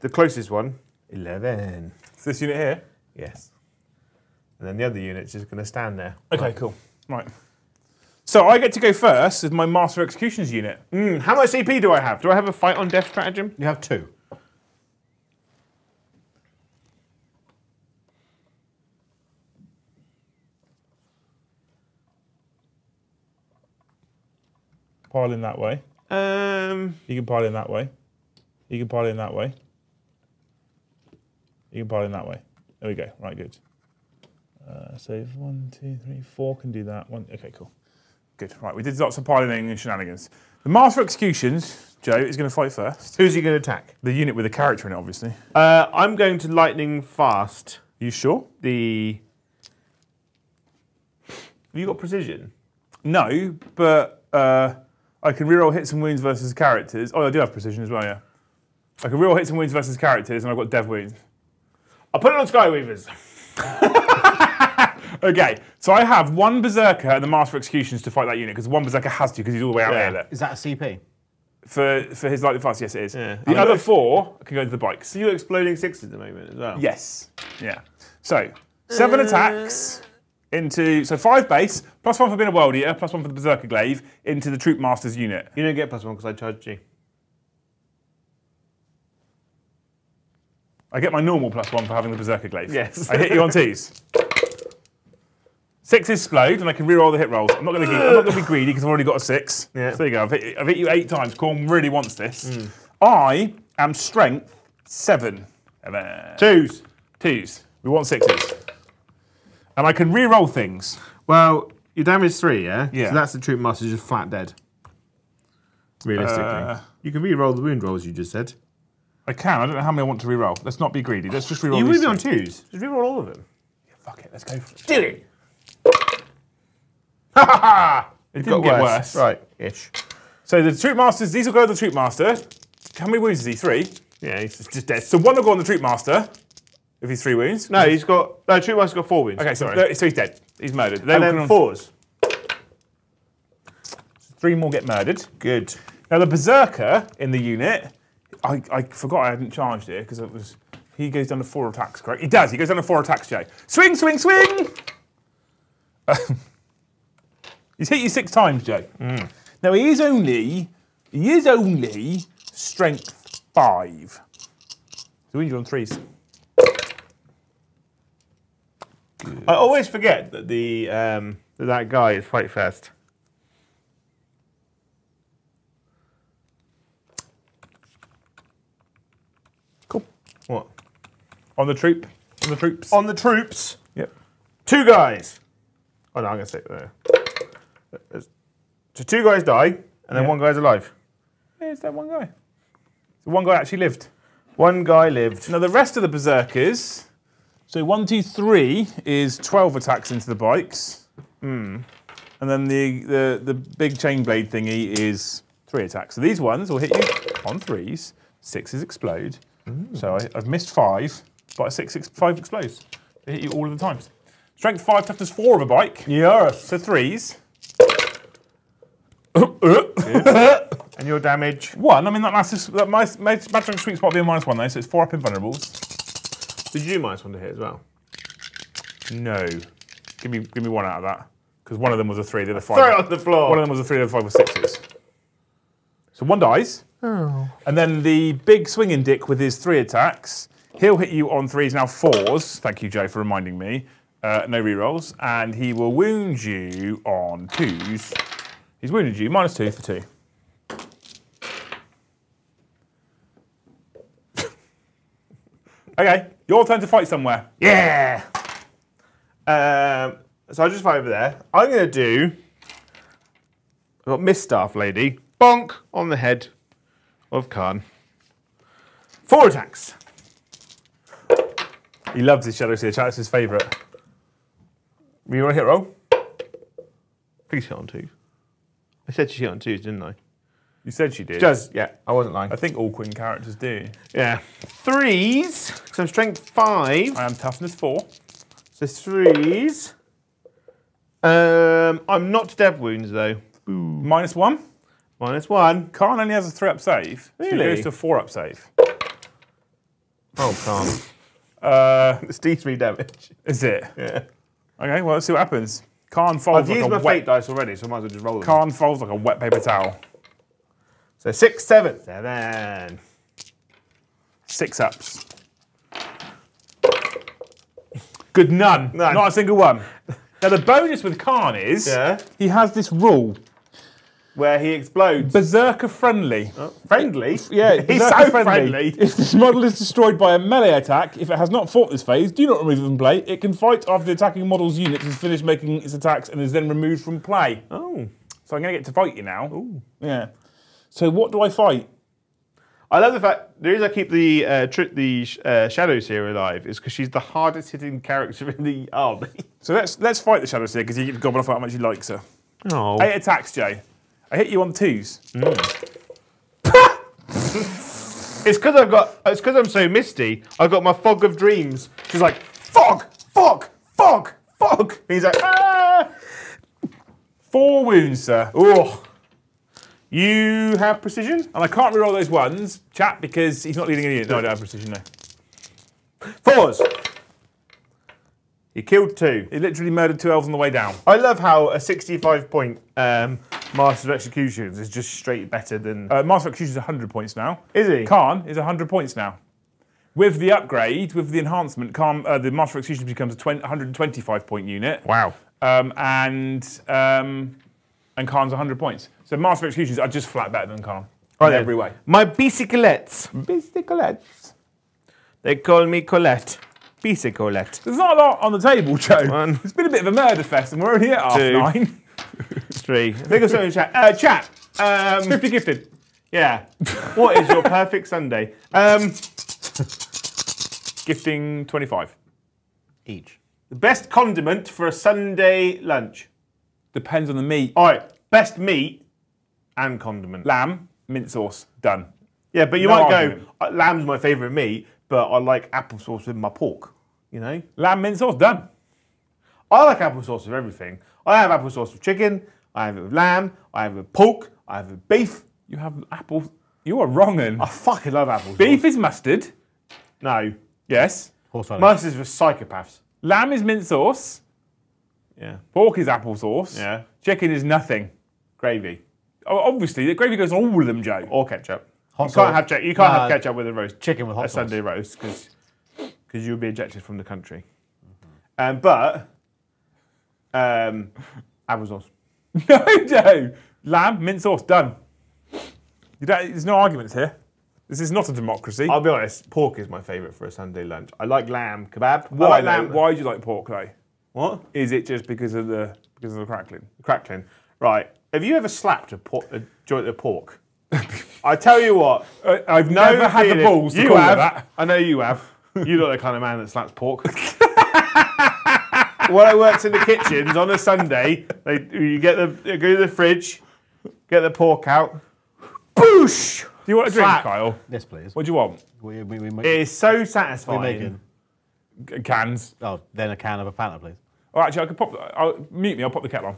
The closest one, 11. It's this unit here. Yes. And then the other unit's just going to stand there. Okay, cool. Right. So I get to go first as my Master Executions unit. Hmm, how much CP do I have? Do I have a fight on death stratagem? You have two. Pile in that way. Um, You can pile in that way. You can pile in that way. You can pile in that way. There we go. Right, good. Uh, so one, two, three, four can do that. One. Okay, cool. Good. Right, we did lots of piloting and shenanigans. The Master Executions, Joe, is going to fight first. who's he going to attack? The unit with the character in it, obviously. Uh, I'm going to lightning fast you sure? the. Have you got precision? No, but uh, I can reroll hits and wounds versus characters. Oh, I do have precision as well, yeah. I can reroll hits and wounds versus characters, and I've got dev wounds. I'll put it on Skyweavers. Okay, so I have one Berserker and the Master of Executions to fight that unit, because one Berserker has to, because he's all the way out Yeah. there. Is that a CP? For, for his lightning fast, yes, it is. Yeah. The I other know- four can go to the bikes. So you're exploding six at the moment as well. Yes. Yeah. So seven attacks into so five base plus one for being a world eater plus one for the berserker glaive into the troupe master's unit. You don't get plus one because I charged you. I get my normal plus one for having the berserker glaive. Yes. I hit you on twos. Six explode, and I can reroll the hit rolls. I'm not going to. I'm not going to be greedy because I've already got a six. Yeah. So there you go. I've hit, I've hit you eight times. Khorne really wants this. Hmm. I am strength seven. Seven. Twos. Twos. We want sixes. And I can reroll things. Well, your damage is three, yeah? Yeah. So that's the troop master just flat dead. Realistically. Uh, you can re-roll the wound rolls you just said. I can. I don't know how many I want to reroll. Let's not be greedy. Let's just reroll. You these would be on three. twos. Just re-roll all of them. Yeah, Fuck it. Let's go for it. Do it. Ha ha ha! It didn't get worse. Right, ish. So the troupe masters. These will go to the troupe master. How many wounds is he? Three. Yeah, he's just dead. So one will go on the troupe master. If he's three wounds. No, he's got no troupe master's got four wounds. Okay. So, sorry. so he's dead. He's murdered. They and then on- fours. Three more get murdered. Good. Now the berserker in the unit. I, I forgot I hadn't charged it because it was. He goes down to four attacks, correct? He does. He goes down to four attacks, Jay. Swing, swing, swing. He's hit you six times, Joe. Now he is only he is only strength five. So we on threes. I always forget that the um, that, that guy is fight fast. Cool. What? On the troupe. On the troupes. On the troupes, Yep. two guys. Oh no, I'm gonna say there. So two guys die, and then Yeah. one guy's alive. There's that one guy. So one guy actually lived. One guy lived. Now the rest of the berserkers. So one, two, three is twelve attacks into the bikes. Hmm. And then the, the the big chain blade thingy is three attacks. So these ones will hit you on threes. Sixes explode. Hmm. So I, I've missed five, but a six, six five explodes. They hit you all of the times. Strength five, toughness four of a bike. Yes. So threes. And your damage. One. I mean that lasts. That my my magic sweet spot being minus one though, so it's four up in vulnerables. Did you do minus one to hit as well? No. Give me give me one out of that. Because one of them was a three, the other five. Throw it on the floor. One of them was a three, the other five was sixes. So one dies. Oh. And then the big swinging dick with his three attacks, he'll hit you on threes, now fours. Thank you, Joe, for reminding me. Uh, no rerolls. And he will wound you on twos. He's wounded you, minus two for two. okay, your turn to fight somewhere. Yeah. Um, so I'll just fight over there. I'm going to do. I've got Miss Staff Lady. Bonk on the head of Kharn. Four attacks. He loves his Shadowseer chat, it's his favourite. You want to hit roll? Please hit on twos. I said she hit on twos, didn't I? You said she did. Does, yeah. I wasn't lying. I think all Queen characters do. Yeah. Threes. So I'm strength five. I am toughness four. So threes. Um, I'm not dev wounds though. Minus one. Minus one. Kharn only has a three up save. So Really? he goes to a four up save. Oh, calm. Uh, it's D3 damage. is it? Yeah. Okay, well, let's see what happens. Kharn folds I've like used a my fate dice already, so I might as well just roll them. Kharn folds like a wet paper towel. So six, seven, seven. Six ups. Good none. None. Not a single one. Now the bonus with Kharn is Yeah. he has this rule: Where he explodes. berserker friendly. friendly. Yeah, he's so friendly. If this model is destroyed by a melee attack, if it has not fought this phase, do not remove it from play. It can fight after the attacking model's unit has finished making its attacks and is then removed from play. Oh. So I'm going to get to fight you now. Oh. Yeah. So what do I fight? I love the fact the reason I keep the uh, tri- the sh- uh, Shadowseer alive is because she's the hardest hitting character in the army. So let's let's fight the shadows here because you get to gobble off how much he likes her. Oh. Eight attacks, Jay. I hit you on twos. It's because I've got. It's because I'm so misty. I've got my fog of dreams. She's like fog, fog, fog, fog. And he's like ah. Four wounds, sir. Oh. You have precision. And I can't reroll those ones, chat, because he's not leading any unit. No, I don't have precision, no. Fours. You killed two. He literally murdered two elves on the way down. I love how a 65 point um, Master of Executions is just straight better than. Uh, Master of Execution is 100 points now. is he? Kharn is 100 points now. With the upgrade, with the enhancement, Kharn, uh, the Master of Execution becomes a 20, 125 point unit. Wow. Um, and um, and Kharn's 100 points. So Master of Executions are just flat better than Kharn. Right in every way. My bicyclettes. Bicyclettes. They call me Colette. Bicyclette. There's not a lot on the table, Joe. One. It's been a bit of a murder fest, and we're only at half nine. Three. Think of something in chat. Uh, chat. Um, 50 gifted. yeah. What is your perfect Sunday? Um, Gifting 25. Each. the best condiment for a Sunday lunch. Depends on the meat. All right. Best meat and condiment. Lamb, mint sauce, done. Yeah, but you No might argument. go. Uh, lamb's my favourite meat, but I like applesauce with my pork. You know. Lamb, mint sauce, done. I like applesauce with everything. I have applesauce with chicken. I have it with lamb. I have it with pork. I have it with beef. You have apple. You are wrong, and I fucking love apples. beef is mustard. No. Yes. Horse radish. Mustard's for psychopaths. Lamb is mint sauce. Yeah. Pork is applesauce. Yeah. Chicken is nothing. Gravy Oh, obviously, the gravy goes on all of them, Joe. or ketchup. Hot you sauce. can't have che- you can't have ketchup with a roast Chicken with hot a sauce. Sunday roast because because you'll be ejected from the country. Um, but um, applesauce. No, Joe. Lamb, mint sauce, done. You don't, there's no arguments here. This is not a democracy. I'll be honest. Pork is my favourite for a Sunday lunch. I like lamb kebab. Why, like lamb. Why do you like pork, though? What? Is it just because of the because of the crackling? Crackling. Right. Have you ever slapped a, por- a joint of pork? I tell you what. I've No never had the balls to you have. that. I know you have. You're not the kind of man that slaps pork. when I worked in the kitchens on a Sunday, they, you get the go to the fridge, get the pork out, boosh. Do you want a drink, Slap. Kyle? Yes, please. What do you want? We, we, we, make, is so we satisfying. making. G- Cans. Oh, then a can of a Fanta, please. Oh, actually, I could pop. I'll, mute me. I'll pop the kettle on.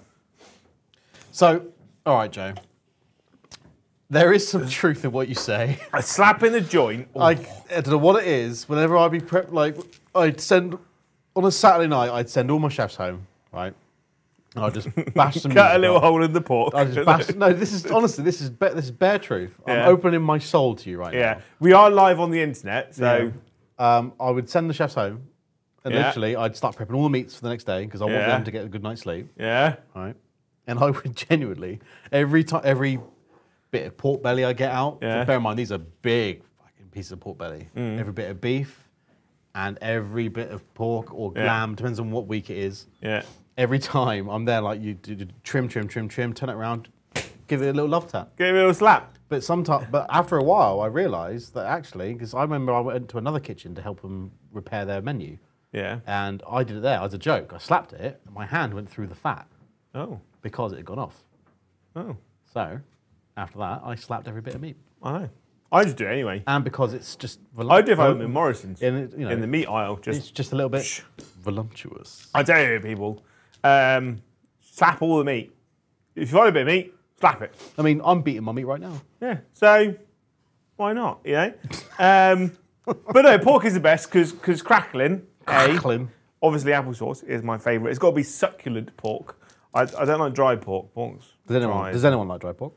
So, all right, Joe. There is some truth in what you say. A slap in the joint. I, I don't know what it is. Whenever I'd be prep, like I'd send on a Saturday night, I'd send all my chefs home, right? And I'd just bash some. cut a little on. hole in the pork. I just bash. No, this is honestly, this is this is bare truth. Yeah. I'm opening my soul to you right now. yeah, we are live on the internet, so now. Um, I would send the chefs home, and Yeah. literally I'd start prepping all the meats for the next day because I want Yeah. them to get a good night's sleep. yeah. right? And I would genuinely every time every bit of pork belly I get out. Yeah. Mm. Bear in mind these are big fucking pieces of pork belly. Every bit of beef and every bit of pork or Yeah. lamb depends on what week it is. Yeah. Every time I'm there, like you do, do trim, trim, trim, trim, turn it around, give it a little love tap. Give it a little slap. But sometimes, but after a while, I realised that actually, because I remember I went to another kitchen to help them repair their menu, Yeah. and I did it there as a joke. I slapped it, and my hand went through the fat Oh. because it had gone off. Oh. So, after that, I slapped every bit of meat. I know. I just do it anyway. And because it's just I do if I'm volum- in Morrison's. in, it, you know, in the meat aisle, just it's just a little bit voluptuous. I tell you, people, um, slap all the meat. If you want a bit of meat, slap it. I mean, I'm beating my meat right now. Yeah. So why not? You know. um, but no, pork is the best because crackling. A, Crackling. obviously, applesauce is my favourite. It's got to be succulent pork. I, I don't like dry pork. Pork's Does anyone, dry. does anyone like dry pork?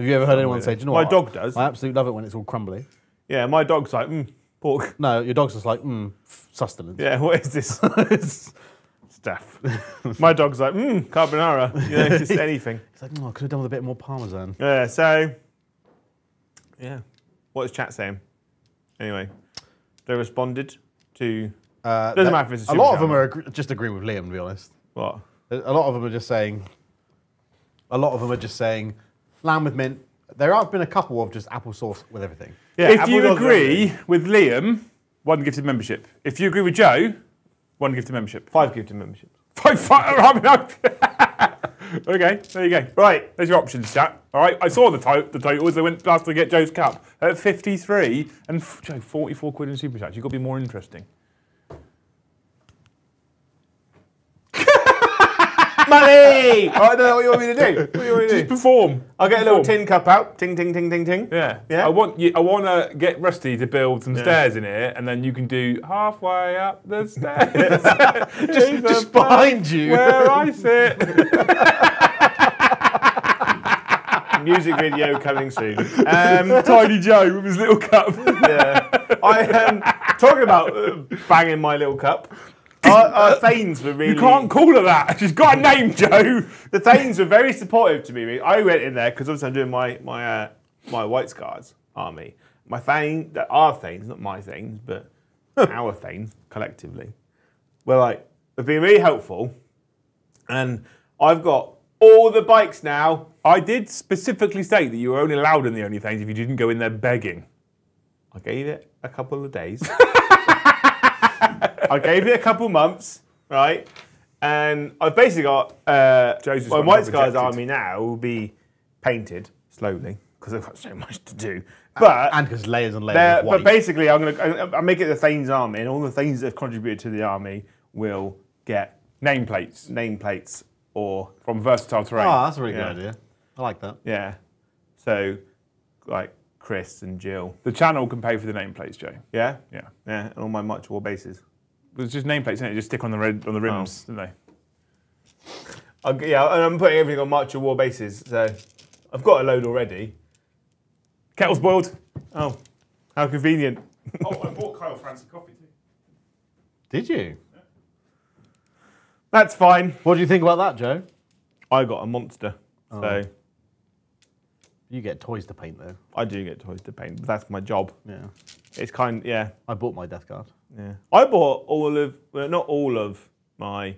Have you ever heard anyone say, do you know My what? dog does. I absolutely love it when it's all crumbly. Yeah, my dog's like mm, pork. No, your dog's just like, mm, sustenance. Yeah, what is this stuff? my dog's like mm, carbonara. You know, just anything. It's like, oh, I could have done with a bit more parmesan. Yeah, so yeah. What is chat saying? Anyway, they responded to Uh, Doesn't that- matter if it's a a lot of them are agree- just agreeing with Liam, to be honest. what? A lot of them are just saying, a lot of them are just saying, lamb with mint. There have been a couple of just applesauce with everything. Yeah, if you agree with Liam, one gifted membership. If you agree with Joe, one gifted membership. five gifted memberships. Five, five, I mean, I- Okay, there you go. Right. There's your options, chat. All right, I saw the, to- the totals. I went last to get Joe's cup at 53 and f- Joe, 44 quid in super chats. You've got to be more interesting. Money! I don't know what you want me to do. What do you want me to Just do? perform. I'll get a little Perform. tin cup out. Ting, ting, ting, ting, ting. Yeah. Yeah? I want you. I want to get Rusty to build some stairs in here, and then you can do halfway up the stairs. just, just behind you. Where I sit. Music video coming soon. Um, Tiny Joe with his little cup. yeah. I um, talking about uh, banging my little cup. Our, our Thanes were really. You can't call her that. She's got a name, Joe. The Thanes were very supportive to me. I went in there because obviously I'm doing my my uh, my White Scars army. My Thane, that our Thanes, not my Thanes, but our Thanes collectively, were like have been really helpful, and I've got all the bikes now. I did specifically state that you were only allowed in the OnlyFans if you didn't go in there begging. I gave it a couple of days. I gave it a couple months, right? And I've basically got uh, just my White Scars army now will be painted slowly because I've got so much to do. But And because layers and layers but basically, I'm gonna I make it the Thanes army, and all the Thanes that have contributed to the army will get Nameplates nameplates or from Versatile Terrain. oh, that's a really Yeah. good idea. I like that. yeah. So, like Chris and Jill, The channel can pay for the nameplates, Joe. yeah, Yeah. yeah, and all my much war bases. It's just nameplates, isn't it? Just stick on the red on the rims, Oh. don't they? I'll, yeah, and I'm putting everything on March of War bases, so I've got a load already. Kettle's boiled. Oh, how convenient. oh, I bought Kyle Francis coffee too. Did you? That's fine. What do you think about that, Joe? I got a monster, oh. so You get toys to paint though. I do get toys to paint. But that's my job. Yeah. It's kind, yeah, I bought my Death Guard. Yeah. I bought all of, well, not all of my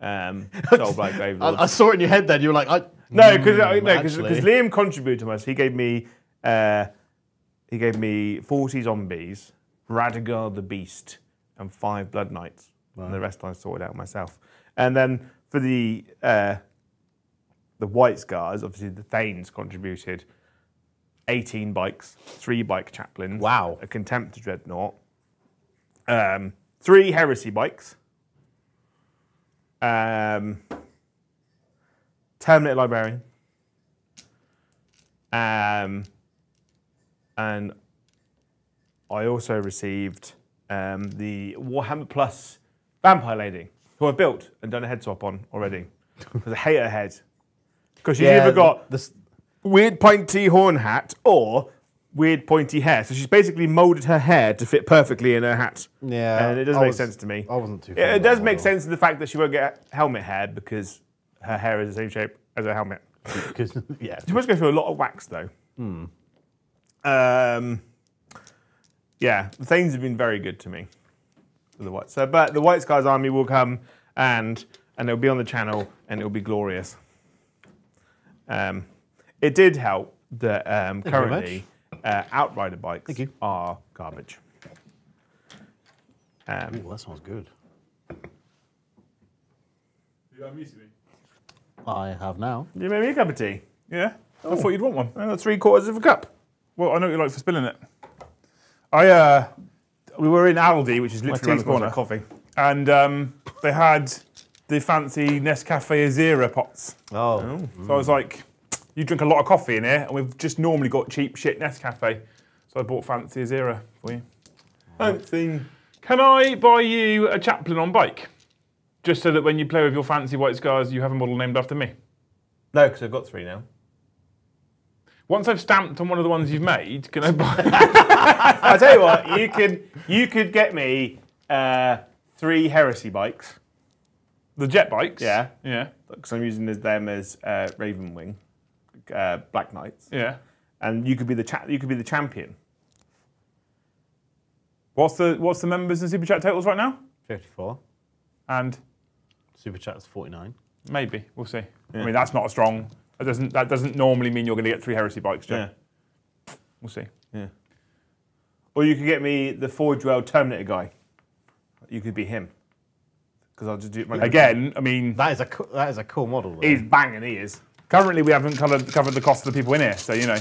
um, Soul Black Grave I. I saw it in your head then. You were like, I, No, because Mm, no, because. Liam contributed to us. He gave me uh, he gave me forty zombies, Radukar the Beast, and five Blood Knights. And the rest I sorted out myself. And then for the uh, the White Scars, obviously the Thanes contributed eighteen bikes, three bike chaplains, Wow. a Contemptor Dreadnought, um, three Heresy bikes. Um, Terminator Librarian. Um, and I also received um, the Warhammer Plus Vampire Lady, who I've built and done a head swap on already. Because I hate her head. Because she's either got this. weird pointy horn hat or weird pointy hair. So she's basically molded her hair to fit perfectly in her hat. Yeah, And it doesn't I make was- sense to me. I wasn't too. It, it does make sense in the fact that she won't get helmet hair because her hair is the same shape as her helmet. Because yeah, She must go through a lot of wax though. Hmm. Um, yeah, the things have been very good to me. The white, so but the White Scars army will come and and it'll be on the channel and it'll be glorious. Um, it did help that um, currently uh, Outrider bikes you. are garbage. Um, Ooh, that sounds good. You unmuted me. I have now. you made me a cup of tea. Yeah? I thought you'd want one. I got three quarters of a cup. Well, I know what you like for spilling it. I, uh, we were in Aldi, which is literally tea around the smells corner, like coffee. and um, they had the fancy Nescafe Azera pots. Oh, So I was like, you drink a lot of coffee in here, and we've just normally got cheap shit Nescafe. So I bought fancy Azera for you. Fancy. Can I buy you a chaplain on bike? Just so that when you play with your fancy white scars, you have a model named after me. No, because I've got three now. Once I've stamped on one of the ones you've made, can I buy? I tell you what, you could you could get me uh, three heresy bikes the jet bikes? Yeah. Yeah. because I'm using them as uh, Ravenwing, uh, Black Knights, Yeah. and you could be the cha- you could be the champion. What's the what's the members and super chat totals right now? 54. And Super chat's 49. maybe we'll see. I mean, that's not a strong. That doesn't that doesn't normally mean you're going to get three heresy bikes, Joe. Yeah, We'll see. yeah. Or you could get me the Forge World Terminator guy. You could be him. because I'll just do it. my- Again, I mean, That is a co- that is a cool model. though. he's banging. He is. Currently we haven't covered, covered the cost of the people in here, so you know.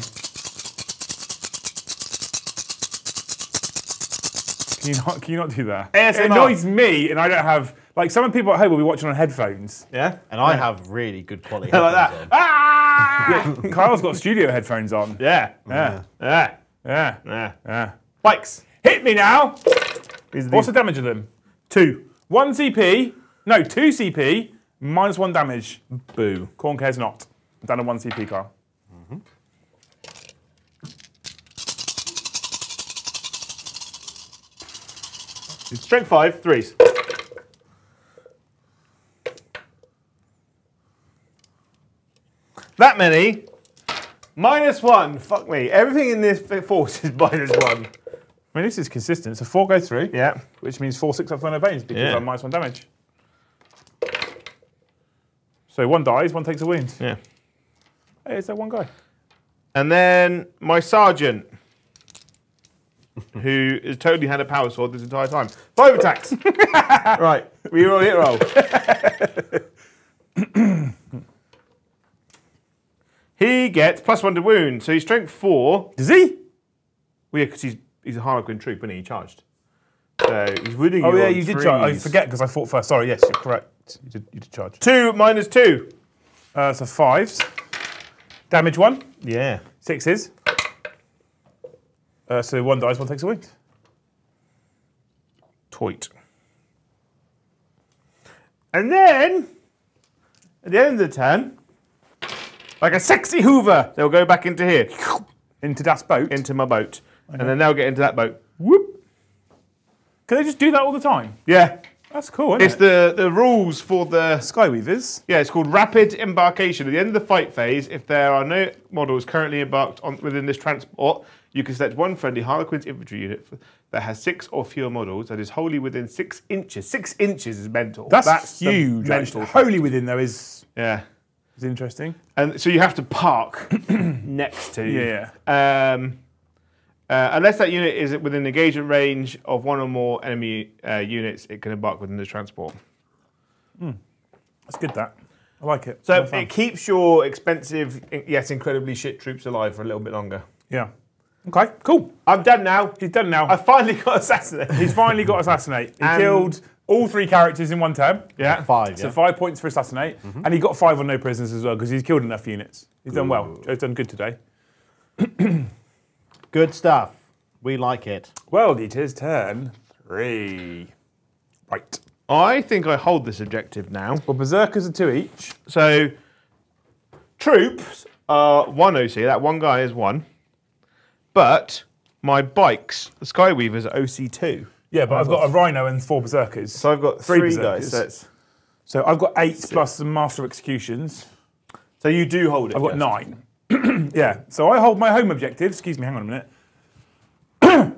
Can you not, can you not do that? ASMR. It annoys me, and I don't have, like, some of the people at home will be watching on headphones. Yeah. and I have really good quality. like that. headphones on. Ah! Kyle's got studio headphones on. Yeah. Yeah, Yeah. yeah, Yeah. yeah. Bikes. Hit me now! These What's the the damage of them? two. One CP, no, two CP, minus one damage. Boo. Khorne cares not. Down a one CP, Kyle. Mm-hmm. Strength five, threes. That many. Minus one. Fuck me. Everything in this force is minus one. I mean, this is consistent. So four go through, Yeah. which means four six up for no banes because Yeah. I'm minus one damage. So one dies, one takes a wound. Yeah. Hey, is there one guy? And then my sergeant, who has totally had a power sword this entire time. Five attacks. right. We roll hit roll. he gets plus one to wound, so he's strength four. Does he? Well, yeah, because he's he's a Harlequin troupe, isn't he? He charged. So he's wounding Oh you yeah, you did charge. I forget because I thought first. Sorry, yes, you're correct. You did, you did charge. Two minus two. Uh, so fives. Damage one. Yeah. Sixes. Uh, so one dies, one takes a wound. Toit. And then, at the end of the turn, like a sexy Hoover, they'll go back into here, Into Das boat. into my boat. And then they'll get into that boat. Whoop. Can they just do that all the time? Yeah. That's cool, isn't It's it? the, the rules for the. Skyweavers. Yeah, it's called rapid embarkation. At the end of the fight phase, if there are no models currently embarked on, within this transport, you can select one friendly Harlequin's infantry unit that has six or fewer models that is wholly within six inches. Six inches is mental. That's, the huge. Mental. Holy within though is Yeah. is interesting. And so you have to park next to. Yeah. Um, uh, unless that unit is within the engagement range of one or more enemy uh, units, it can embark within the transport. That's good. That I like it. So it keeps your expensive, yet incredibly shit troupes alive for a little bit longer. yeah. Okay. Cool. I'm done now. He's done now. I finally got assassinated. He's finally got assassinate. He And- killed all three characters in one turn. yeah. Five. So Yeah. five points for assassinate, and he got five on no prisoners as well because he's killed enough units. He's done well. Joe's done good today. Good stuff. We like it. Well, it is turn three. Right. I think I hold this objective now. Well, berserkers are two each. So troupes are one OC. That one guy is one. But my bikes, the Skyweavers, are OC two. Yeah, but I've got a rhino and four berserkers. So I've got Three three, berserkers. guys. So, it's- So I've got eight plus the master executions. so you do hold it. I've got yes. nine. yeah. So I hold my home objective. Excuse me. Hang on a minute.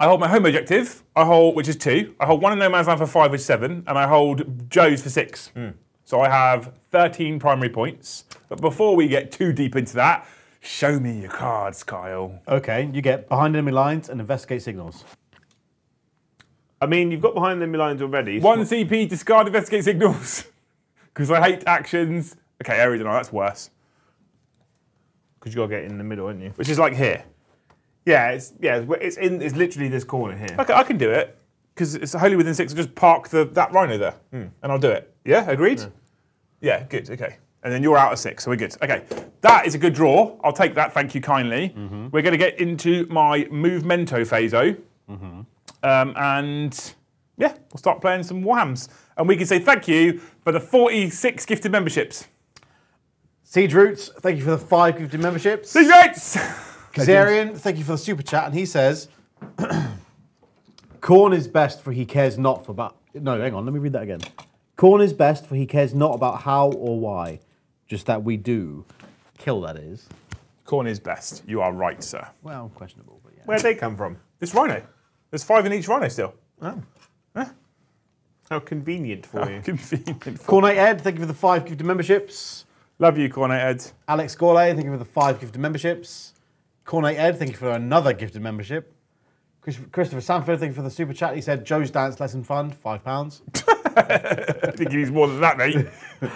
I hold my home objective. I hold, which is two. I hold one in no man's land for five, which is seven, and I hold Joe's for six. Hmm. So I have thirteen primary points. But before we get too deep into that, show me your cards, Kyle. Okay, you get behind enemy lines and investigate signals. I mean, you've got behind enemy lines already. One CP, discard investigate signals. Because I hate actions. Okay, area denial, that's worse. Because you got to get in the middle, aren't you? Which is like here. Yeah, it's yeah, it's, in. It's literally this corner here. Okay, I can do it because it's wholly within six. I'll just park the that rhino there, hmm. and I'll do it. Yeah, agreed. Yeah, good. Okay, and then you're out of six, so we're good. Okay, that is a good draw. I'll take that. Thank you kindly. Mm-hmm. We're going to get into my movemento phaso, mm-hmm. um, and yeah, we'll start playing some whams, and we can say thank you for the 46 gifted memberships. Siege Roots, thank you for the five gifted memberships. roots. Kazarian, thank you for the super chat, and he says, "Khorne is best for he cares not for about." No, hang on, let me read that again. Khorne is best for he cares not about how or why, just that we do. Kill that is. Khorne is best. You are right, sir. Well, questionable, but yeah. Where'd they come from? This rhino. There's five in each rhino still. Oh. Huh? How convenient for you. Convenient. Khornate Ed, thank you for the five gifted memberships. Love you, Khornate Ed. Alex Gourlay, thank you for the five gifted memberships. Khornate Ed, thank you for another gifted membership. Christopher Sanford, thank you for the super chat. He said Joe's Dance Lesson Fund, five pounds. I think he needs more than that, mate.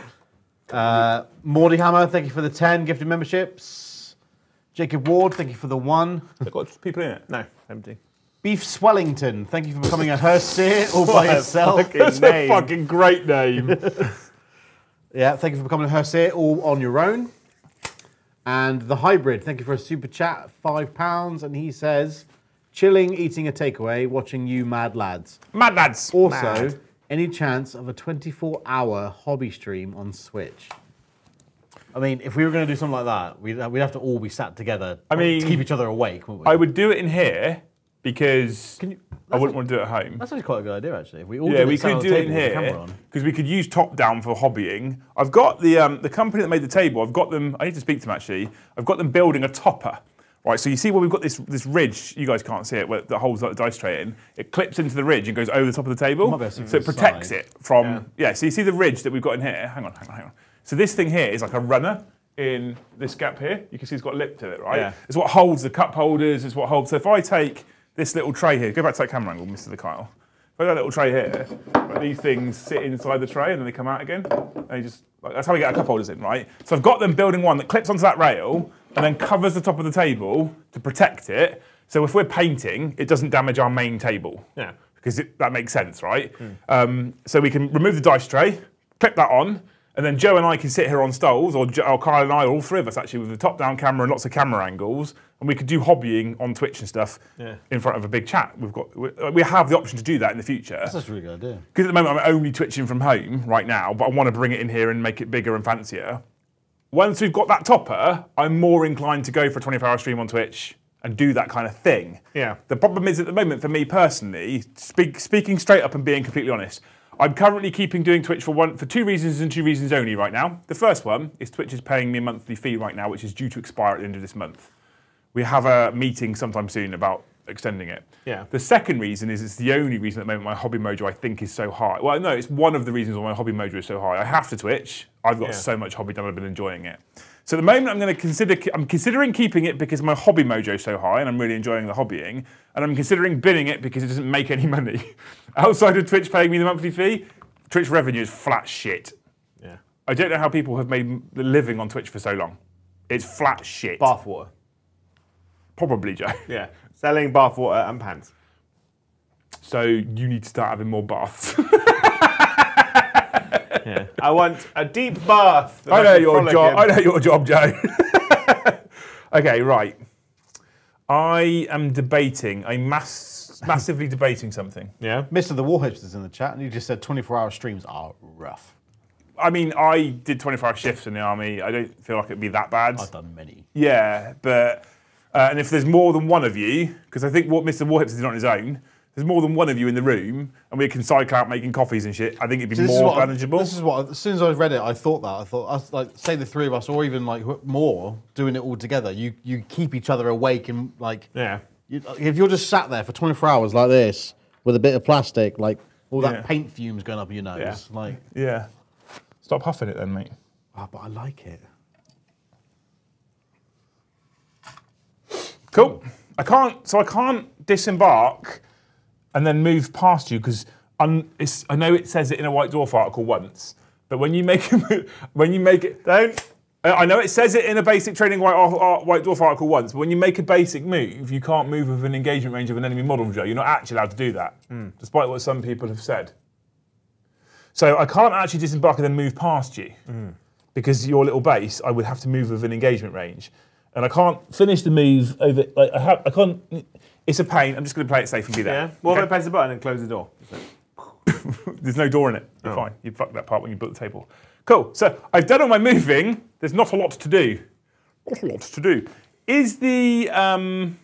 Uh, Mordy Hammer, thank you for the 10 gifted memberships. Jacob Ward, thank you for the one. They've got people in it. No, empty. Beef Swellington, thank you for becoming a Herseer all by yourself. fucking That's a fucking great name. Yeah, thank you for becoming a Herseer all on your own. And the hybrid, thank you for a super chat, five pounds, and he says, chilling, eating a takeaway, watching you mad lads. Mad lads. Also, Mad. any chance of a 24-hour hobby stream on Twitch? I mean, if we were going to do something like that, we'd, we'd have to all be sat together. I mean- to keep each other awake, wouldn't we? I would do it in here because you- I wouldn't want to do it at home. That's actually quite a good idea, actually. If we all Yeah, we could do it in table with the here because we could use top down for hobbying. I've got the um, the company that made the table. I've got them. I need to speak to them actually. I've got them building a topper. Right, so you see where we've got this this ridge. You guys can't see it, where that holds like the dice tray in. It clips into the ridge and goes over the top of the table, Might be able so it protects side. it from. Yeah. So you see the ridge that we've got in here. Hang on, hang on, hang on. So this thing here is like a runner in this gap here. You can see it's got a lip to it, right? Yeah. It's what holds the cup holders. It's what holds. So if I take this little tray here, go back to that camera angle, Mr. the Kyle. If I got that little tray here, these things sit inside the tray and then they come out again. And you just like, that's how we get our cup holders in, right? So I've got them building one that clips onto that rail and then covers the top of the table to protect it. So if we're painting, it doesn't damage our main table. Yeah. Because it, that makes sense, right? Um, so we can remove the dice tray, clip that on, and then Joe and I can sit here on stoles, or, Jo- or Kyle and I, or all three of us actually, with a top-down camera and lots of camera angles, and we could do hobbying on Twitch and stuff Yeah. in front of a big chat. We've got we, we have the option to do that in the future. That's a really good idea. Because at the moment I'm only twitching from home right now, but I want to bring it in here and make it bigger and fancier. Once we've got that topper, I'm more inclined to go for a 24 hour stream on Twitch and do that kind of thing. Yeah. The problem is at the moment for me personally, speak, speaking straight up and being completely honest, I'm currently keeping doing Twitch for one for two reasons and two reasons only right now. The first one is Twitch is paying me a monthly fee right now, which is due to expire at the end of this month. We have a meeting sometime soon about extending it. Yeah. The second reason is it's the only reason at the moment my hobby mojo I think is so high. Well, no, it's one of the reasons why my hobby mojo is so high. I have to Twitch. I've got Yeah. so much hobby done. I've been enjoying it. So at the moment, I'm going to consider. I'm considering keeping it because my hobby mojo is so high, and I'm really enjoying the hobbying. And I'm considering binning it because it doesn't make any money outside of Twitch paying me the monthly fee. Twitch revenue is flat shit. Yeah. I don't know how people have made a living on Twitch for so long. It's flat shit. Bathwater. Probably, Joe. Yeah. Selling bathwater and pants. So you need to start having more baths. Yeah. I want a deep bath. I know your job. in. I know your job, Joe. okay, right. I am debating. I'm mass, massively debating something. Yeah. Mr. The Warhipster is in the chat, and he just said 24-hour streams are rough. I mean, I did 24-hour shifts in the army. I don't feel like it'd be that bad. I've done many. Yeah, but uh, and if there's more than one of you, because I think what Mr. Warhips did on his own, there's more than one of you in the room, and we can cycle out making coffees and shit. I think it'd be So more what I- manageable. This is what. As soon as I read it, I thought that. I thought, us, like, say the three of us, or even like more, doing it all together. You you keep each other awake and like. Yeah. You, if you're just sat there for 24 hours like this with a bit of plastic, like all that Yeah. paint fumes going up your nose, Yeah. like. yeah. Stop huffing it then, mate. Oh, but I like it. Cool. I can't. So I can't disembark and then move past you because I know it says it in a White Dwarf article once, but when you make mo- when you make it, Don't. I I know it says it in a basic training White, White Dwarf article once, but when you make a basic move, you can't move with an engagement range of an enemy model, Joe. You're not actually allowed to do that, hmm. despite what some people have said. So I can't actually disembark and then move past you hmm. because your little base, I would have to move with an engagement range, and I can't finish the move over. Like I have, I can't. It's a pain. I'm just going to play it safe and be there. Yeah. Well, Okay? if I press the button and close the door? There's no door in it. You're fine. You fucked that part when you built the table. Cool. So I've done all my moving. There's not a lot to do. Not a lot to do. Is the um,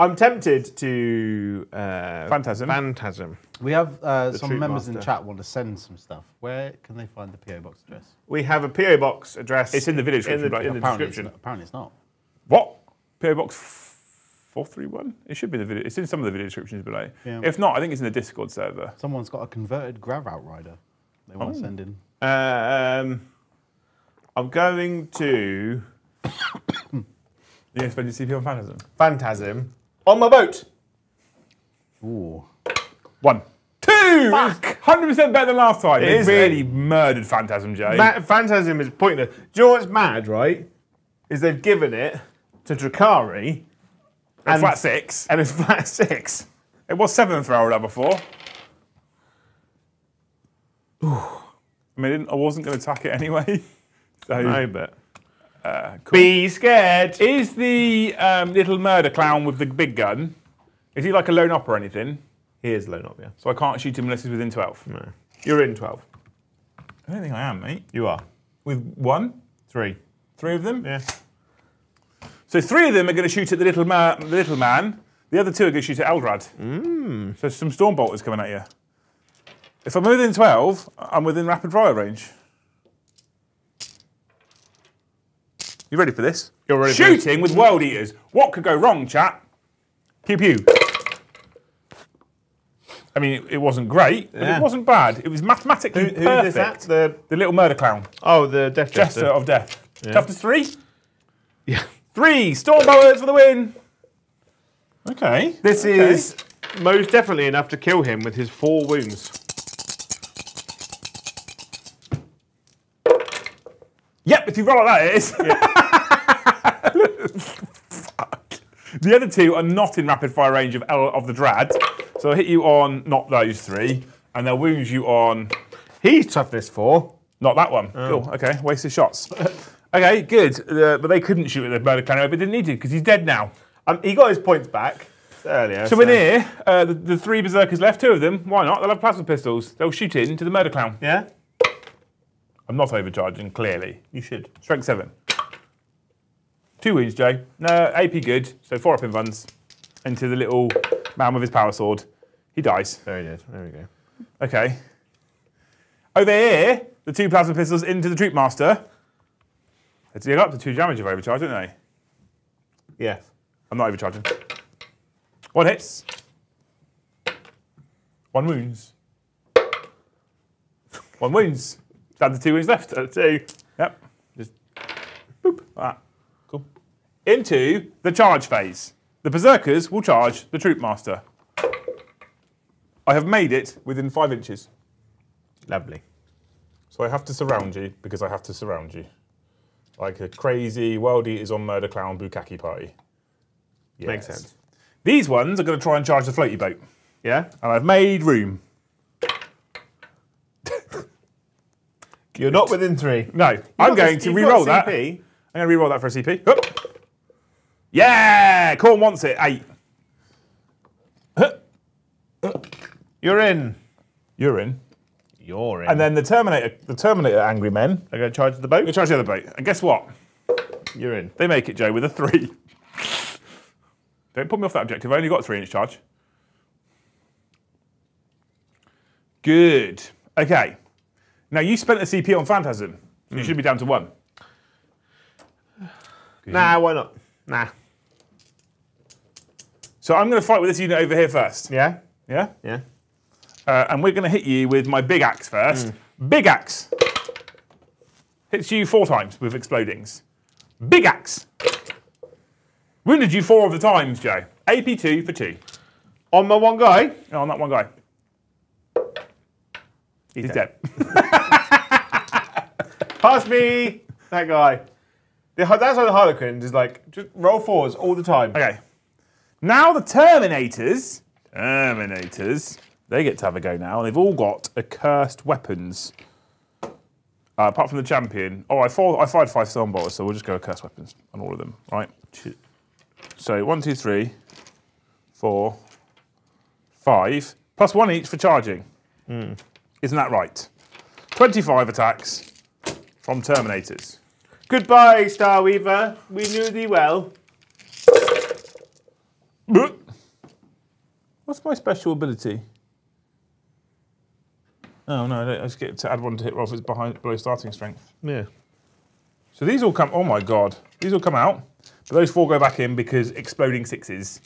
I'm tempted to uh, Phantasm. Phantasm. We have uh, some Troop members in Master. chat want to send some stuff. Where can they find the PO box address? We have a PO box address. It's in the video In description, the, right? in the Apparently, it's description. not, apparently it's not. what? PO Box four three one. It should be the video. It's in some of the video descriptions below. Yeah. If not, I think it's in the Discord server. Someone's got a converted Grav Outrider. They want Oh. to send in. Um, I'm going to You're going to spend your CP on Phantasm? Phantasm on my boat. Ooh. One, two. Two! Hundred percent better than last time. It is, really eh? murdered Phantasm Jay. Ma- Phantasm is pointless. Do you know what's mad, right? Is they've given it to Drukhari and flat six. and it's flat six. It was seven for Aradar before. I mean, I I wasn't going to attack it anyway. So, No, but. Uh, cool. Be scared. Is the um, little murder clown with the big gun? Is he like a lone op or anything? Here's Lone Up, yeah. So I can't shoot him unless he's within twelve. No. You're in 12. I don't think I am, mate. You are. With one, Three. three of them. Yeah. So three of them are going to shoot at the little, ma- the little man. The other two are going to shoot at Eldrad. Mm. So some storm bolters coming at you. If I'm within 12, I'm within rapid fire range. You ready for this? You're ready for this. Shooting with world eaters. What could go wrong, chat? Pew pew. I mean, it, it wasn't great, but Yeah. it wasn't bad. It was mathematically Who, who perfect. is this at? The, The little murder clown. oh, the Death Jester Jester. of Death. Toughness three? Yeah. Three. Storm bolters for the win. Okay. This is most definitely enough to kill him with his four wounds. Yep, you roll like that, it is. Fuck. The other two are not in rapid fire range of L of the Drad, so I'll hit you on not those three, and they'll wound you on He's toughness four. not that one. Cool. Okay, wasted shots. okay, good. Uh, but they couldn't shoot at the murder clan, but didn't need to because he's dead now. Um, he got his points back earlier. So in here, uh, the, the three berserkers left, two of them. Why not? They'll have plasma pistols. They'll shoot into the murder clown. Yeah? I'm not overcharging, clearly. You should. Strength seven. Two wounds, Jay. No, AP good. So four up in runs into the little man with his power sword. He dies. Very good. There we go. Okay. Over here, the two plasma pistols into the troupe master. They go up to two damage if I overcharge, don't they? Yes. I'm not overcharging. One hits. One wounds. One wounds. Down the two wounds left. Uh, two. Yep. Just boop. Like that. Cool. Into the charge phase. The berserkers will charge the troupe master. I have made it within five inches. Lovely. So I have to surround you because I have to surround you. Like a crazy world eaters on murder clown bukkake party. Makes sense. These ones are going to try and charge the floaty boat. Yeah? And I've made room. You're not within three. No, I'm going this- to re-roll that. I'm going to re-roll that for a CP. Yeah, Khorne wants it. Eight. You're in. You're in. You're in. And then the Terminator, the Terminator angry men, I'm going to charge the boat. they charge the other boat. And guess what? You're in. They make it, Joe, with a three. Don't put me off that objective. I only got three inch charge. Good. Okay. Now you spent a CP on Phantasm, so you should be down to one. Nah, why not? Nah. So I'm going to fight with this unit over here first. Yeah? Yeah. Yeah. Uh, and we're going to hit you with my big axe first. Big axe. Hits you four times with explodings. Big axe. Wounded you four of the times, Joe. AP two for two. On my one guy. Oh, on that one guy. He's, dead. Pass me that guy. The, that's why the Harlequins is like, just roll fours all the time. okay. Now the Terminators, Terminators, they get to have a go now, and they've all got accursed weapons. Uh, apart from the champion. Oh, I, fought, I fired five storm bolters, so we'll just go accursed weapons on all of them, right? So one, two, three, four, five, plus one each for charging. Isn't that right? 25 attacks from Terminators. Goodbye, Starweaver. We knew thee well. What's my special ability? Oh no, I don't- just get to add one to hit roll if it's behind below starting strength. Yeah. So these all come. Oh my god, these all come out. But those four go back in because exploding sixes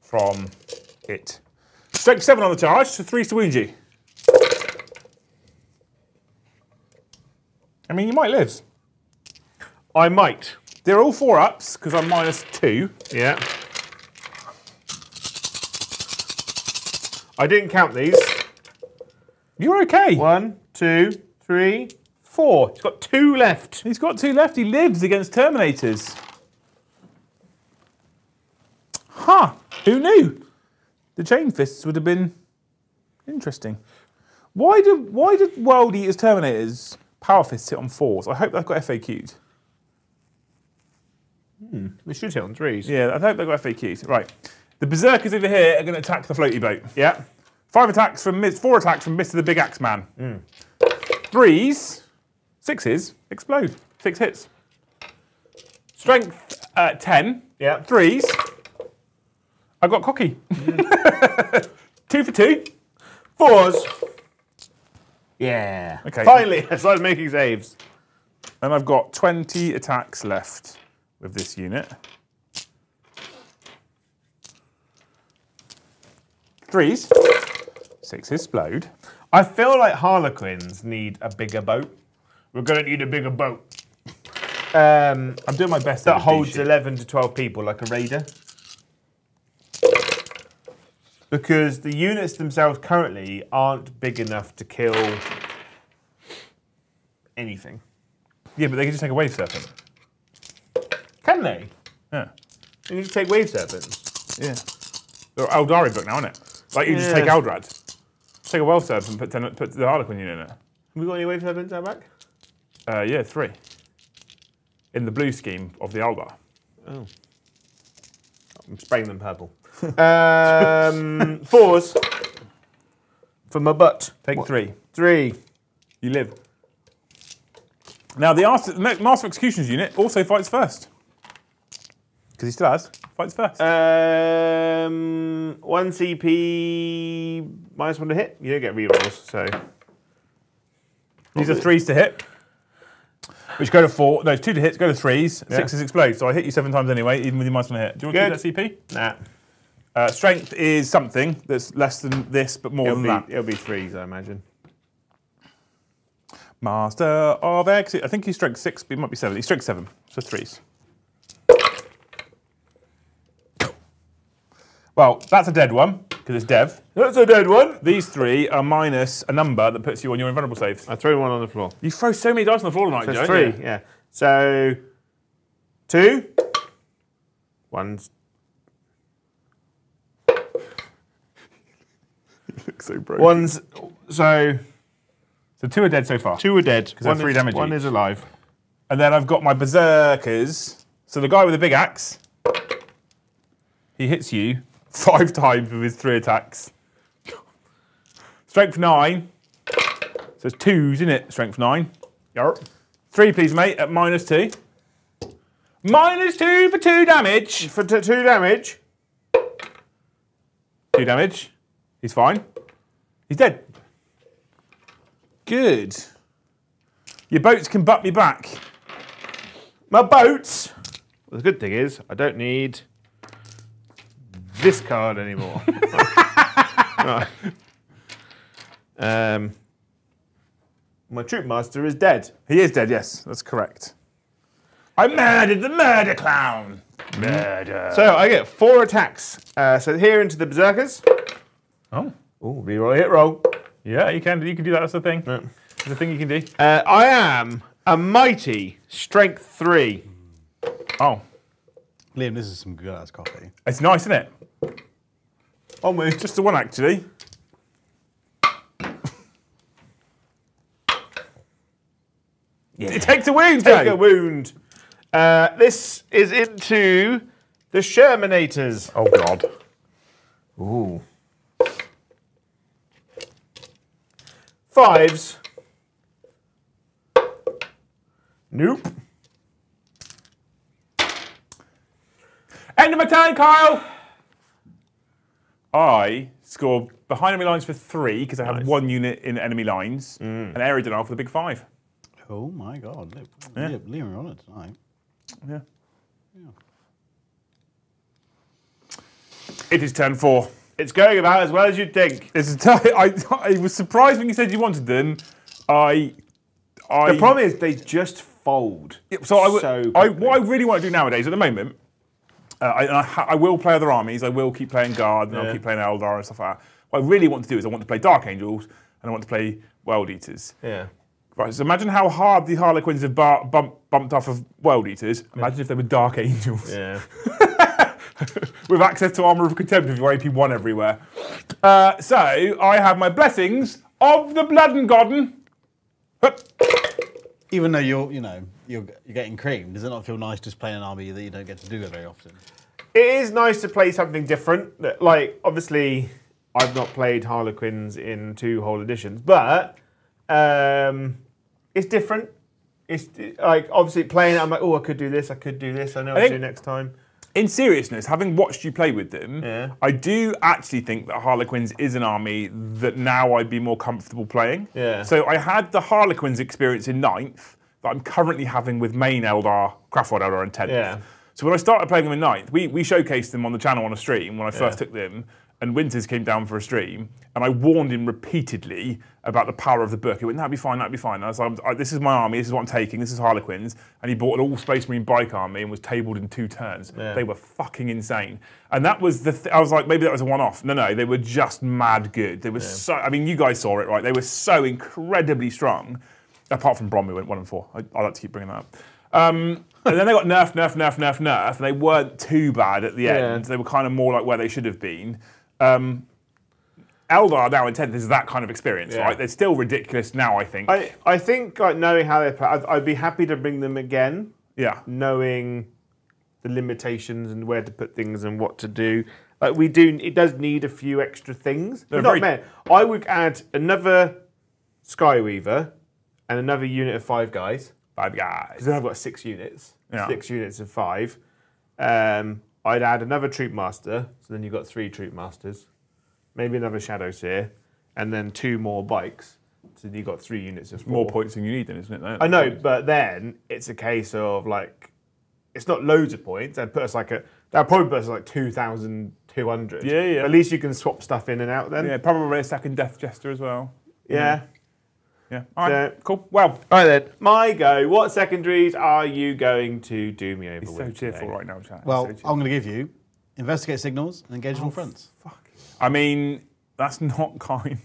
from it. Strength seven on the charge, so three's to wound you. I mean, you might live. I might. They're all four ups because I'm minus two. Yeah. I didn't count these. You're okay. One, two, three, four. He's got two left. He's got two left. He lives against Terminators. Huh. Who knew? The chain fists would have been interesting. Why do why did World Eaters Terminators power fists hit on fours? I hope they've got FAQs. We hmm, should hit on threes. Yeah, I hope they've got FAQs. Right. The Berserkers over here are going to attack the floaty boat. Yeah. Five attacks from Miz, four attacks from Mr. the Big Axe Man. Hmm. Threes, sixes, explode. Six hits. Strength uh, 10. Yeah. Threes. I've got cocky. Hmm. two for two. Fours. Yeah. Okay. Finally, I started making saves. And I've got 20 attacks left with this unit. Threes. Sixes explode. I feel like Harlequins need a bigger boat. We're going to need a bigger boat. Um, I'm doing my best. that holds 11 to 12 people, like a raider. Because the units themselves currently aren't big enough to kill anything. Yeah, but they can just take a wave serpent. Can they? Yeah. You need to take wave serpents. Yeah. Or Aeldari book now, isn't it? Like you just Yeah. take Eldrad. Take a wave serpent and put, ten, put the Harlequin unit in it. Have we got any wave serpents out back? Uh, yeah, three. In the blue scheme of the Eldar. Oh. I'm spraying them purple. Um, fours. For my butt. Take three. Three. You live. Now the Master of Executions unit also fights first. Because he still has. Fights first. Um, one CP minus one to hit. You don't get rerolls, so These are threes to hit. Which go to four. No, two to hit, go to threes. Sixes explode. So I hit you seven times anyway, even with your minus one to hit. Do you want to do that CP? nah. Uh, strength is something that's less than this, but more It'll than be, that. it'll be threes, I imagine. Master of Exit. I think he's strength six, but he might be seven. He's strength seven, so threes. Well, that's a dead one, because it's Dev. That's a dead one. These three are minus a number that puts you on your invulnerable saves. I threw one on the floor. You throw so many dice on the floor tonight, That's Joe. three, don't you? yeah. So two. One's Look so broken. one's so So two are dead so far. two are dead. One three is, damage One each. is alive. And then I've got my berserkers. So the guy with the big axe, he hits you five times with his three attacks. Strength nine. So it's twos, isn't it? Strength nine. Yarp. Three, please, mate, at minus two. Minus two for two damage. For two damage. Two damage. He's fine. He's dead. Good. Your boats can butt me back. My boats. Well, the good thing is I don't need this card anymore. Right. Um, my troupe master is dead. He is dead, yes, that's correct. I murdered the murder clown. Murder. So I get four attacks. Uh, so here into the berserkers. Oh, Oh, reroll hit roll. yeah, you can. You can do that. That's the thing. That's the thing you can do. Uh, I am a mighty strength three. Oh, Liam, this is some good ass coffee. it's nice, isn't it? Almost. Just the one actually. It takes a wound, Take a wound. Uh, this is into the Shermanators. Oh God. Ooh. Fives. Nope. End of my turn, Kyle. I score behind enemy lines for three because I have Nice. one unit in enemy lines, mm. and area denial for the big five. Oh my god. Liam, Liam, Liam, on it tonight. Yeah. It is turn four. It's going about as well as you'd think. Is t- I, I was surprised when you said you wanted them. I, I. The problem is they just fold. So I, so I, what I really want to do nowadays, at the moment, uh, I, and I, ha- I will play other armies. I will keep playing Guard, and I'll keep playing Eldar and stuff like that. What I really want to do is I want to play Dark Angels, and I want to play World Eaters. Yeah. Right, so imagine how hard the Harlequins have bar- bump, bumped off of World Eaters. Imagine if they were Dark Angels Yeah. with access to Armour of Contempt with your AP1 everywhere. Uh, so I have my blessings of the Blood and Godden. Hup. Even though you're, you know, you're, you're getting creamed, does it not feel nice just playing an army that you don't get to do it very often? It is nice to play something different. that- Like, obviously, I've not played Harlequins in two whole editions, but um, it's different. It's like obviously playing it. I'm like, oh, I could do this. I could do this. I know what to do next time. In seriousness, having watched you play with them, Yeah. I do actually think that Harlequins is an army that now I'd be more comfortable playing. Yeah. So I had the Harlequins experience in ninth that I'm currently having with main Eldar, Craftworld Eldar in 10th. Yeah. So when I started playing them in ninth, we, we showcased them on the channel on a stream when I first Yeah. took them, and Winters came down for a stream, and I warned him repeatedly about the power of the book. He went, that'd be fine, that'd be fine. And I was like, "I- this is my army, this is what I'm taking, this is Harlequins. And he bought an all Space Marine bike army and was tabled in two turns. Yeah. They were fucking insane. And that was the, th- I was like, maybe that was a one off. No, no, they were just mad good. They were so, I mean, you guys saw it, right? They were so incredibly strong. Apart from Brom, Bromley went one and four. I, I like to keep bringing that up. Um, and then they got nerf, nerf, nerf, nerf, nerf, and they weren't too bad at the Yeah. end. They were kind of more like where they should have been. Um, Eldar now in 10th is that kind of experience, Yeah. right? They're still ridiculous now, I think. I, I think like knowing how they play, I'd, I'd be happy to bring them again, yeah. knowing the limitations and where to put things and what to do. Like we do, it does need a few extra things. They're Not very- many. I would add another Skyweaver and another unit of five guys. Five guys. Because then I've got six units. Yeah. Six units of five. Um, I'd add another troupe master, so then you've got three troupe masters. Maybe another Shadowseer, and then two more bikes. So you've got three units of four. More points than you need, then, isn't it? I know, but then it's a case of like, it's not loads of points. They'd put us like a, that'd probably put us like 2,200. Yeah, yeah. At least you can swap stuff in and out then. Yeah, probably a second Death Jester as well. Yeah. Yeah. All right. So- cool. Well, All right then. My go. What secondaries are you going to do me over he's with? so cheerful today? right now, chat. Well, so I'm going to give you investigate signals and engage on all fronts. Fuck. I mean, that's not kind.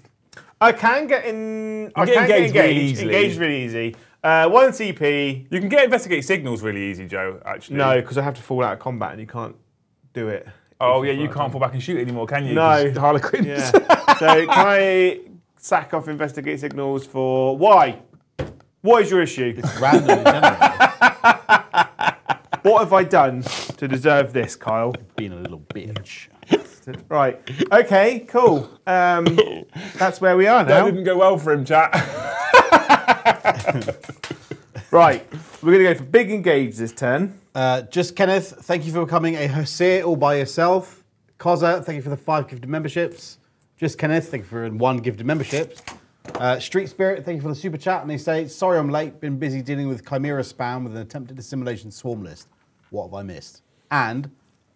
I can get in. I get can get engaged really engaged. easily. Engaged really easy. Uh, one CP. You can get investigate signals really easy, Joe. Actually. No, because I have to fall out of combat and you can't do it. Oh yeah, you can't fall back and shoot anymore, can you? No. 'Cause Harlequins. Yeah. so can I sack off investigate signals for why? What is your issue? Randomly generated. What have I done to deserve this, Kyle? Being a little bitch. Right. Okay. Cool. Um, that's where we are now. That now. didn't go well for him, chat. Right. We're gonna go for big engage this turn. Uh, just Kenneth, thank you for becoming a Hosea all by yourself. Koza, thank you for the five gifted memberships. Just Kenneth, thank you for one gifted membership. Uh, Street Spirit, thank you for the super chat. And they say, sorry I'm late, been busy dealing with Chimera spam with an attempted assimilation swarm list. What have I missed? And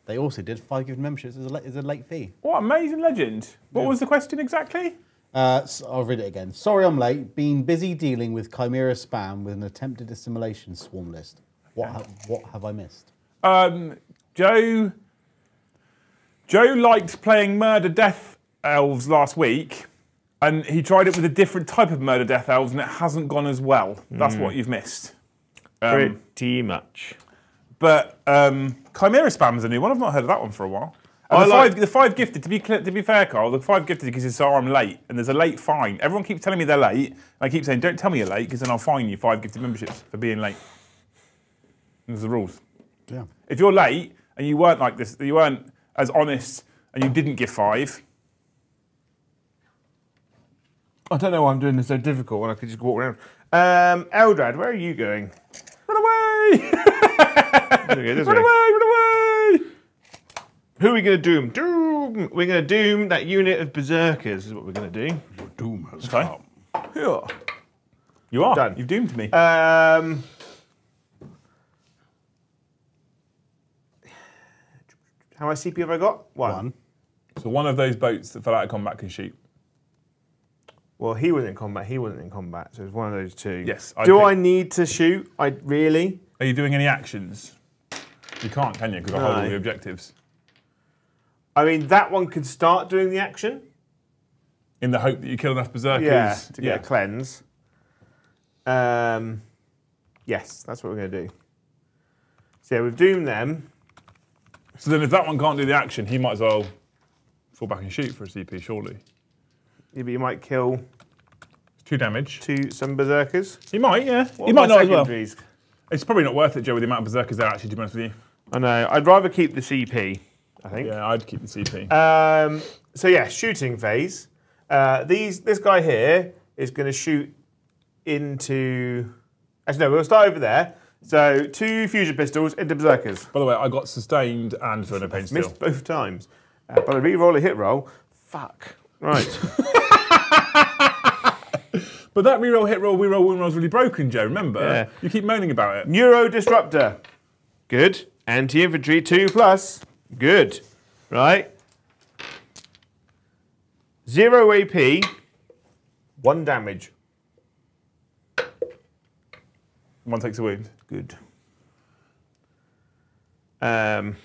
they also did five gifted memberships as a, as a late fee. what amazing legend. What was the question exactly? Uh, so I'll read it again. Sorry I'm late, been busy dealing with Chimera spam with an attempted assimilation swarm list. What, ha- what have I missed? Um, Joe. Joe liked playing murder death elves last week, and he tried it with a different type of murder death elves, and it hasn't gone as well. That's what you've missed. Um, Pretty much. But um, Chimera Spam's a new one. I've not heard of that one for a while. And I the, like- five, the five gifted, to be clear, to be fair, Carl, the five gifted because it's so I'm late, and there's a late fine. Everyone keeps telling me they're late, and I keep saying, don't tell me you're late, because then I'll fine you five gifted memberships for being late. There's the rules. Yeah. If you're late and you weren't like this, you weren't as honest, and you didn't give five, I don't know why I'm doing this so difficult when I could just walk around. Um, Eldrad, where are you going? run away, There we go, this run way. away, run away. Who are we going to doom? Doom! We're going to doom that unit of berserkers. Is what we're going to do. Your Doom has Okay. Yeah. You are. Done. You've doomed me. Um, how much CP have I got? One. One. so one of those boats that fell out of combat can shoot. Well, he wasn't in combat. He wasn't in combat, so it's one of those two. Yes, I Do I need to shoot? I really? Are you doing any actions? You can't, can you? Because I hold all the objectives. I mean, that one could start doing the action. In the hope that you kill enough berserkers. Yeah, to get a cleanse. Um, yes, that's what we're going to do. So yeah, we've doomed them. So then, if that one can't do the action, he might as well fall back and shoot for a CP. Surely, Yeah, but you might kill two damage. two some berserkers. He might, yeah. What he might not as well. It's probably not worth it, Joe, with the amount of berserkers there. Actually, to be honest with you. I know. I'd rather keep the CP. I think. Yeah, I'd keep the CP. Um, so yeah, shooting phase. Uh, these this guy here is going to shoot into. Actually, no, we'll start over there. So two fusion pistols into berserkers. By the way, I got sustained and Inferno Pain still. Missed both times. Uh, but I re-roll a hit roll. Fuck. Right. But that reroll, hit roll, reroll, win roll is really broken, Joe. Remember? Yeah. You keep moaning about it. Neuro disruptor. Good. Anti infantry two plus. Good. Right. Zero AP. One damage. One takes a wound. Good. Um,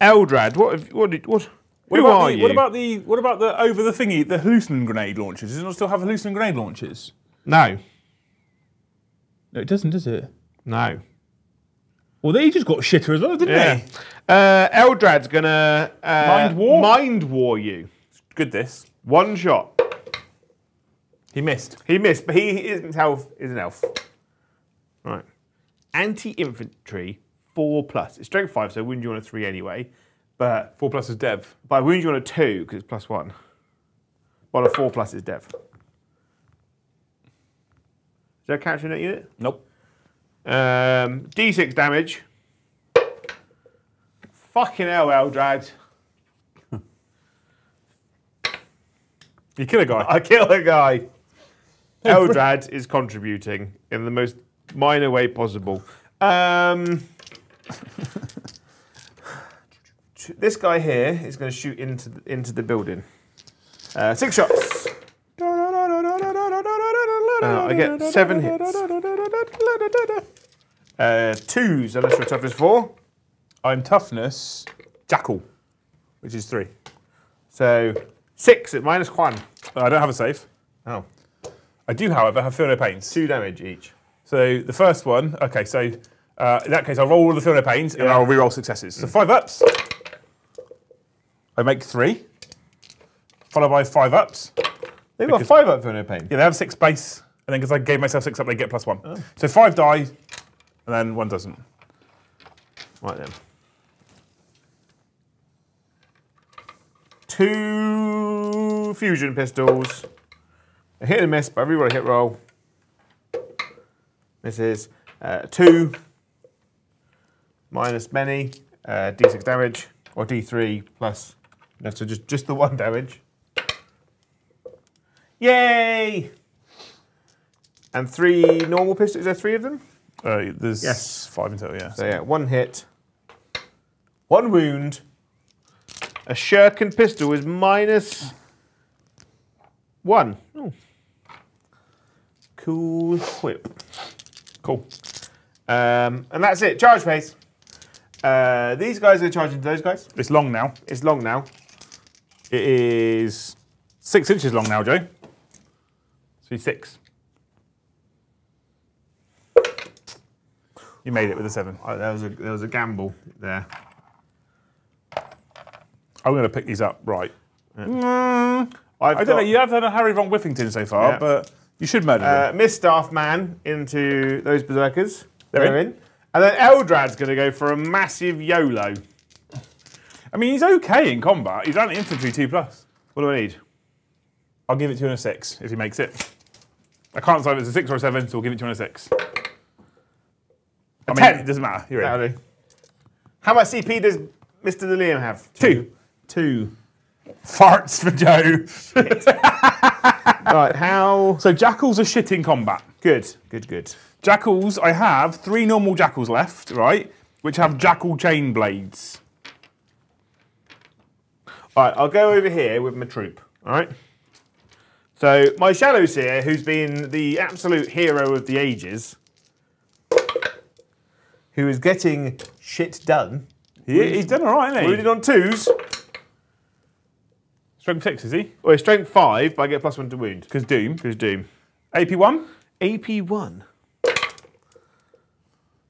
Eldrad. What? Have, what? Did, what? What who about are the, you? What about the what about the over the thingy, the hallucinogen grenade launchers? Does it not still have hallucinogen grenade launchers? No. No, it doesn't, does it? No. Well, they just got shitter as well, didn't Yeah. they? Uh, Eldrad's gonna uh, Mind war? Mind war you. Good this. One shot. He missed. He missed, but he is himself is an elf. Right. Anti infantry four plus. It's strength five, so wound you on a three anyway. But Four plus is dev. by wound you on a two because it's plus one. While a four plus is dev. Is that a character in that unit? Nope. Um, D6 damage. Fucking hell, Eldrad. You kill a guy. I kill a guy. Eldrad is contributing in the most minor way possible. Um, this guy here is going to shoot into the, into the building. Uh, six shots. Uh, I get seven hits. Uh, twos, unless your toughness four. I'm toughness jakhal, which is three. So six at minus one. I don't have a save. Oh, I do, however, have feel no pains. two damage each. So the first one, okay, so uh, in that case, I'll roll all the feel no pains and I'll re-roll successes. So five ups. I make three, followed by five ups. They've got five up for no pain. Yeah, they have six base, and then because I gave myself six up, they get plus one. So five die, and then one doesn't. Right then. Two fusion pistols. A hit and miss, but every roll hit roll. This is uh, two minus many, uh, d6 damage, or d3 plus. No, so just, just the one damage. Yay! And three normal pistols. Is there three of them? Uh, there's Yes. five in total, yeah. So yeah, one hit, one wound. A shuriken pistol is minus one. Oh. Cool whip. Cool. Um, and that's it. Charge phase. Uh, these guys are charging to those guys. It's long now. It's long now. It is six inches long now, Joe. So six. You made it with a seven. Oh, there was a there was a gamble there. I'm going to pick these up right. I've I don't know. You have done a Harry von Whiffington so far, Yeah. but you should murder uh, them. Miststave Man into those berserkers. They're in. And then Eldrad's going to go for a massive YOLO. I mean, he's okay in combat. He's only infantry two plus. What do I need? I'll give it to you on a six if he makes it. I can't decide if it's a six or a seven, so we'll give it to you on a six. I mean, 10. it doesn't matter. You're in. Do. How much CP does Mr. DeLiam have? Two. Two. Farts for Joe. right, how? So jakhals are shit in combat. Good, good, good. Jakhals, I have three normal jakhals left, right? Which have jakhal chain blades. All right, I'll go over here with my troupe. All right. So my Shadow here, who's been the absolute hero of the ages, who is getting shit done, He, he's done all right, hasn't he? wounded on twos. Strength six, is he? Well, he's strength five, but I get plus one to wound. Because Doom. Because Doom. AP one. AP one.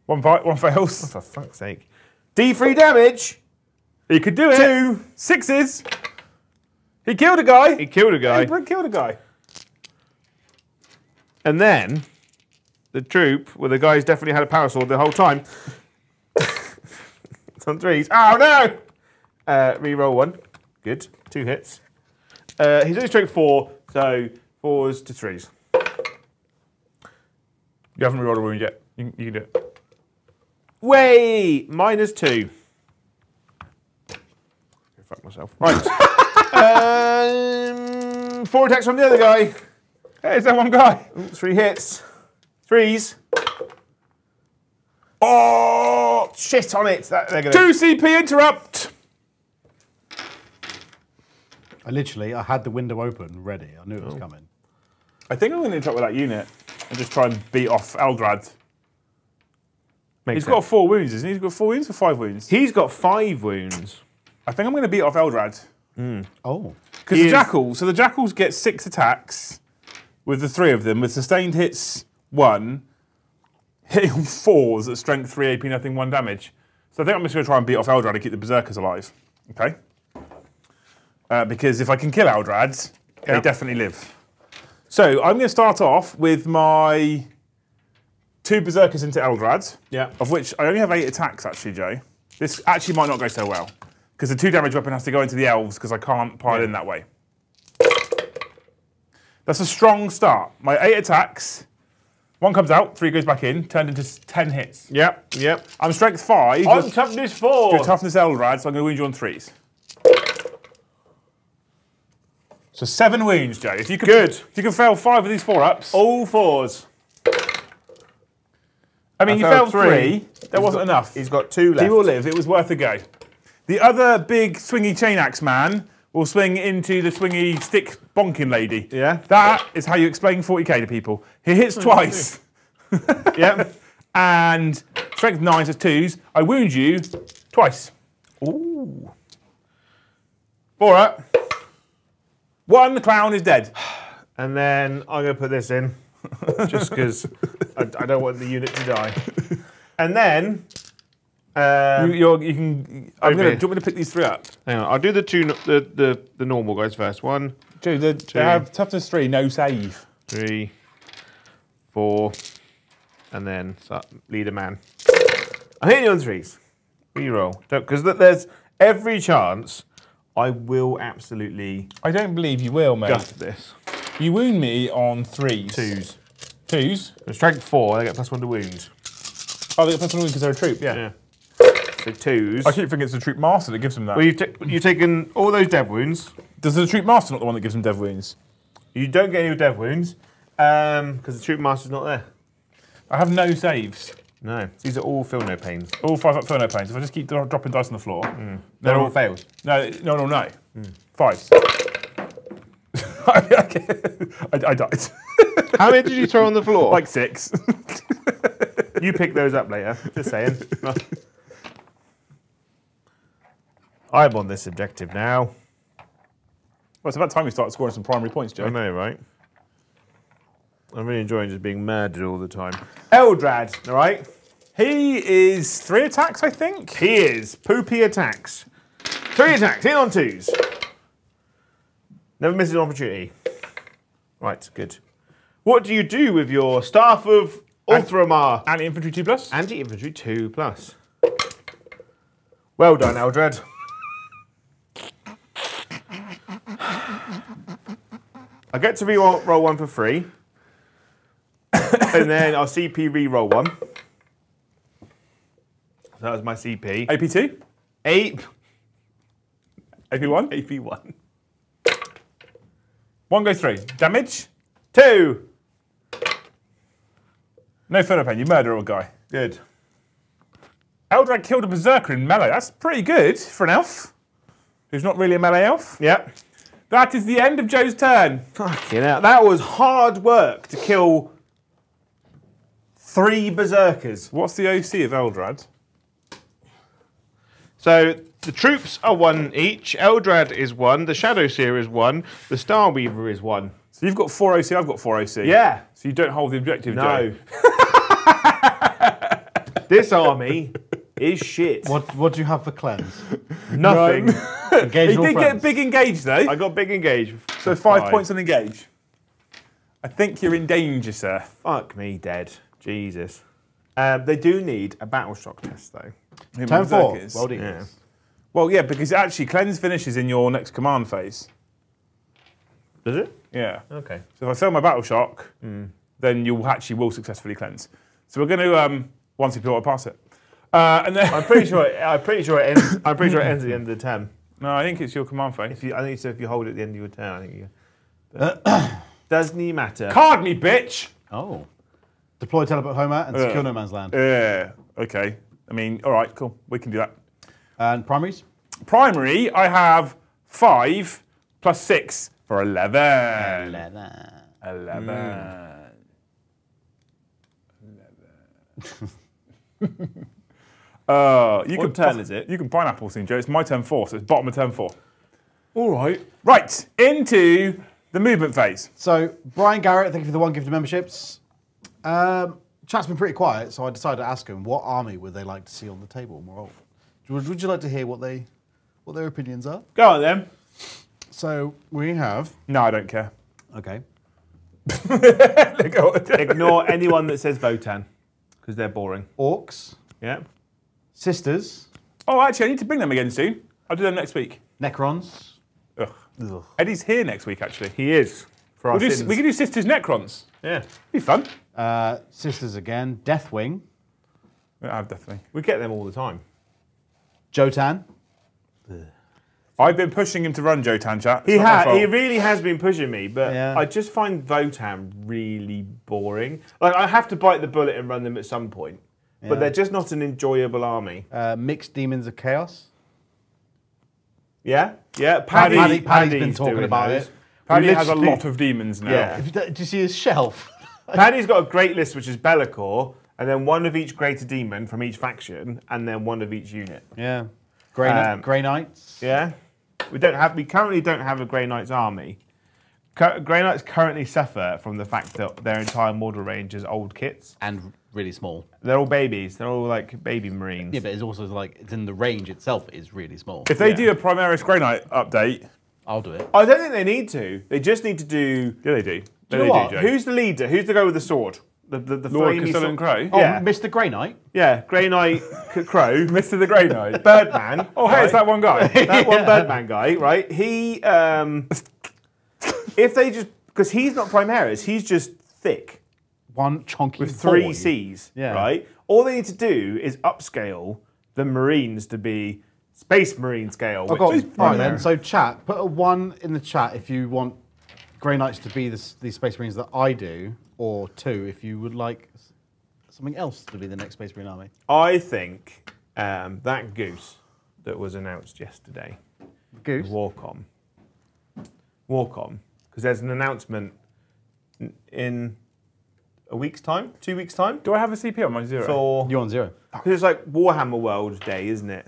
One, fi- one fails. Oh, for fuck's sake. D3 damage. He could do it. Two. Sixes. He killed a guy. He killed a guy. He killed a guy. And then the troupe, well, the guy's definitely had a power sword the whole time. it's on threes. Oh no! Uh, reroll one. Good. Two hits. Uh, he's only strength four, so fours to threes. You haven't rolled a wound yet. You, you can do it. Way minus two. Fuck myself. Right. um, four attacks from the other guy. Hey, is that one guy? Ooh, Three hits. Threes. Oh! Shit on it. That, they're gonna. Two CP interrupt. I literally, I had the window open, ready. I knew it was coming. I think I'm going to interrupt with that unit and just try and beat off Eldrad. Makes He's sense. got four wounds, isn't he? He's got four wounds or five wounds? He's got five wounds. I think I'm going to beat off Eldrad. Oh. Because the is- Jakhal, so the Jakhals get six attacks with the three of them, with sustained hits one, hitting on fours at strength three, AP, nothing, one damage. So I think I'm just going to try and beat off Eldrad and keep the Berserkers alive. Okay? Uh, because if I can kill Eldrad, they definitely live. So I'm going to start off with my two Berserkers into Eldrad. Yeah. Of which I only have eight attacks, actually, Joe. This actually might not go so well. Because the two damage weapon has to go into the elves because I can't pile in that way. That's a strong start. My eight attacks, one comes out, three goes back in, turned into ten hits. Yep, yep. I'm strength five. You're- toughness four. you're toughness Eldrad, so I'm going to wound you on threes. So seven wounds, Jay. If you could, Good. If you can fail five of these four ups, All fours. I mean, I you failed failed three. three. That wasn't enough. He's got two left. He will live. It was worth a go. The other big swingy chain axe man will swing into the swingy stick bonking lady. Yeah. That is how you explain 40k to people. He hits hmm. twice yep. and strength nines as twos. I wound you twice. Ooh. Four up. One, the clown is dead. And then I'm going to put this in, just because I, I don't want the unit to die. And then, um, You, you're, you can. I'm gonna. Do you want me to pick these three up? hang on, I'll do the two, the, the, the normal guys first. One, Dude, they, they have toughness three, no save. three, four, and then so, leader man. I'm hitting you on threes. Reroll. Because there's every chance I will absolutely I don't believe you will, mate. guff this. You wound me on threes. Twos. Twos. Strength four, they get plus one to wound. Oh, they get plus one to wound because they're a troupe. Yeah. Yeah. So twos. I keep thinking it's the troupe master that gives them that. Well, you've, ta- you've taken all those dev wounds. Does the troupe master not the one that gives them dev wounds? You don't get any dev wounds um, because the troupe master's not there. I have no saves. No, these are all feel no pains. All five up no pains. If I just keep dro- dropping dice on the floor, mm. They're No. all fails. no, no, no, no. Mm. Fives. I, I died. How many did you throw on the floor? like six. you pick those up later. Just saying. I'm on this objective now. well, it's about time we start scoring some primary points, Joe. I know, right? I'm really enjoying just being murdered all the time. Eldrad, all right? He is three attacks, I think. He is poopy attacks. Three attacks, in on twos. Never misses an opportunity. Right, good. What do you do with your staff of Ulthamar? Anti infantry two plus. Anti-infantry 2 plus. Well done, Eldrad. I get to re-roll roll one for free. and then I'll CP re-roll one. So that was my CP. AP two. Eight. AP one. AP one. One goes three. Damage. Two. No further pain. You murder a guy. Good. Eldrad killed a berserker in melee. That's pretty good for an elf. Who's not really a melee elf. Yep. That is the end of Joe's turn. Fucking hell. That was hard work to kill three berserkers. What's the OC of Eldrad? So the troupes are one each. Eldrad is one. The Shadow Seer is one. The Star Weaver is one. So you've got four OC, I've got four OC. Yeah. So you don't hold the objective, No. Joe. this army is shit. What What do you have for cleanse? Nothing. Engage He all did friends. get big engage though. I got big engage. so five, points on engage. I think you're in danger, sir. Fuck me, dead. Jesus. Um, they do need a battle shock test though. Turn four. is. Well done. Yeah. Well, yeah, because actually cleanse finishes in your next command phase. Does it? Yeah. Okay. So if I fail my battle shock, then you actually will successfully cleanse. So we're going to um, once you peel, I pass it. Uh, and then I'm pretty sure. It, I'm pretty sure it ends. I'm pretty sure it ends at the end of the turn. no, I think it's your command phase. If you, I think so. If you hold it at the end of your turn, I think you. Doesn't he matter? Card me, bitch. Oh. Deploy teleport Homer and secure no man's land. Yeah. Okay. I mean, all right, cool. We can do that. And primaries? Primary, I have five plus six for eleven. Eleven. Eleven. Uh, you What can turn is it? You can pineapple soon, Joe. It's my turn four, so it's bottom of turn four. All right. Right, into the movement phase. So, Brian Garrett, thank you for the one gift of memberships. Um, chat's been pretty quiet, so I decided to ask him what army would they like to see on the table more often. Would, would you like to hear what they, what their opinions are? Go on then. So we have. No, I don't care. Okay. Ignore anyone that says Votann because they're boring. Orks, Yeah. Sisters, oh, actually, I need to bring them again soon. I'll do them next week. Necrons. Ugh. Eddie's here next week, actually. He is. For We'll do, sins. we can do Sisters Necrons. yeah. Be fun. Uh, sisters again. Deathwing. I have definitely. We get them all the time. Jotan. I've been pushing him to run Joe Tanchat. He ha- he really has been pushing me, but Yeah. I just find Votann really boring. Like I have to bite the bullet and run them at some point, Yeah. but they're just not an enjoyable army. Uh, mixed demons of chaos. Yeah, yeah. Paddy- Paddy, Paddy's been talking about those. it. Paddy has a lot of demons now. Yeah. Do you see his shelf? Paddy's got a great list, which is Be'lakor, and then one of each greater demon from each faction, and then one of each unit. yeah. Grey, Um, Grey Knights. Yeah, we don't have. We currently don't have a Grey Knights army. Grey Knights currently suffer from the fact that their entire model range is old kits. And really small. They're all babies. They're all like baby marines. Yeah, but it's also like it's in the range itself is really small. If they Yeah. do a Primaris Grey Knight update, I'll do it. I don't think they need to. They just need to do. yeah, they do. Do They you know do, what? Joe. Who's the leader? Who's the guy with the sword? The the, the Lord flamey Castellan sword- Crowe? Oh, Yeah. Mr. Grey Knight. Yeah, Grey Knight C- Crowe, Mr. the Grey Knight. Birdman. oh, hey, it's that one guy. that one Birdman guy, right? He, um, if they just because he's not Primaris, he's just thick One chunky with three boy. C's, Yeah. right? All they need to do is upscale the Marines to be Space Marine scale. I've Which got, is all right then. So chat, put a one in the chat if you want Grey Knights to be the, the Space Marines that I do, or two if you would like something else to be the next Space Marine army. I think um, that goose that was announced yesterday, Goose. Warcom, Warcom, because there's an announcement in a week's time, two weeks' time, Do I have a CP on my zero? for You're on zero. Oh. Because it's like Warhammer World Day, isn't it?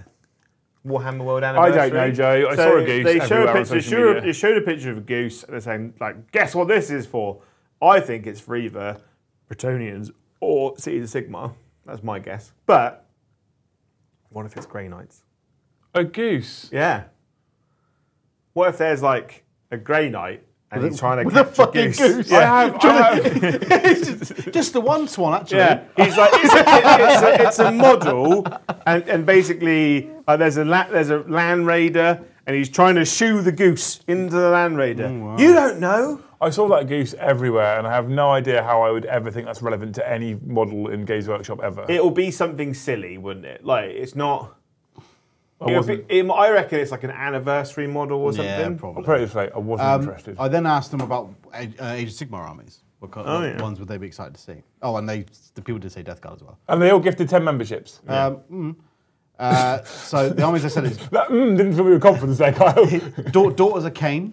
Warhammer World anniversary. I don't know, Joe. I saw a goose They show a picture. social Show, media. they showed a picture of a goose, and they're saying, like, guess what this is for? I think it's for either Bretonnians or City of Sigmar. That's my guess. But what if it's Grey Knights? a goose. Yeah. What if there's like a Grey Knight and he's trying to with a fucking goose? goose. Yeah. I have. I have Just the one swan, actually. Yeah, he's like it's a, it's a, it's a model, and, and basically uh, there's a la- there's a land raider, and he's trying to shoo the goose into the land raider. You don't know. I saw that goose everywhere, and I have no idea how I would ever think that's relevant to any model in Games Workshop ever. It'll be something silly, wouldn't it? Like it's not. I It'll be, wasn't. it, I reckon it's like an anniversary model or Yeah, something. I'll probably. put it this way: I wasn't Um, interested. I then asked them about Age, uh, Age of Sigmar armies. What, kind, Oh, yeah. ones would they be excited to see? Oh, and they the people did say Death Guard as well. and they all gifted ten memberships. Um, mm. uh, so the armies I said is That mm, didn't fill me with confidence there, Kyle. da- Daughters of Khaine.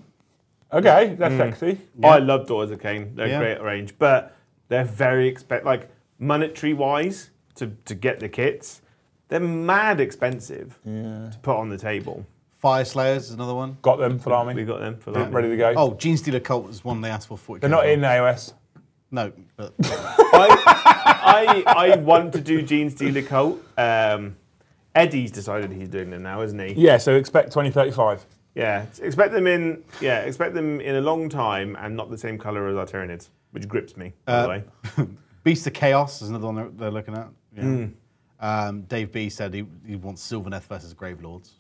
okay, that's sexy. I love Daughters of Khaine. They're Yeah. great range, but they're very expect like monetary wise to to get the kits. They're mad expensive to put on the table. Fyreslayers is another one. Got them for We Army. We got them for that. Ready to go. Oh, Gene Stealer Cult is one they asked for 40 They're not in AOS. No, but I, I, I want to do Gene Stealer Cult. Um, Eddie's decided he's doing them now, isn't he? Yeah, so expect 2035. Yeah. Expect them in. Yeah. Expect them in a long time and not the same color as our Tyranids, which grips me. By the way. Beast of Chaos is another one they're, they're looking at. Yeah. Um, Dave B said he, he wants Sylvaneth versus Gravelords.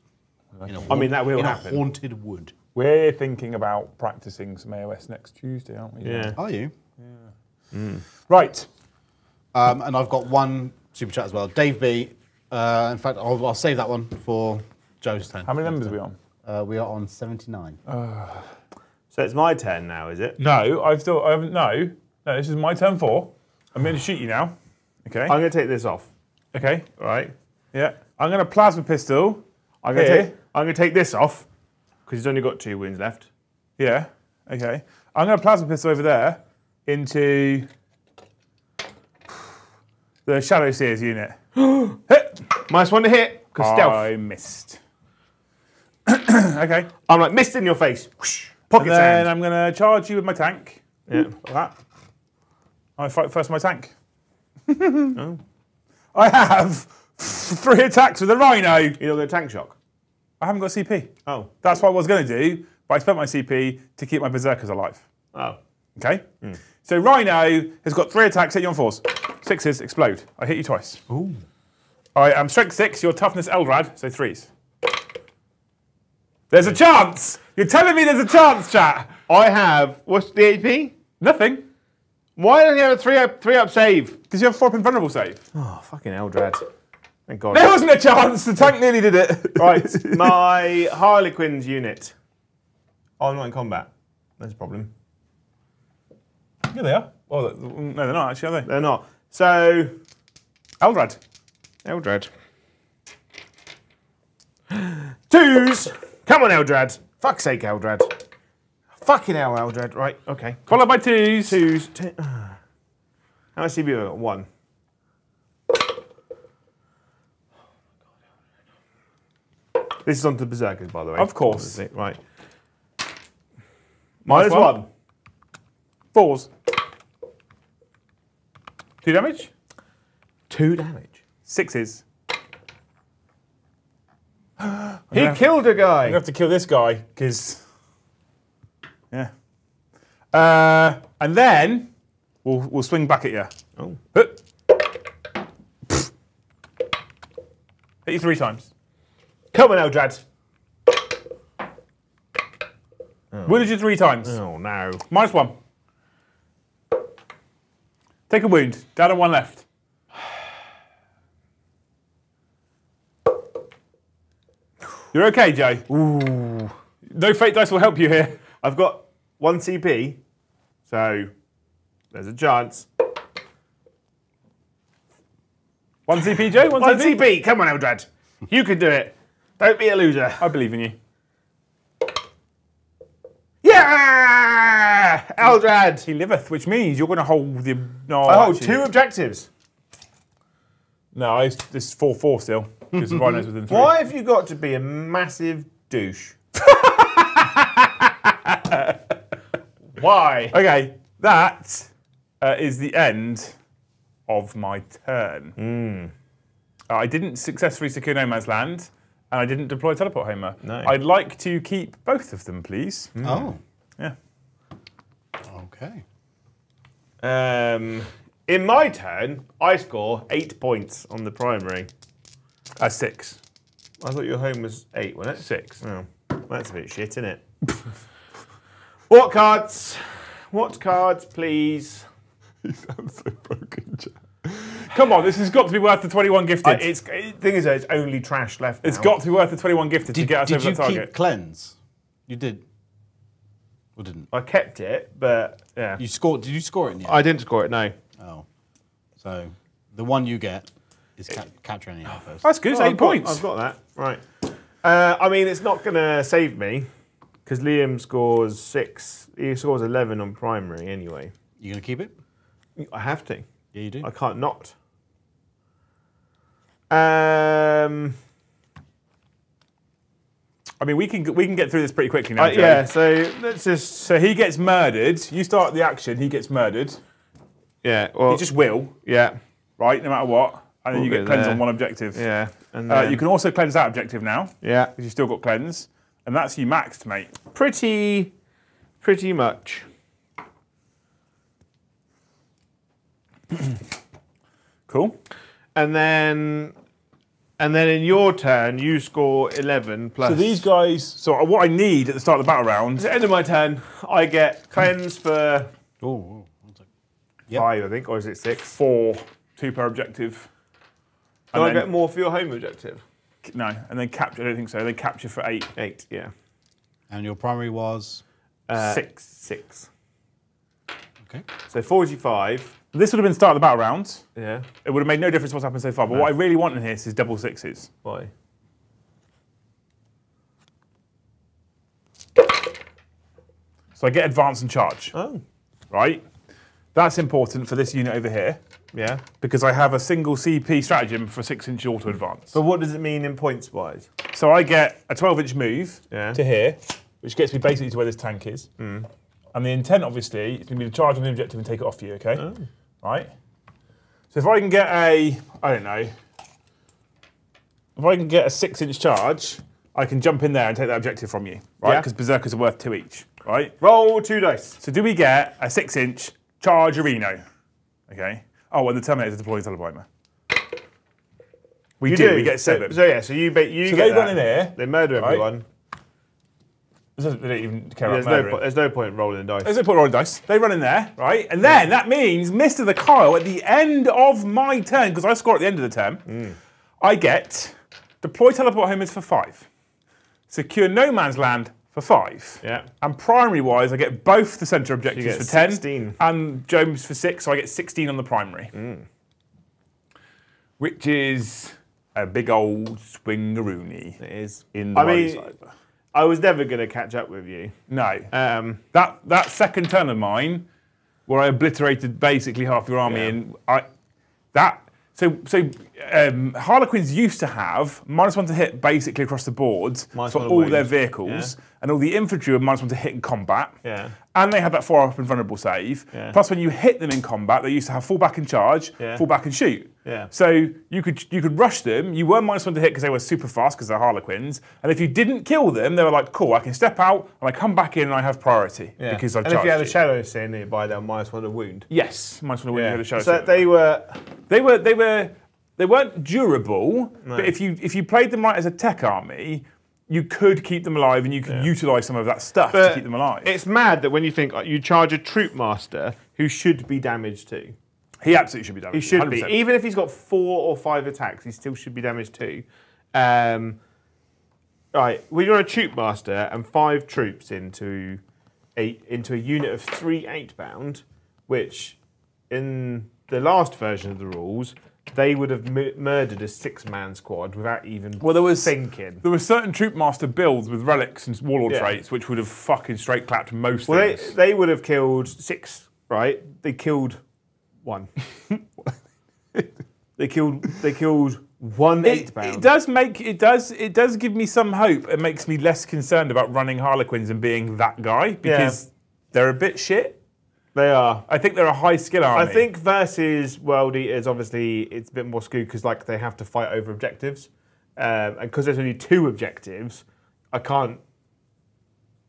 In a I mean, that will in happen. a haunted wood. We're thinking about practicing some AOS next Tuesday, aren't we? Yeah. Are you? Yeah. Right. Um, and I've got one super chat as well. Dave B. Uh, in fact, I'll, I'll save that one for Joe's turn. How many numbers are we on? Uh, we are on 79. So it's my turn now, is it? No, I've still, I haven't, no. No, this is my turn four. I'm going to shoot you now. Okay. I'm going to take this off. Okay. All right. Yeah. I'm going to plasma pistol. I'm going to take. I'm going to take this off because he's only got two wounds left. Yeah. Okay. I'm going to plasma pistol over there into the Shadow Seers unit. Hit. Minus one to hit because stealth. I missed. okay. I'm like missed in your face. Whoosh. Pocket And then sand. I'm going to charge you with my tank. Yeah. Like that. I fight first my tank. Oh. I have three attacks with a rhino. You don't get tank shock. I haven't got CP. Oh. That's what I was going to do, but I spent my CP to keep my berserkers alive. Oh. Okay? Hmm. So Rhino has got three attacks, hit you on fours. Sixes, explode. I hit you twice. Ooh. I am strength six, your toughness Eldrad, so threes. There's a chance! You're telling me there's a chance, chat! I have. What's the AP? Nothing. Why don't you have a three up, three up save? Because you have a four up invulnerable save. Oh, fucking Eldrad. Thank God. There wasn't a chance! The tank nearly did it. right, my Harlequins unit. Oh, I'm not in combat. That's a problem. yeah, they are. Oh, no, they're not actually, are they? They're not. So, Eldrad. Eldrad. Twos! Come on, Eldrad. Fuck's sake, Eldrad. Fucking hell, Eldrad. Right, okay. Followed by twos. Twos. Two. How much CP have I got? One. This is on to Berserkers, by the way. Of course. Right. Minus one. one. Fours. Two damage. Two damage. Sixes. He killed a guy. Gonna have to kill this guy because, yeah. Uh, and then we'll we'll swing back at you. Oh. Hit you three times. Come on, Eldrad. Wounded you three times. Oh, no. Minus one. Take a wound. Down to one left. You're okay, Joe. Ooh. No fate dice will help you here. I've got one CP, so there's a chance. One CP, Joe. One, One CP. CP. Come on, Eldrad. You can do it. Don't be a loser. I believe in you. Yeah! Eldrad. He liveth, which means you're going to hold the. No, I hold two objectives. No, it's, this is 4 4 still. Because the rhino's within three. Why have you got to be a massive douche? Why? Okay, that uh, is the end of my turn. Uh, I didn't successfully secure No Man's Land, and I didn't deploy Teleport Homer. No. I'd like to keep both of them, please. Oh, Yeah. okay. Um, in my turn, I score eight points on the primary. Uh, six. I thought your home was eight, wasn't it? Six. Oh, that's a bit shit, isn't it? what cards? What cards, please? You sound so broken, Come on, this has got to be worth the 21 gifted. Uh, it's the thing is, it's only trash left. It's got to be worth the 21 gifted to get us did over you the target. keep cleanse? You did. Or didn't? I kept it, but yeah, You scored? Did you score it in the end? I didn't score it. No. oh, so the one you get is ca- capture any outpost. That's good, it's Oh, eight I've got- points. I've got that. Right. Uh, I mean, it's not going to save me because Liam scores six. He scores 11 on primary anyway. You gonna keep it? I have to. Yeah, you do. I can't not. Um, I mean, we can we can get through this pretty quickly now. uh, yeah, so let's just. So he gets murdered. You start the action. He gets murdered. Yeah, well, He just will, yeah, right? No matter what, and then you We'll get go cleanse on one objective. yeah. And Uh, you can also cleanse that objective now yeah, because you still got cleanse, and that's you maxed, mate. pretty, pretty much. Cool. And then, and then in your turn, you score eleven plus. So these guys. So what I need at the start of the battle round. At the end of my turn, I get cleanse for Oh, oh, one sec. Yep. five, I think, or is it six? four, two per objective. Do And I then- get more for your home objective? No, and then capture. I don't think so. They capture for eight, Eight, yeah. And your primary was Uh, six. Six. okay. So forty-five. This would have been start of the battle round. Yeah. It would have made no difference what's happened so far. But what I really want in here is double sixes. Why? So I get advance and charge, Oh. right? That's important for this unit over here Yeah. because I have a single CP stratagem for six inch auto hmm. advance. But what does it mean in points wise? So I get a 12 inch move Yeah. to here, which gets me basically to where this tank is. Hmm. And the intent, obviously, is going to be to charge on the objective and take it off you, okay? Oh. Right? So if I can get a, I don't know, if I can get a six inch charge, I can jump in there and take that objective from you, right? Yeah. Because berserkers are worth two each, right? Roll two dice. So do we get a six inch charge Reno? Okay. Oh, and the Terminator deploys teleport homer. We You do. We get seven. So, so yeah, so you you So they that. run in here, They murder right? everyone. They don't even care There's about no, murdering. po- there's no point rolling dice. There's no point rolling dice. They run in there, right? And then that means Mr. the Kyle at the end of my turn, because I score at the end of the turn, Mm. I get deploy teleport homers for five, secure no man's land for five. Yeah. And primary wise, I get both the centre objectives for 10 16. and Jones for six, so I get 16 on the primary. Mm. Which is a big old swingaroony It is. in the I mean. I was never going to catch up with you. No. Um, That that second turn of mine, where I obliterated basically half your army, Yeah. and I that so so um, Harlequins used to have minus one to hit basically across the board Minus for all their vehicles, and all the infantry were minus one to hit in combat. Yeah. And they had that far up and vulnerable save. Yeah. Plus, when you hit them in combat, they used to have full back and charge, Yeah. full back and shoot. Yeah. So you could you could rush them. You were minus one to hit because they were super fast because they're Harlequins. And if you didn't kill them, they were like, cool, I can step out and I come back in and I have priority yeah. because I've and if you had a Shadowseer nearby, they'll minus one to wound. Yes, minus one to win. Yeah. Yeah. Show So they were. they were they were they weren't durable, but if you if you played them right as a tech army, you could keep them alive and you could utilize some of that stuff to keep them alive. It's mad that when you think like, you charge a troupe master who should be damaged too. he absolutely should be damaged. He should be. Even if he's got four or five attacks, he still should be damaged too. Um, right, when you're a troupe master and five troupes into a into a unit of three eightbound, which in the last version of the rules they would have mu- murdered a six man squad without even Well, there was thinking. There were certain troupe master builds with relics and warlord Yeah. traits which would have fucking straight clapped most Well, they, things. they would have killed six, right? They killed one. they killed. They killed one eight it, bound. it does make it does it does give me some hope. It makes me less concerned about running Harlequins and being that guy because they're a bit shit. They are. I think they're a high skill army. I think versus World Eaters, obviously, it's a bit more skewed because like they have to fight over objectives, um, and because there's only two objectives, I can't.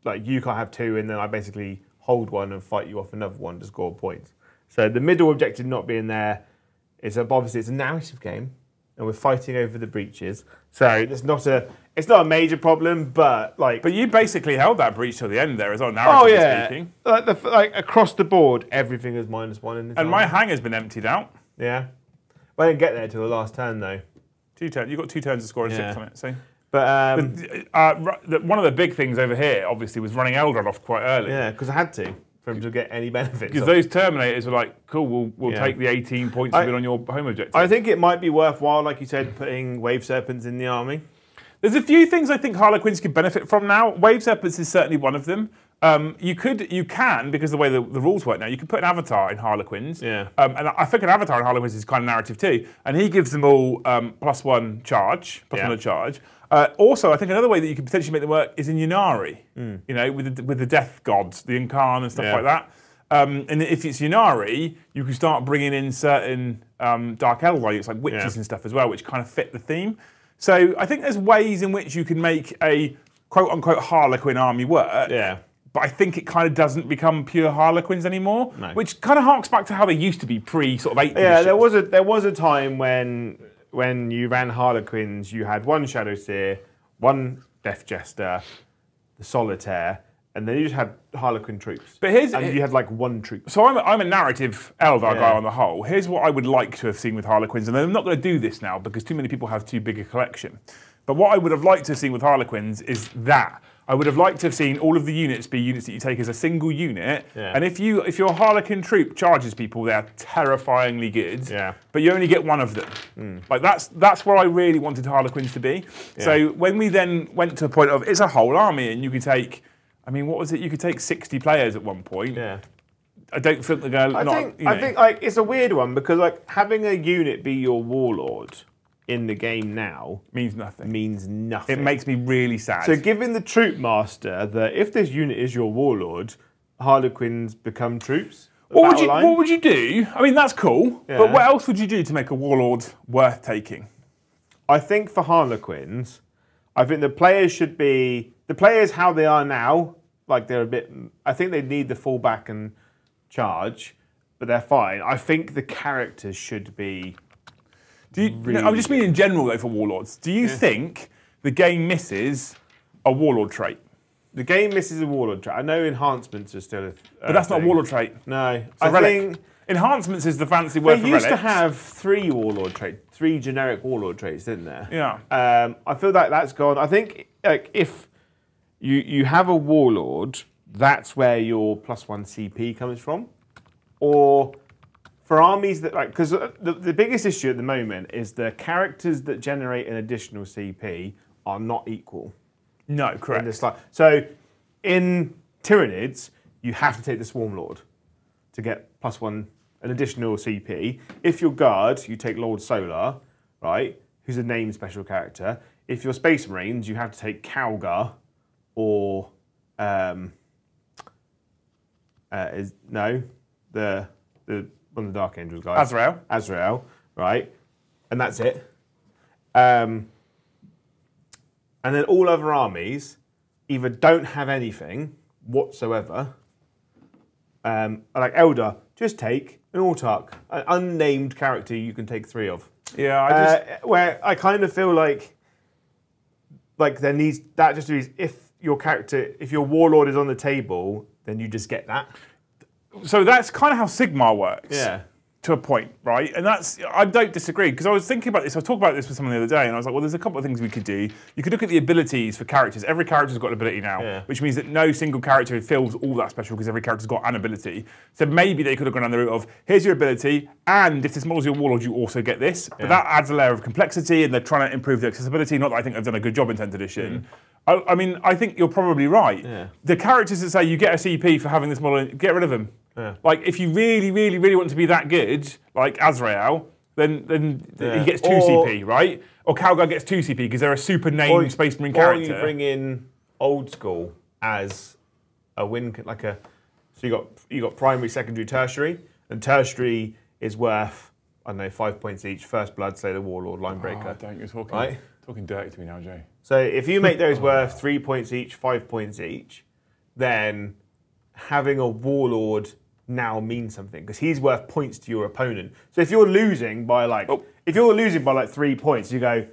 Like you can't have two, and then I basically hold one and fight you off another one to score points. So the middle objective not being there is obviously it's a narrative game, and we're fighting over the breaches. So it's not a it's not a major problem, but like But you basically held that breach till the end there as well, narratively oh yeah, speaking. like, the, like across the board, everything is minus one in this. And my army. hangar's been emptied out. Yeah. But I didn't get there till the last turn though. Two turns. You've got two turns to score and Yeah. six on it. So But um, uh, the- one of the big things over here, obviously, was running Eldrad off quite early. yeah, because I had to for him to get any benefits. Because those Terminators were like, cool, we'll, we'll Yeah. take the 18 points I- you've been on your home objective. I think it might be worthwhile, like you said, putting wave serpents in the army. There's a few things I think Harlequins could benefit from now. Wave Serpents is certainly one of them. Um, you could, you can, because the way the, the rules work now, you can put an avatar in Harlequins. Yeah. Um, and I think an avatar in Harlequins is kind of narrative too. And he gives them all um, plus one charge, plus Yeah. one charge. Uh, also, I think another way that you could potentially make them work is in Ynnari. Hmm. You know, with the, with the death gods, the Yncarne and stuff Yeah. like that. Um, and if it's Ynnari, you can start bringing in certain um, Dark values like witches Yeah. and stuff as well, which kind of fit the theme. So I think there's ways in which you can make a quote unquote Harlequin army work. Yeah. But I think it kind of doesn't become pure Harlequins anymore, No. which kind of harks back to how they used to be pre sort of eight. Yeah, there was a there was a time when when you ran Harlequins, you had one Shadow Seer, one Death Jester, the Solitaire, and then you just had Harlequin troops. But here's- and you had like one troupe. So I'm a, I'm a narrative Eldar guy on the whole. Here's what I would like to have seen with Harlequins, and I'm not going to do this now because too many people have too big a collection. But what I would have liked to have seen with Harlequins is that. I would have liked to have seen all of the units be units that you take as a single unit. Yeah. And if you if your Harlequin troupe charges people, they're terrifyingly good. Yeah. But you only get one of them. Hmm. Like that's that's where I really wanted Harlequins to be. So when we then went to a point of it's a whole army and you can take I mean, what was it? You could take 60 players at one point. Yeah. I don't think they're going to I not. think you know. I think like it's a weird one because like having a unit be your warlord in the game now means nothing. means nothing. It makes me really sad. so giving the troupe master that if this unit is your warlord, Harlequins become troops. what would you line. What would you do? I mean, that's cool. Yeah. But what else would you do to make a warlord worth taking? I think for Harlequins, I think the players should be the players how they are now. Like they're a bit. I think they need the fullback and charge, but they're fine. I think the characters should be. Do you? no, I'm just meaning in general though for warlords. Do you think the game misses a warlord trait? The game misses a warlord trait. I know enhancements are still. A, But that's not a warlord trait. No, It's I think Enhancements is the fancy they word for used to have three warlord traits, three generic warlord traits, didn't there? Yeah. Um, I feel like that's gone. I think like if you you have a warlord, that's where your plus one CP comes from, or for armies that like because uh, the, the biggest issue at the moment is the characters that generate an additional CP are not equal. No, In correct. this like so in Tyranids, you have to take the Swarm Lord to get plus one an additional CP. If you're guard, you take Lord Solar, right? Who's a named special character. If you're Space Marines, you have to take Calgar or um, uh, is no the the one of the Dark Angels guys. Azrael. Azrael, right? And that's it. Um, and then all other armies either don't have anything whatsoever. Um, like Eldar, just take an Autark, an unnamed character you can take three of. Yeah, I just. Uh, where I kind of feel like, like there needs that just be if your character, if your warlord is on the table, then you just get that. so that's kind of how Sigmar works. Yeah. To a point, right? And that's I don't disagree because I was thinking about this. I was talking about this with someone the other day, and I was like, well, there's a couple of things we could do. You could look at the abilities for characters. Every character's got an ability now, Yeah. which means that no single character feels all that special because every character's got an ability. So maybe they could have gone down the route of here's your ability, and if this model's your warlord, you also get this. But that adds a layer of complexity, and they're trying to improve the accessibility. Not that I think they've done a good job in 10th edition. Mm. I, I mean, I think you're probably right. Yeah. The characters that say you get a CP for having this model, get rid of them. Like if you really, really, really want to be that good, like Azrael, then then Yeah. he gets two Or- CP, right? Or Calgar gets two CP because they're a super named Or- Space Marine Or character. you bring in old school as a win, like a. So you got you got primary, secondary, tertiary, and tertiary is worth I don't know five points each. First blood, say the warlord, line ah, breaker. Oh, don't you're talking Right. talking dirty to me now, Jay. So if you make those worth three points each, five points each, then having a warlord now mean something because he's worth points to your opponent. So if you're losing by like, Oh. if you're losing by like three points, you go,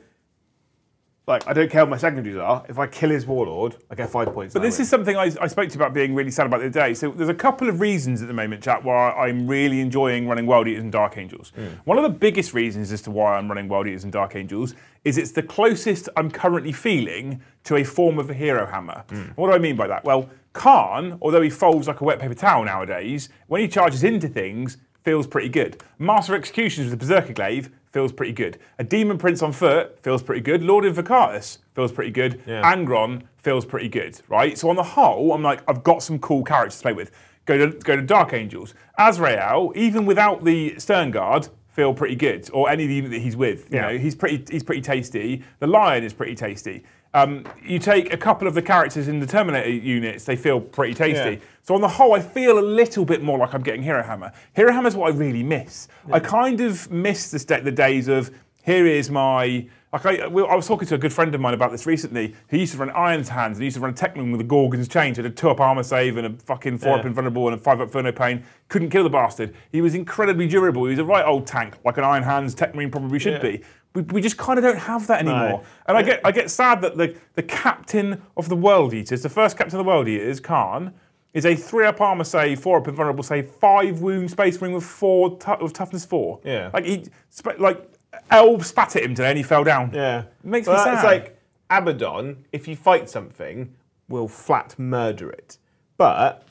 like, I don't care what my secondaries are. If I kill his warlord, I get five points. But this is something I, I spoke to you about being really sad about the other day. So there's a couple of reasons at the moment, chat, why I'm really enjoying running World Eaters and Dark Angels. Hmm. One of the biggest reasons as to why I'm running World Eaters and Dark Angels is it's the closest I'm currently feeling to a form of a hero hammer. Hmm. What do I mean by that? Well, Kharn, although he folds like a wet paper towel nowadays, when he charges into things, feels pretty good. Master Executions with the Berserker Glaive feels pretty good. A Demon Prince on foot feels pretty good. Lord Invocatus feels pretty good. Yeah. Angron feels pretty good, right? So on the whole, I'm like, I've got some cool characters to play with. Go to go to Dark Angels. Azrael, even without the Stern Guard, feel pretty good, or any of the unit that he's with. You Yeah. know, he's pretty he's pretty tasty. The Lion is pretty tasty. Um, you take a couple of the characters in the Terminator units, they feel pretty tasty. Yeah. So on the whole, I feel a little bit more like I'm getting Hero Hammer. Hero Hammer is what I really miss. I kind of miss the, the days of here is my like I, we- I was talking to a good friend of mine about this recently. He used to run Iron's Hands and he used to run Techmarine with a Gorgon's chain, so he had a two up armor save and a fucking four up Yeah. invulnerable and a five up Feel No Pain. Couldn't kill the bastard. He was incredibly durable. He was a right old tank, like an Iron Hands Techmarine probably should Yeah. be. We, we just kind of don't have that anymore. No. And I get I get sad that the, the captain of the World Eaters, the first captain of the World Eaters, Kharn, is a three up armor save, four up invulnerable save, five wound space ring with four tu- with toughness four. Yeah. Like he sp- like Elb spat at him today and he fell down. Yeah. It makes Well, me sad. It's like Abaddon, if you fight something, will flat murder it. But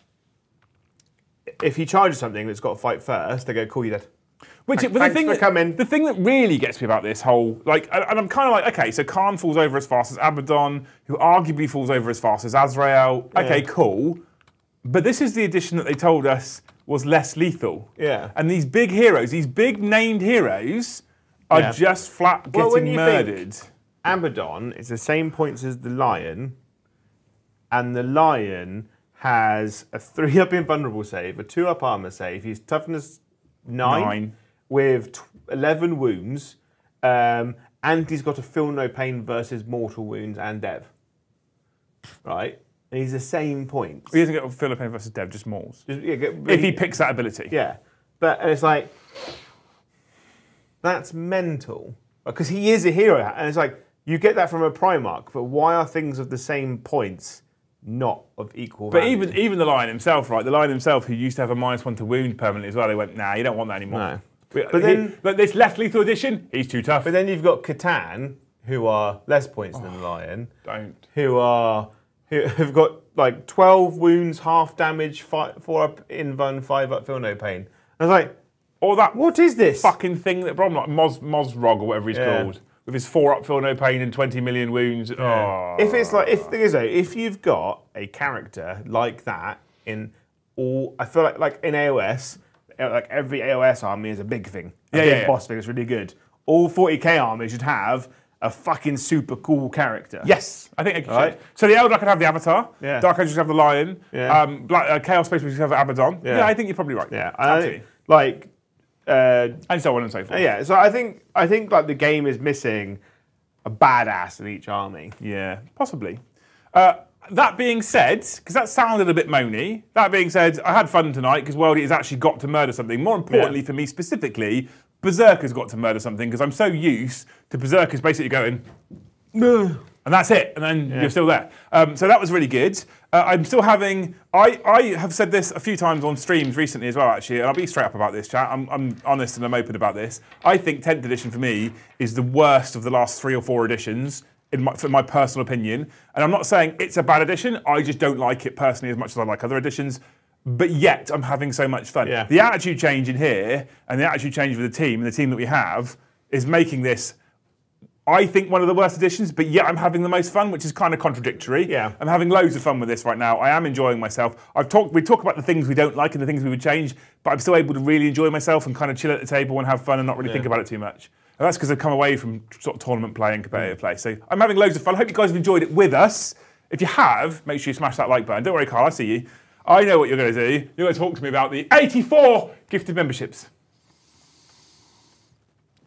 if he charges something that's got to fight first, they go, cool, you're dead. Which, Thank- but the thanks thing that, coming. The thing that really gets me about this whole, like, and I'm kind of like, okay, so Kharn falls over as fast as Abaddon, who arguably falls over as fast as Azrael. Okay, Yeah. cool. But this is the edition that they told us was less lethal. Yeah. And these big heroes, these big named heroes, are Yeah. just flat Well, when getting you think- murdered. Abaddon is the same points as the Lion, and the Lion has a three up invulnerable save, a two up armor save. He's toughness nine, Nine. With tw- 11 wounds, um, and he's got a feel no pain versus mortal wounds and dev. Right? And he's the same points. He doesn't get feel no pain versus Dev, just Mauls. Just- yeah, get- If he picks that ability. Yeah, but and it's like that's mental because he is a hero, and it's like you get that from a Primarch, but why are things of the same points not of equal? But even even the lion himself, right? The lion himself, who used to have a minus one to wound permanently as well, they went, nah, you don't want that anymore. No. But, But then- but this less lethal edition, he's too tough. but then you've got C'tan, who are less points than oh, the Lion, don't. who are who have got like twelve wounds, half damage, five, four up invuln, five up feel no pain. I was like, Or that what is this? fucking thing that Brom like Moz Mozrog or whatever he's Yeah. called, with his four up, feel no pain, and twenty million wounds. Oh. If it's like, if thing is though, if you've got a character like that in all, I feel like like in AOS, like every AOS army is a big thing, a Yeah, big yeah, yeah. boss thing. It's really good. All 40k armies should have a fucking super cool character. Yes, I think. Right. So the Eldar could have the Avatar. Yeah. Dark Angels could have the Lion. Yeah. Um, Black, uh, Chaos Space Marines could have Abaddon. Yeah. Yeah. I think you're probably right. yeah. I Absolutely. like, uh, And so on and so forth. yeah. So I think I think like the game is missing a badass in each army. Yeah, possibly. Uh, that being said, because that sounded a bit moany, that being said, I had fun tonight because Worldy has actually got to murder something. More importantly Yeah. for me specifically, Berserker's got to murder something because I'm so used to Berserkers basically going, and that's it, and then you're still there. Um, so that was really good. Uh, I'm still having. I, I have said this a few times on streams recently as well, actually, and I'll be straight up about this, chat. I'm, I'm honest and I'm open about this. I think 10th edition for me is the worst of the last three or four editions. In my, for my personal opinion, and I'm not saying it's a bad edition. I just don't like it personally as much as I like other editions. But yet, I'm having so much fun. Yeah. The attitude change in here, and the attitude change with the team, and the team that we have, is making this I think one of the worst editions, but yet I'm having the most fun, which is kind of contradictory. Yeah. I'm having loads of fun with this right now. I am enjoying myself. I've talked we talk about the things we don't like and the things we would change, but I'm still able to really enjoy myself and kind of chill at the table and have fun and not really think about it too much. And that's because I've come away from sort of tournament play and competitive mm. play. So I'm having loads of fun. I hope you guys have enjoyed it with us. If you have, make sure you smash that like button. Don't worry, Carl, I see you. I know what you're going to do. You're going to talk to me about the 84 gifted memberships.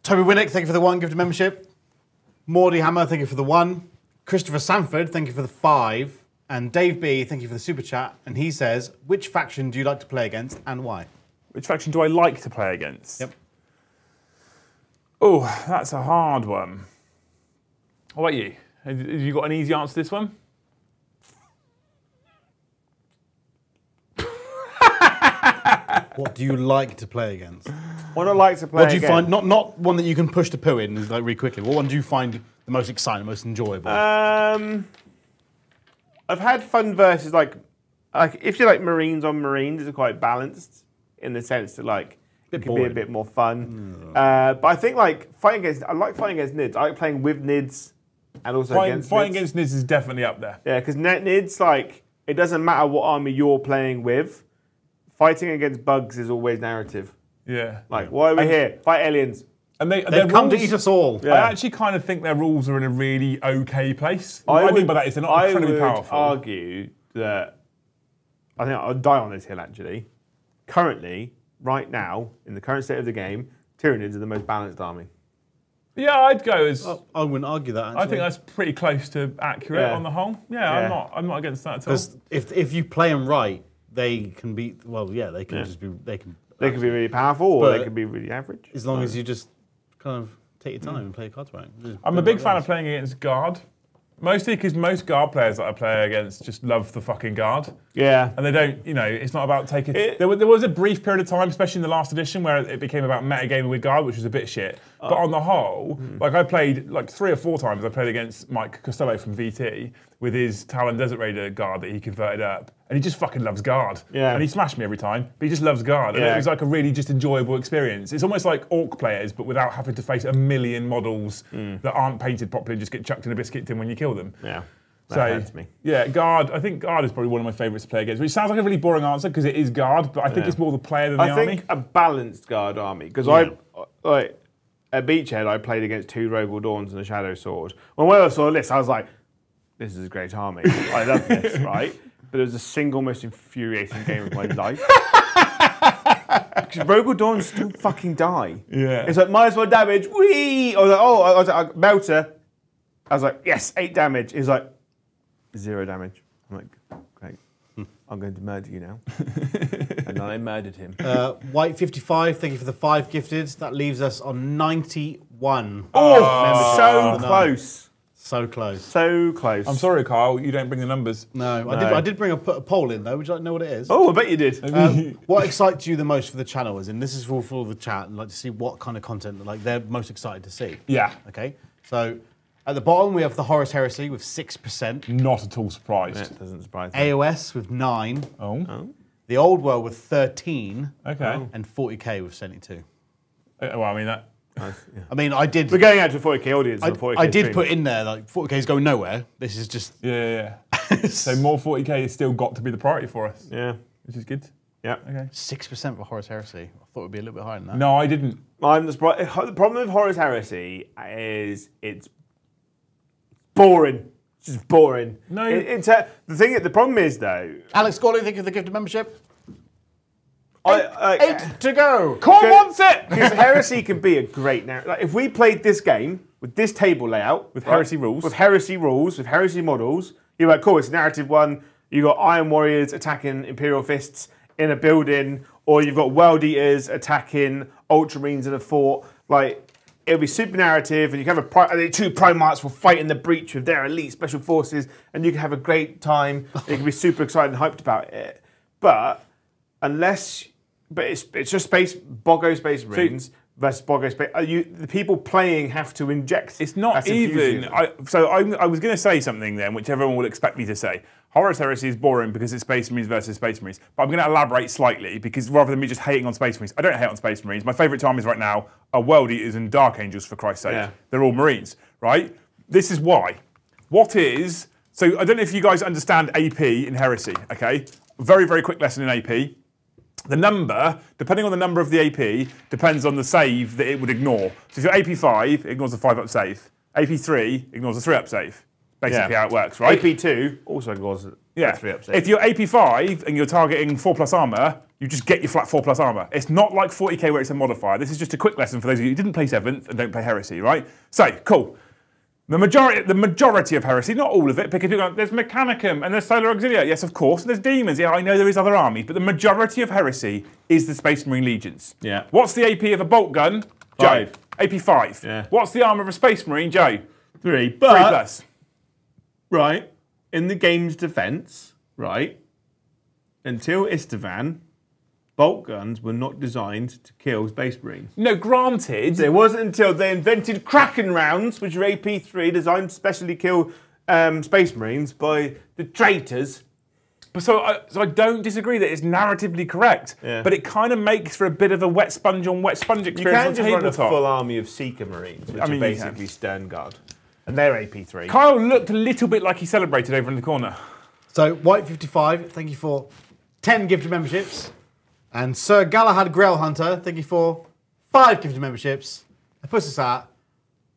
Toby Winnick, thank you for the one gifted membership. Mordy Hammer, thank you for the one. Christopher Sanford, thank you for the five. And Dave B, thank you for the super chat. And he says, which faction do you like to play against and why? Which faction do I like to play against? Yep. Oh, that's a hard one. What about you? Have you got an easy answer to this one? What do you like to play against? What I like to play. What do you find, not, not one that you can push to poo in, like really quickly. What one do you find the most exciting, most enjoyable? Um, I've had fun versus like, like if you like Marines on Marines, it's quite balanced in the sense that like it can be a bit more fun. Uh, but I think like fighting against, I like fighting against Nids. I like playing with Nids and also Fighting, against fighting Nids. against Nids is definitely up there. Yeah, because net Nids like it doesn't matter what army you're playing with. Fighting against bugs is always narrative. Yeah. Like, why are we here? Fight aliens. And they, They've their come to eat us all. Yeah. I actually kind of think their rules are in a really okay place. What I, mean by that is they're not I incredibly would powerful. argue that I think I'll die on this hill actually. Currently, right now, in the current state of the game, Tyranids are the most balanced army. yeah, I'd go as. I wouldn't argue that. Actually. I think that's pretty close to accurate Yeah. on the whole. Yeah, Yeah. I'm not. I'm not against that at all. because if if you play them right, they can be. Well, yeah, they can Yeah. just be. They can. They could be really powerful or they But- could be really average. as long as you just kind of take your time and play your cards right. Just I'm a big what fan it of playing against guard, mostly because most guard players that I play against just love the fucking guard. Yeah. And they don't, you know, it's not about taking. It- there, was, there was a brief period of time, especially in the last edition, where it became about metagaming with guard, which was a bit shit. But on the whole, Hmm. like I played like three or four times. I played against Mike Costello from VT with his Tallarn Desert Raider guard that he converted up, and he just fucking loves guard. Yeah. And he smashed me every time, but he just loves guard. And Yeah. it was like a really just enjoyable experience. It's almost like orc players, but without having to face a million models that aren't painted properly and just get chucked in a biscuit tin when you kill them. Yeah. That So yeah, guard. I think guard is probably one of my favourites to play against. Which sounds like a really boring answer because it is guard, but I think Yeah. it's more the player than the I army. think a balanced guard army because I like at Beachhead I played against two Rogal Dorns and a Shadow Sword. When I saw this, I was like, "This is a great army. I love this." Right, but it was the single most infuriating game of my life. Because Rogal Dorns still fucking die. Yeah. it's like minus one damage. Wee! I was like, "Oh, I was like, melter." I was like, "Yes, eight damage." He's like, zero damage. I'm like. I'm going to murder you now. and I murdered him. Uh, White 55, thank you for the five gifted. That leaves us on 91. Oh, so close. So close. So close. I'm sorry, Kyle. You don't bring the numbers. No, I did. I did bring a, a poll in though. Would you like to know what it is? Oh, I bet you did. Um, what excites you the most for the channel? Is in this is for, for the chat and like to see what kind of content like they're most excited to see. Yeah. Okay. So at the bottom we have the Horus Heresy with six percent, Not at all surprised. That doesn't surprise me. AOS with nine, Oh. the Old World with thirteen, Okay. and 40k with seventy-two. Uh, well, I mean that. Nice, yeah. I mean, I did. We're going out to a 40k audience. I, 40K I did stream. put in there like 40k is going nowhere. This is just Yeah, yeah, yeah. so more 40k has still got to be the priority for us, Yeah. which is good. Yeah. Okay. six percent for Horus Heresy. I thought it would be a little bit higher than that. No, I didn't. I'm the, the problem with Horus Heresy is it's boring. Just boring. No. It, it's a, the thing. The problem is though. Alex Gawley, thank you for the gift of membership. I, I, Eight to go. Kyle wants it. Because heresy can be a great narrative. Like if we played this game with this table layout, With right, heresy rules. with heresy rules, with heresy models, you're like, cool, it's narrative one. You got Iron Warriors attacking Imperial Fists in a building, or you've got World Eaters attacking Ultramarines in a fort. Like it'll be super narrative, and you can have a pri- the two Primarchs will fight in the breach with their elite special forces, and you can have a great time. you can be super excited and hyped about it. But unless, but it's it's just space Bogo Space Marines versus Bogo Space. Are you the people playing have to inject? It's not even. I, so I, I was going to say something then, which everyone will expect me to say. Horus Heresy is boring because it's Space Marines versus Space Marines. But I'm going to elaborate slightly because rather than me just hating on Space Marines, I don't hate on Space Marines. My favourite armies right now are World Eaters and Dark Angels, for Christ's sake. Yeah. They're all Marines, right? This is why. What is. So I don't know if you guys understand AP in Heresy, okay? Very, very quick lesson in AP. The number, depending on the number of the AP, depends on the save that it would ignore. So if you're AP5, it ignores the 5 up save. AP3 ignores the 3 up save. Basically Yeah. how it works, right? AP2 also goes yeah. three up save. If you're AP5 and you're targeting 4 plus armor, you just get your flat 4 plus armor. It's not like 40k where it's a modifier. This is just a quick lesson for those of you who didn't play 7th and don't play Heresy, right? So, cool. The majority, the majority of heresy, not all of it, because people go, there's Mechanicum and there's Solar Auxilia. Yes, of course. And there's demons. Yeah, I know there is other armies, but the majority of heresy is the Space Marine legions. Yeah. What's the AP of a bolt gun? Joe. Five. AP five. Yeah. What's the armor of a Space Marine? Joe. three, Three plus. right in the game's defense, right until Istvan, bolt guns were not designed to kill Space Marines. No, granted. It wasn't until they invented Kraken rounds, which are AP3, designed to specially kill um, Space Marines by the traitors. But so, I, so I don't disagree that it's narratively correct, Yeah. but it kind of makes for a bit of a wet sponge on wet sponge experience. You experience can't on just run a full army of Seeker Marines, which I mean, are basically Stern Guard. and they're AP3. Kyle looked a little bit like he celebrated over in the corner. So White55, thank you for 10 gifted memberships. And Sir Galahad Grail Hunter, thank you for 5 gifted memberships. That puts us at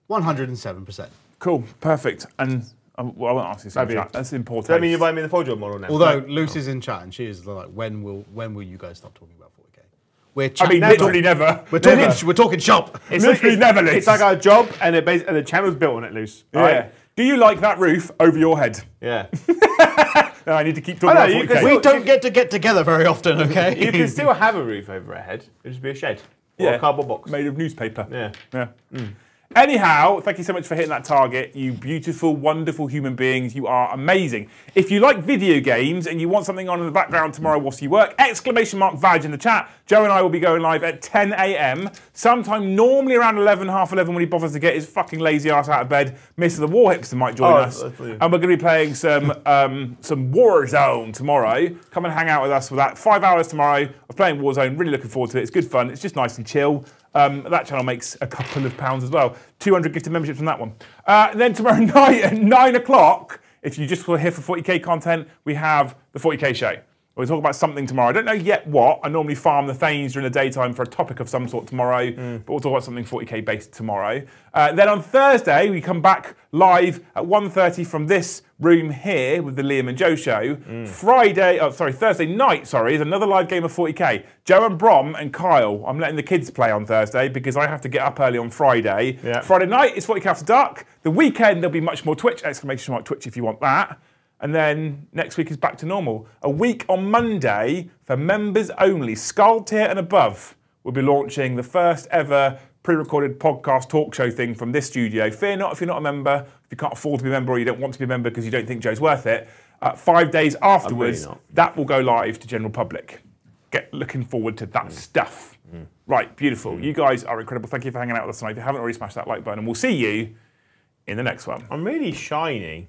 107%. Cool, perfect. And um, well, I won't ask you That'd something. be- That's important. Does that mean you're buying me the four job model now? Although Luce is in chat and she is like, when will when will you guys stop talking about 40k? We're I mean, we're literally never. We're talking, Never. we're talking shop. it's literally it's, never, Luce. It's like our job, and, it bas- and the channel's built on it, Luce. Yeah. Right? Do you like that roof over your head? Yeah. No, I need to keep talking I about know, you 40k. can- We don't get to get together very often, okay? you can still have a roof over our head. It'll just be a shed or a cardboard box. made of newspaper. Yeah. Yeah. Mm. Anyhow, thank you so much for hitting that target. You beautiful, wonderful human beings. You are amazing. If you like video games and you want something on in the background tomorrow whilst you work, exclamation mark Vag in the chat. Joe and I will be going live at 10 a.m. Sometime normally around 11, half 11 when he bothers to get his fucking lazy ass out of bed. Mr. the War Hipster might join Oh, us. And we're going to be playing some um, some Warzone tomorrow. Come and hang out with us for that. Five hours tomorrow of playing Warzone. Really looking forward to it. It's good fun. It's just nice and chill. Um, that channel makes a couple of pounds as well. 200 gifted memberships from that one. Uh, then tomorrow night at 9 o'clock, if you just were here for 40k content, we have the 40k show. We'll talk about something tomorrow. I don't know yet what. I normally farm the Thanes during the daytime for a topic of some sort tomorrow, but we'll talk about something 40k based tomorrow. Uh, then on Thursday, we come back live at 1.30 from this room here with the Liam and Joe show. Mm. Friday, oh sorry, Thursday night, sorry, is another live game of 40k. Joe and Brom and Kyle. I'm letting the kids play on Thursday because I have to get up early on Friday. Yeah. Friday night is 40k after dark. The weekend there'll be much more Twitch, exclamation mark Twitch if you want that. And then next week is back to normal. A week on Monday for members only, Skull tier and above, We'll be launching the first ever pre-recorded podcast talk show thing from this studio. Fear not if you're not a member, if you can't afford to be a member or you don't want to be a member because you don't think Joe's worth it. Uh, five days afterwards, not. that will go live to general public. Get looking forward to that mm. stuff. Mm. Right, beautiful. Mm. You guys are incredible. Thank you for hanging out with us tonight. If you haven't already smashed that like button, and we'll see you in the next one. I'm really shiny.